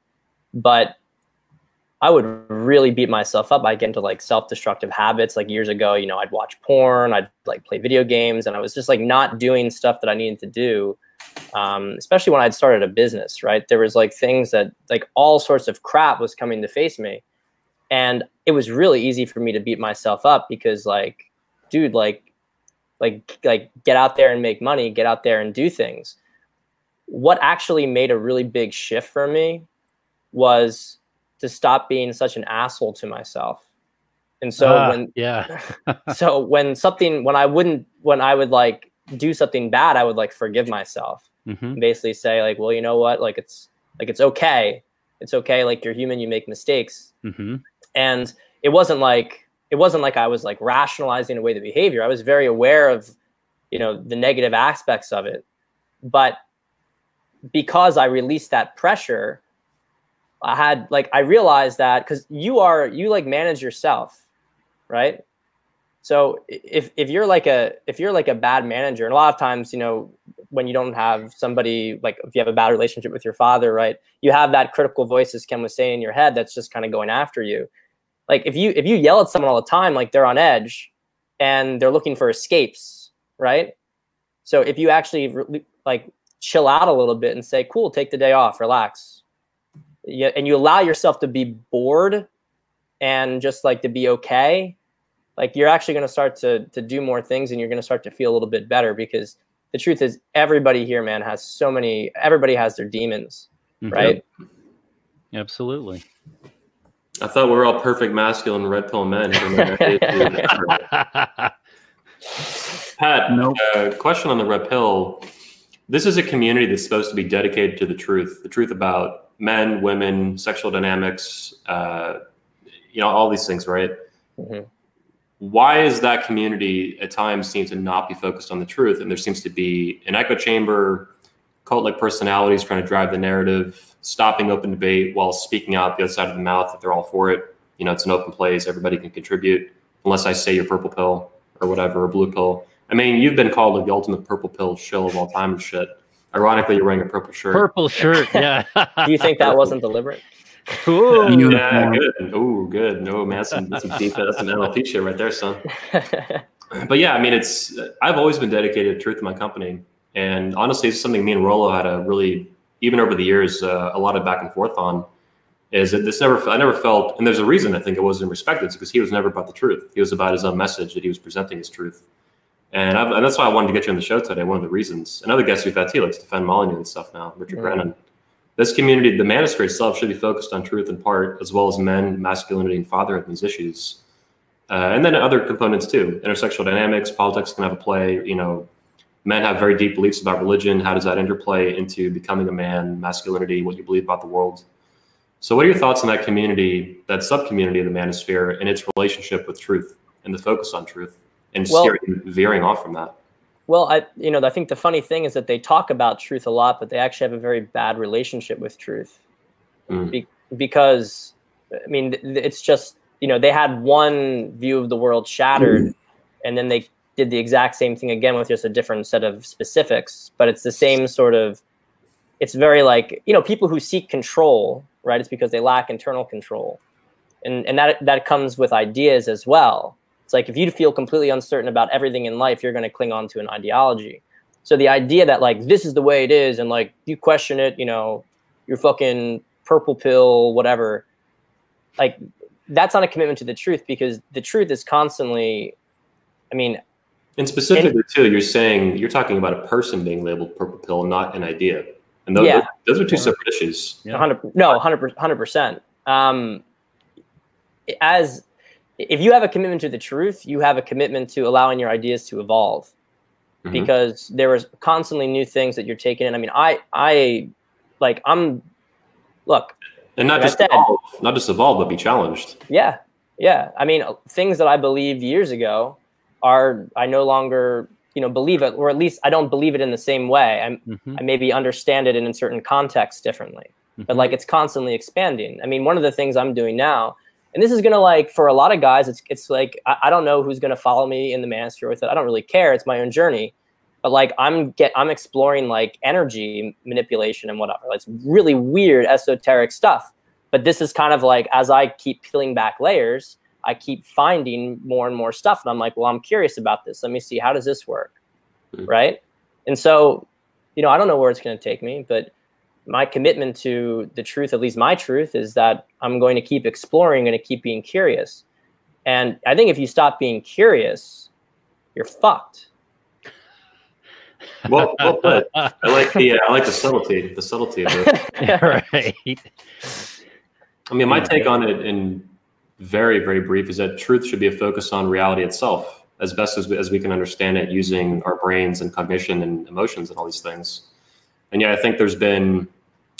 S2: but I would really beat myself up. I get into like self-destructive habits. Like years ago, you know, I'd watch porn, I'd like play video games, and I was just like not doing stuff that I needed to do. Um, especially when I'd started a business, right? There was like things that like all sorts of crap was coming to face me, and it was really easy for me to beat myself up because like, dude, like, like, like, get out there and make money, get out there and do things. What actually made a really big shift for me was to stop being such an asshole to myself. And so uh, when
S4: yeah,
S2: so when something when I wouldn't when I would like do something bad, I would like forgive myself. Mm-hmm. Basically say like, well, you know what? Like it's like it's okay. It's okay. Like you're human. You make mistakes. Mm-hmm. And it wasn't like it wasn't like I was like rationalizing away the behavior. I was very aware of you know the negative aspects of it, but because I released that pressure, I had like I realized that because you are you like manage yourself, right? So if if you're like a if you're like a bad manager, and a lot of times you know when you don't have somebody like if you have a bad relationship with your father, right? You have that critical voice, as Ken was saying, in your head that's just kind of going after you. Like if you if you yell at someone all the time, like they're on edge, and they're looking for escapes, right? So if you actually like chill out a little bit and say, "Cool, take the day off, relax," yeah, and you allow yourself to be bored and just like to be okay, like you're actually going to start to to do more things, and you're going to start to feel a little bit better because the truth is, everybody here, man, has so many. Everybody has their demons, mm-hmm. right?
S4: Absolutely.
S1: I thought we were all perfect masculine red pill men. Pat, nope. uh, question on the red pill. This is a community that's supposed to be dedicated to the truth, the truth about men, women, sexual dynamics, uh, you know, all these things, right? Mm-hmm. Why is that community at times seem to not be focused on the truth? And there seems to be an echo chamber, cult like personalities trying to drive the narrative, stopping open debate while speaking out the other side of the mouth that they're all for it. You know, it's an open place, everybody can contribute, unless I say you're purple pill or whatever, or blue pill. I mean, you've been called like the ultimate purple pill shill of all time and shit. Ironically, you're wearing a purple shirt.
S4: Purple shirt, yeah.
S2: Do you think that wasn't deliberate?
S1: Ooh, yeah, good. Ooh, good. No, man, that's some, that's some deep, that's some NLP shit right there, son. but yeah, I mean, it's. I've always been dedicated to truth in my company, and honestly, it's something me and Rollo had a really, even over the years, uh, a lot of back and forth on. Is that this never? I never felt, and there's a reason I think it wasn't respected, because he was never about the truth. He was about his own message that he was presenting his truth. And, I, and, that's why I wanted to get you on the show today. One of the reasons. Another guest we've had too, like Stefan Molyneux and stuff now, Richard mm-hmm. Grannon. This community, the manosphere itself, should be focused on truth in part, as well as men, masculinity, and fatherhood and these issues. Uh, and then other components too, intersexual dynamics, politics can have a play. You know, men have very deep beliefs about religion. How does that interplay into becoming a man, masculinity, what you believe about the world? So, what are your thoughts on that community, that sub community of the manosphere, and its relationship with truth and the focus on truth? and well, steering, veering off from that?
S2: Well, I you know I think the funny thing is that they talk about truth a lot, but they actually have a very bad relationship with truth, mm. Be, because I mean it's just you know they had one view of the world shattered, mm. and then they did the exact same thing again with just a different set of specifics, but it's the same sort of. It's very like you know people who seek control, right? It's because they lack internal control, and and that that comes with ideas as well it's like if you feel completely uncertain about everything in life, you're going to cling on to an ideology. So the idea that like this is the way it is, and like you question it, you know, you're fucking purple pill, whatever. Like that's not a commitment to the truth because the truth is constantly. I mean,
S1: and specifically in, too, you're saying you're talking about a person being labeled purple pill, not an idea. And those, yeah. those, are two separate issues.
S2: Yeah. 100, no, 100 percent. Um, as if you have a commitment to the truth, you have a commitment to allowing your ideas to evolve mm-hmm. because there is constantly new things that you're taking in. I mean, I, I like, I'm, look,
S1: and not just said, evolve, not just evolve, but be challenged.
S2: Yeah. Yeah. I mean, things that I believed years ago are, I no longer, you know, believe it, or at least I don't believe it in the same way. i mm-hmm. I maybe understand it in a certain context differently, mm-hmm. but like it's constantly expanding. I mean, one of the things I'm doing now and this is gonna like for a lot of guys, it's it's like I, I don't know who's gonna follow me in the manosphere with it. I don't really care. It's my own journey. But like I'm get I'm exploring like energy manipulation and whatever. It's really weird esoteric stuff. But this is kind of like as I keep peeling back layers, I keep finding more and more stuff. And I'm like, well, I'm curious about this. Let me see how does this work? Mm-hmm. Right. And so, you know, I don't know where it's gonna take me, but my commitment to the truth, at least my truth, is that I'm going to keep exploring and to keep being curious. And I think if you stop being curious, you're fucked.
S1: Well, well put. I like the uh, I like the subtlety, the subtlety of it. right. I mean, my take on it, in very very brief, is that truth should be a focus on reality itself, as best as we, as we can understand it, using our brains and cognition and emotions and all these things. And yeah, I think there's been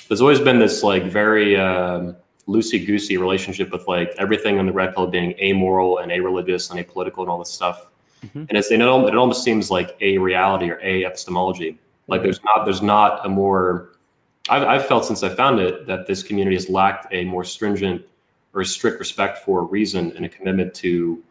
S1: there's always been this like very um, loosey goosey relationship with like everything on the red pill being amoral and a-religious and apolitical and all this stuff. Mm-hmm. And it's, it, it almost seems like a reality or a epistemology. Like there's not there's not a more I've, I've felt since I found it that this community has lacked a more stringent or strict respect for reason and a commitment to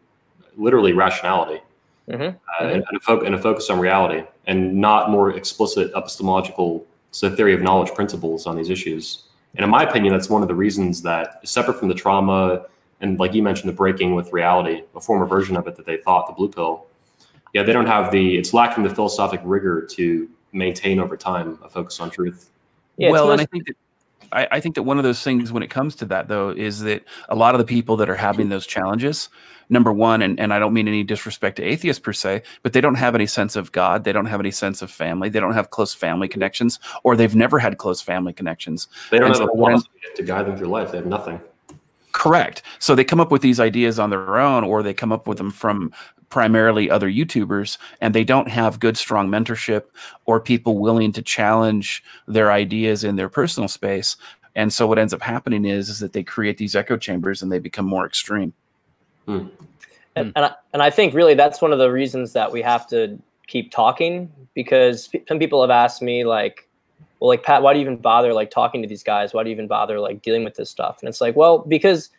S1: literally rationality
S2: Mhm.
S1: uh, and, and, a fo- and a focus on reality and not more explicit epistemological so theory of knowledge principles on these issues. And in my opinion, that's one of the reasons that separate from the trauma and like you mentioned, the breaking with reality, a former version of it that they thought the blue pill. Yeah, they don't have the it's lacking the philosophic rigor to maintain over time a focus on truth.
S2: Yeah,
S3: well, and I think that I, I think that one of those things when it comes to that though is that a lot of the people that are having those challenges, number one, and, and I don't mean any disrespect to atheists per se, but they don't have any sense of God, they don't have any sense of family, they don't have close family connections, or they've never had close family connections.
S1: They don't
S3: And
S1: have a
S3: so
S1: philosophy to guide them through life. They have nothing.
S3: Correct. So they come up with these ideas on their own, or they come up with them from primarily other YouTubers, and they don't have good, strong mentorship or people willing to challenge their ideas in their personal space. And so what ends up happening is, is that they create these echo chambers and they become more extreme. Hmm.
S2: and, and, I, and I think really that's one of the reasons that we have to keep talking because some people have asked me like well like pat why do you even bother like talking to these guys why do you even bother like dealing with this stuff and it's like well because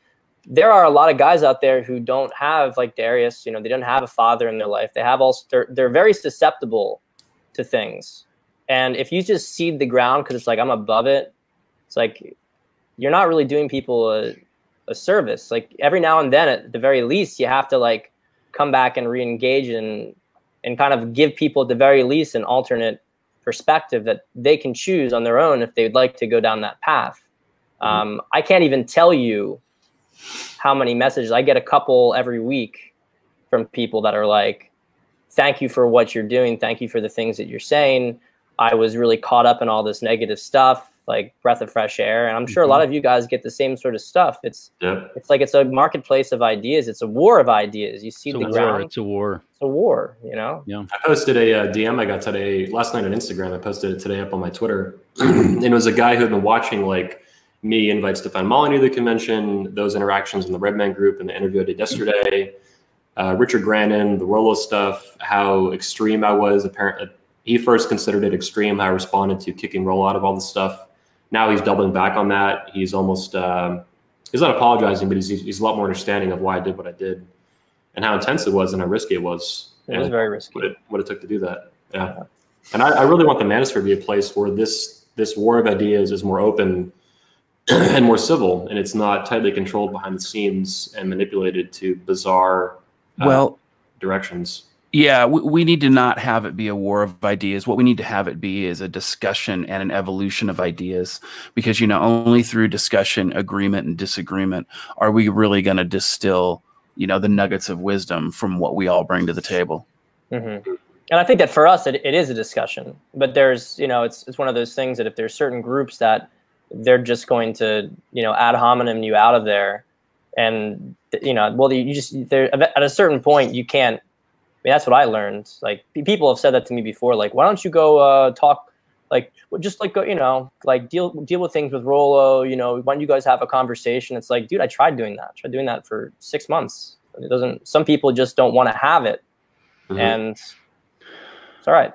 S2: there are a lot of guys out there who don't have like darius you know they don't have a father in their life they have all they're, they're very susceptible to things and if you just seed the ground because it's like i'm above it it's like you're not really doing people a, a service. Like every now and then, at the very least, you have to like come back and re-engage and and kind of give people at the very least an alternate perspective that they can choose on their own if they'd like to go down that path. Um, I can't even tell you how many messages I get a couple every week from people that are like, "Thank you for what you're doing. Thank you for the things that you're saying. I was really caught up in all this negative stuff, like breath of fresh air." And I'm sure a lot of you guys get the same sort of stuff. It's
S1: Yep.
S2: it's like it's a marketplace of ideas. It's a war of ideas. You see
S4: It's
S2: the
S4: war.
S2: ground.
S4: It's a war.
S2: It's a war. You know. Yeah.
S1: I posted a uh, DM I got today last night on Instagram. I posted it today up on my Twitter, and it was a guy who had been watching like me invite Stefan Molyneux to the convention, those interactions in the Red Man Group, and the interview I did yesterday. Uh, Richard Grannon, the Rollo stuff, how extreme I was. Apparently, he first considered it extreme how I responded to kicking Rollo out of all this stuff. Now he's doubling back on that. He's almost um, he's not apologizing, but he's he's a lot more understanding of why I did what I did and how intense it was and how risky it was.
S2: It was very risky.
S1: what it, what it took to do that. Yeah, and I, I really want the Manosphere to be a place where this this war of ideas is more open and more civil, and it's not tightly controlled behind the scenes and manipulated to bizarre uh,
S3: Well,
S1: directions.
S3: Yeah, we, we need to not have it be a war of ideas. What we need to have it be is a discussion and an evolution of ideas. Because, you know, only through discussion, agreement, and disagreement are we really going to distill, you know, the nuggets of wisdom from what we all bring to the table.
S2: hmm And I think that for us, it, it is a discussion. But there's, you know, it's it's one of those things that if there's certain groups that they're just going to, you know, ad hominem you out of there, and you know, well, you just there at a certain point you can't. I mean, that's what I learned. Like people have said that to me before. Like, why don't you go uh, talk? Like, just like go, you know, like deal deal with things with Rollo. You know, why don't you guys have a conversation? It's like, dude, I tried doing that. I tried doing that for six months. It doesn't. Some people just don't want to have it
S1: Mhm.
S2: and it's all right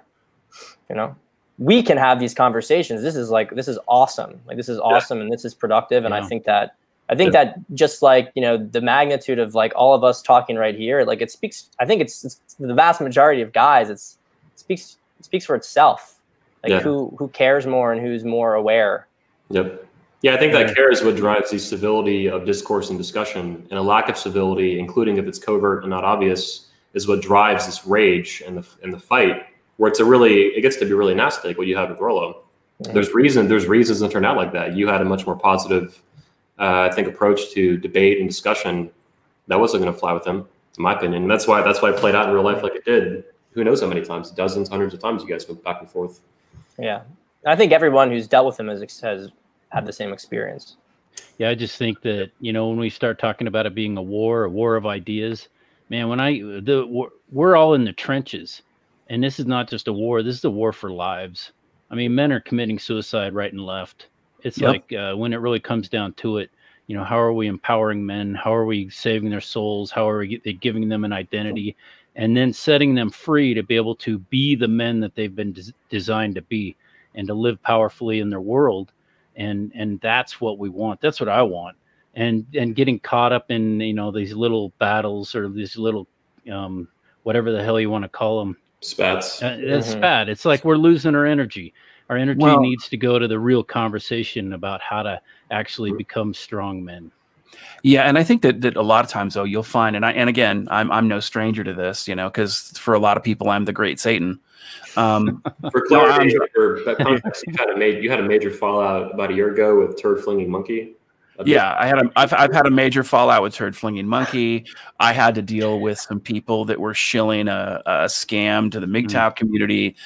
S2: you know we can have these conversations this is like this is awesome like this is awesome and this is productive and i think that i think
S1: Yeah.
S2: that just like you know the magnitude of like all of us talking right here like it speaks i think it's, it's the vast majority of guys it's it speaks it speaks for itself like
S1: Yeah.
S2: who who cares more and who's more aware
S1: Yep. Yeah, I think that care is what drives the civility of discourse and discussion, and a lack of civility, including if it's covert and not obvious, is what drives this rage and the and the fight. Where it's a really, it gets to be really nasty, like what you had with Rollo.
S2: Mhm.
S1: There's reason, there's reasons to turn out like that. You had a much more positive, uh, I think, approach to debate and discussion. That wasn't going to fly with him, in my opinion. And that's why that's why it played out in real life like it did. Who knows how many times? Dozens, hundreds of times. You guys went back and forth.
S2: yeah i think everyone who's dealt with him has, has had the same experience
S4: Yeah, I just think that you know when we start talking about it being a war, a war of ideas, man. When I the we're- we're all in the trenches, and this is not just a war. This is a war for lives. I mean, men are committing suicide right and left. It's
S3: Yep.
S4: like uh, when it really comes down to it, you know, how are we empowering men? How are we saving their souls? How are we giving them an identity, and then setting them free to be able to be the men that they've been des- designed to be? and to live powerfully in their world and and that's what we want that's what i want and and getting caught up in you know these little battles or these little um whatever the hell you want to call them
S1: Spats.
S4: uh, it's
S2: Mhm.
S4: bad it's like we're losing our energy our energy
S3: Well-
S4: needs to go to the real conversation about how to actually become strong men
S3: Yeah, and I think that that a lot of times though you'll find, and I and again I'm I'm no stranger to this, you know, because for a lot of people I'm the great Satan. Um,
S1: For clarity, for that context, you had a made you had a major fallout about a year ago with turd flinging monkey. A
S3: yeah, I had a I've I've had a major fallout with turd flinging monkey. I had to deal with some people that were shilling a, a scam to the MGTOW community.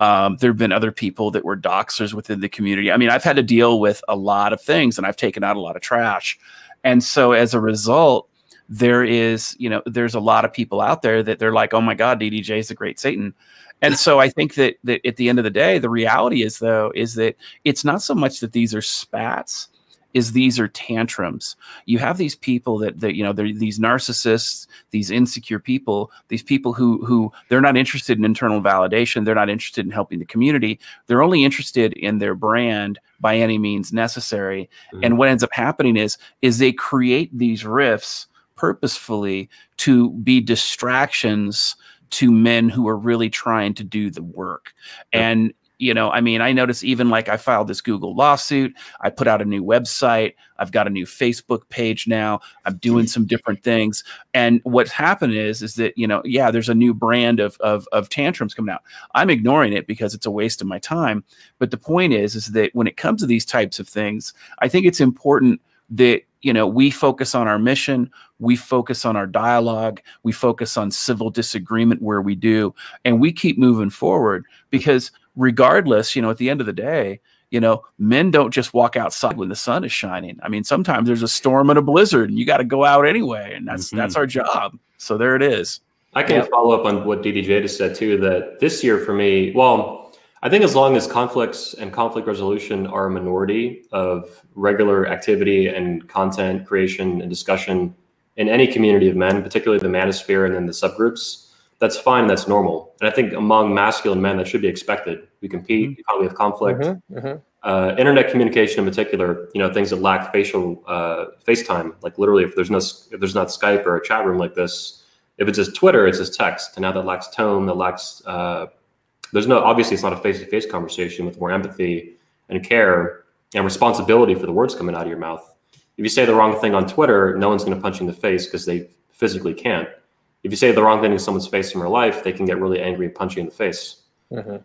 S3: Um, there have been other people that were doxers within the community. I mean, I've had to deal with a lot of things, and I've taken out a lot of trash. And so, as a result, there is you know there's a lot of people out there that they're like, oh my God, DDJ is the great Satan. And so I think that that at the end of the day, the reality is though is that it's not so much that these are spats is these are tantrums. You have these people that that you know they're these narcissists, these insecure people, these people who who they're not interested in internal validation, they're not interested in helping the community. They're only interested in their brand by any means necessary.
S1: Mhm.
S3: And what ends up happening is is they create these rifts purposefully to be distractions to men who are really trying to do the work. And you know, I mean, I notice even like I filed this Google lawsuit, I put out a new website, I've got a new Facebook page now, I'm doing some different things. And what's happened is is that, you know, yeah, there's a new brand of of of tantrums coming out. I'm ignoring it because it's a waste of my time. But the point is is that when it comes to these types of things, I think it's important that you know we focus on our mission we focus on our dialogue. We focus on civil disagreement where we do. And we keep moving forward because regardless you know at the end of the day you know men don't just walk outside when the sun is shining. I mean sometimes there's a storm and a blizzard and you got to go out anyway and that's
S4: Mhm.
S3: that's our job. So there it is.
S1: I can follow up on what DDJ just said too. That this year for me, well, I think as long as conflicts and conflict resolution are a minority of regular activity and content creation and discussion in any community of men, particularly the manosphere and then the subgroups, that's fine. That's normal. And I think among masculine men, that should be expected. We compete, we have conflict.
S2: Mhm, mhm.
S1: Uh, internet communication in particular, you know, things that lack facial uh, FaceTime, like literally, if there's no, if there's not Skype or a chat room like this, if it's just Twitter, it's just text. And now that lacks tone, that lacks. Uh, there's no obviously it's not a face-to-face conversation with more empathy and care and responsibility for the words coming out of your mouth. If you say the wrong thing on Twitter, no one's going to punch you in the face because they physically can't. If you say the wrong thing to someone's face in real life, they can get really angry and punch you in the face.
S2: Mhm.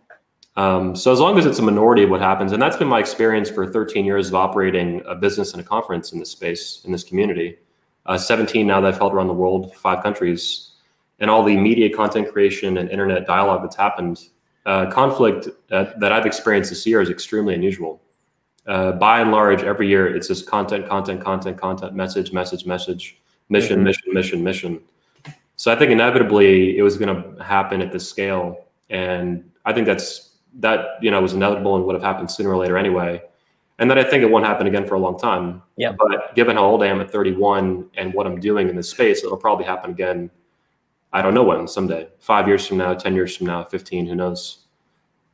S1: Um, so as long as it's a minority of what happens, and that's been my experience for 13 years of operating a business and a conference in this space, in this community, uh, 17 now that I've held around the world, five countries, and all the media content creation and internet dialogue that's happened, uh, conflict uh, that I've experienced this year is extremely unusual. Uh, by and large, every year it's just content, content, content, content, message, message, message, mission,
S2: Mhm.
S1: mission, mission, mission. So I think inevitably it was going to happen at this scale, and I think that's that you know was inevitable and would have happened sooner or later anyway. And then I think it won't happen again for a long time.
S2: Yeah.
S1: But given how old I am at 31 and what I'm doing in this space, it'll probably happen again. I don't know when, someday, five years from now, 10 years from now, 15, who knows?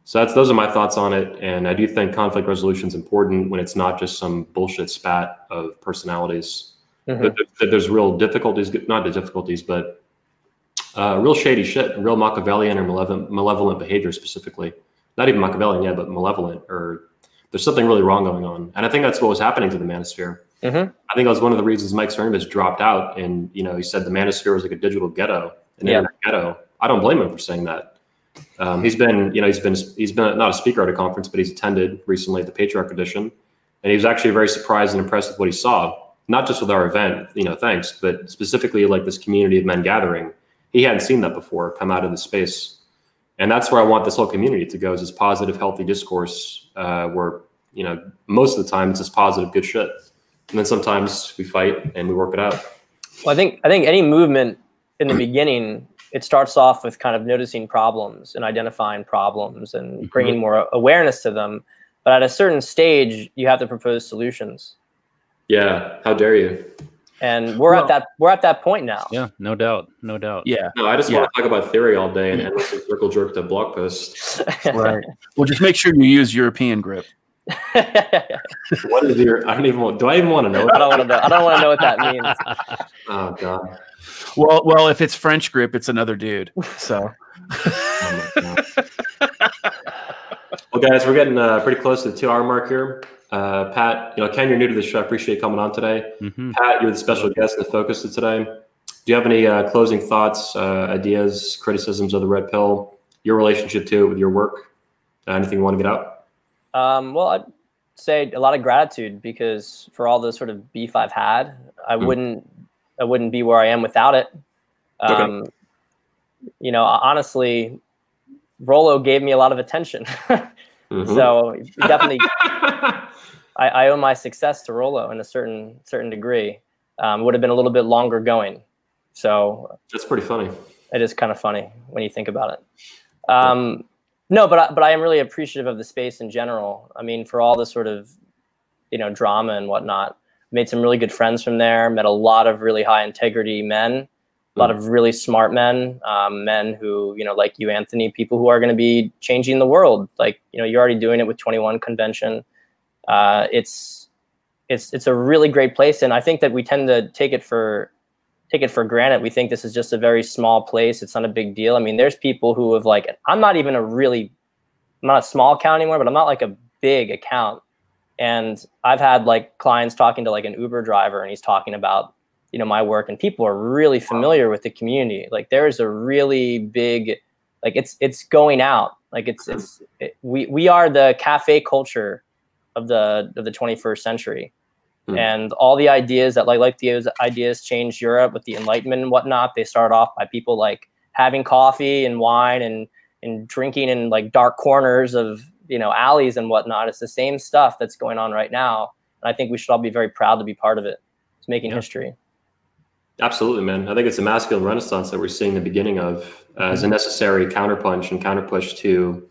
S1: So that's those are my thoughts on it. And I do think conflict resolution is important when it's not just some bullshit spat of personalities.
S2: Mhm.
S1: But th- that there's real difficulties, not the difficulties, but uh, real shady shit, real Machiavellian or malevolent, malevolent behavior specifically. Not even Machiavellian, yeah, but malevolent, or there's something really wrong going on. And I think that's what was happening to the manosphere.
S2: Mhm.
S1: I think that was one of the reasons Mike Cernovich dropped out. And, you know, he said the manosphere was like a digital ghetto, an
S2: Yeah.
S1: internet ghetto. I don't blame him for saying that. Um, he's been, you know, he's been, he's been not a speaker at a conference, but he's attended recently at the Patriarch Edition. And he was actually very surprised and impressed with what he saw, not just with our event, you know, thanks, but specifically like this community of men gathering. He hadn't seen that before come out of the space. And that's where I want this whole community to go is this positive, healthy discourse uh, where, you know, most of the time it's just positive, good shit. And then sometimes we fight and we work it out.
S2: Well, I think I think any movement in the beginning it starts off with kind of noticing problems and identifying problems and mm-hmm. bringing more awareness to them. But at a certain stage, you have to propose solutions.
S1: Yeah. How dare you?
S2: and we're
S3: Well-
S2: at that we're at that point now.
S4: Yeah, no doubt, no doubt.
S3: Yeah.
S1: No, I just
S3: Yeah.
S1: want to talk about theory all day and endlessly circle jerk the blog post.
S3: Right. well, just make sure you use European grip.
S1: What is your? I don't even. Want, do I even want to know?
S2: I don't want to know. I don't want to know what that means.
S1: Oh God.
S3: Well, well, if it's French grip, it's another dude. So
S1: Oh, well, guys, we're getting uh, pretty close to the two-hour mark here. Uh, Pat, you know, Ken, you're new to the show. I appreciate you coming on today.
S4: Mhm.
S1: Pat, you're the special guest and the focus of today. Do you have any uh, closing thoughts, uh, ideas, criticisms of the red pill, your relationship to it with your work? Uh, anything you want to get out?
S2: Um, well, I'd say a lot of gratitude because for all the sort of beef I've had, I
S1: Mm.
S2: wouldn't I wouldn't be where I am without it.
S1: Okay.
S2: Um, You know, honestly, Rollo gave me a lot of attention,
S1: Mhm.
S2: so definitely I, I owe my success to Rollo in a certain certain degree. Um, would have been a little bit longer going, so
S1: That's pretty funny.
S2: it is kind of funny when you think about it. Um, no, but I, but I am really appreciative of the space in general. I mean, for all the sort of you know drama and whatnot, made some really good friends from there. Met a lot of really high integrity men, a lot of really smart men, um, men who you know like you, Anthony, people who are going to be changing the world. Like you know, you're already doing it with 21 Convention. Uh, it's it's it's a really great place, and I think that we tend to take it for take it for granted. We think this is just a very small place. It's not a big deal. I mean, there's people who have like, I'm not even a really, I'm not a small account anymore, but I'm not like a big account. And I've had like clients talking to like an Uber driver and he's talking about, you know, my work and people are really familiar with the community. Like there is a really big, like it's, it's going out. Like it's, it's, it, we, we are the cafe culture of the, of the 21st century
S1: Hmm.
S2: and all the ideas that like like those ideas changed Europe with the Enlightenment and whatnot. They start off by people like having coffee and wine and and drinking in like dark corners of you know alleys and whatnot. It's the same stuff that's going on right now, and I think we should all be very proud to be part of it. It's making
S4: Yeah.
S2: history.
S1: Absolutely, man. I think it's a masculine renaissance that we're seeing the beginning of uh, as a necessary counterpunch and counterpush to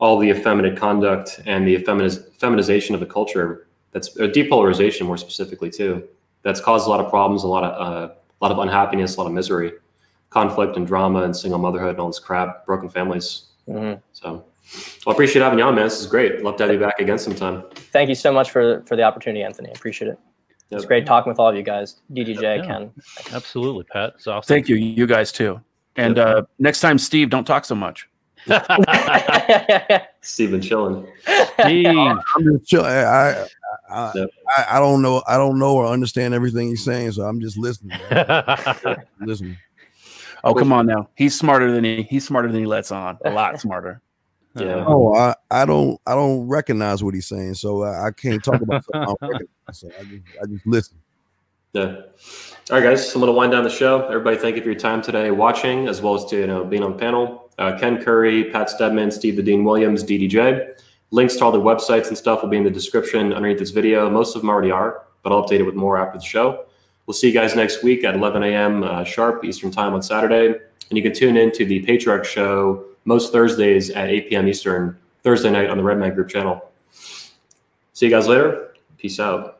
S1: all the effeminate conduct and the effeminiz- feminization of the culture. That's a depolarization, more specifically, too. That's caused a lot of problems, a lot of uh, a lot of unhappiness, a lot of misery, conflict and drama, and single motherhood and all this crap, broken families.
S2: Mhm.
S1: So, well, I appreciate having you on, man. This is great. Love to have you back again sometime.
S2: Thank you so much for for the opportunity, Anthony. I appreciate it. It's
S1: Yep.
S2: great talking with all of you guys. DDJ,
S4: Yeah.
S2: Ken.
S4: Absolutely, Pat. It's awesome.
S3: thank you, you guys too. And uh, next time, Steve, don't talk so much.
S1: Stephen chilling.
S4: Steve.
S5: I'm just chill. I, I, I,
S1: Yep.
S5: I, I don't know. I don't know or understand everything he's saying, so I'm just listening. man. listening.
S3: Oh, come on now. He's smarter than he. He's smarter than he lets on. A lot smarter.
S1: Yeah.
S5: Oh, I, I don't I don't recognize what he's saying, so I, I can't talk about something I. So I just, I just listen.
S1: Yeah. All right, guys. I'm going to wind down the show. Everybody, thank you for your time today watching, as well as to you know being on the panel. Uh, Ken Curry, Pat Stedman, Steve the Dean Williams, DDJ. Links to all their websites and stuff will be in the description underneath this video. Most of them already are, but I'll update it with more after the show. We'll see you guys next week at 11 a.m. Uh, sharp Eastern Time on Saturday, and you can tune in to the Patriarch Show most Thursdays at 8 p.m. Eastern Thursday night on the Red Man Group channel. See you guys later. Peace out.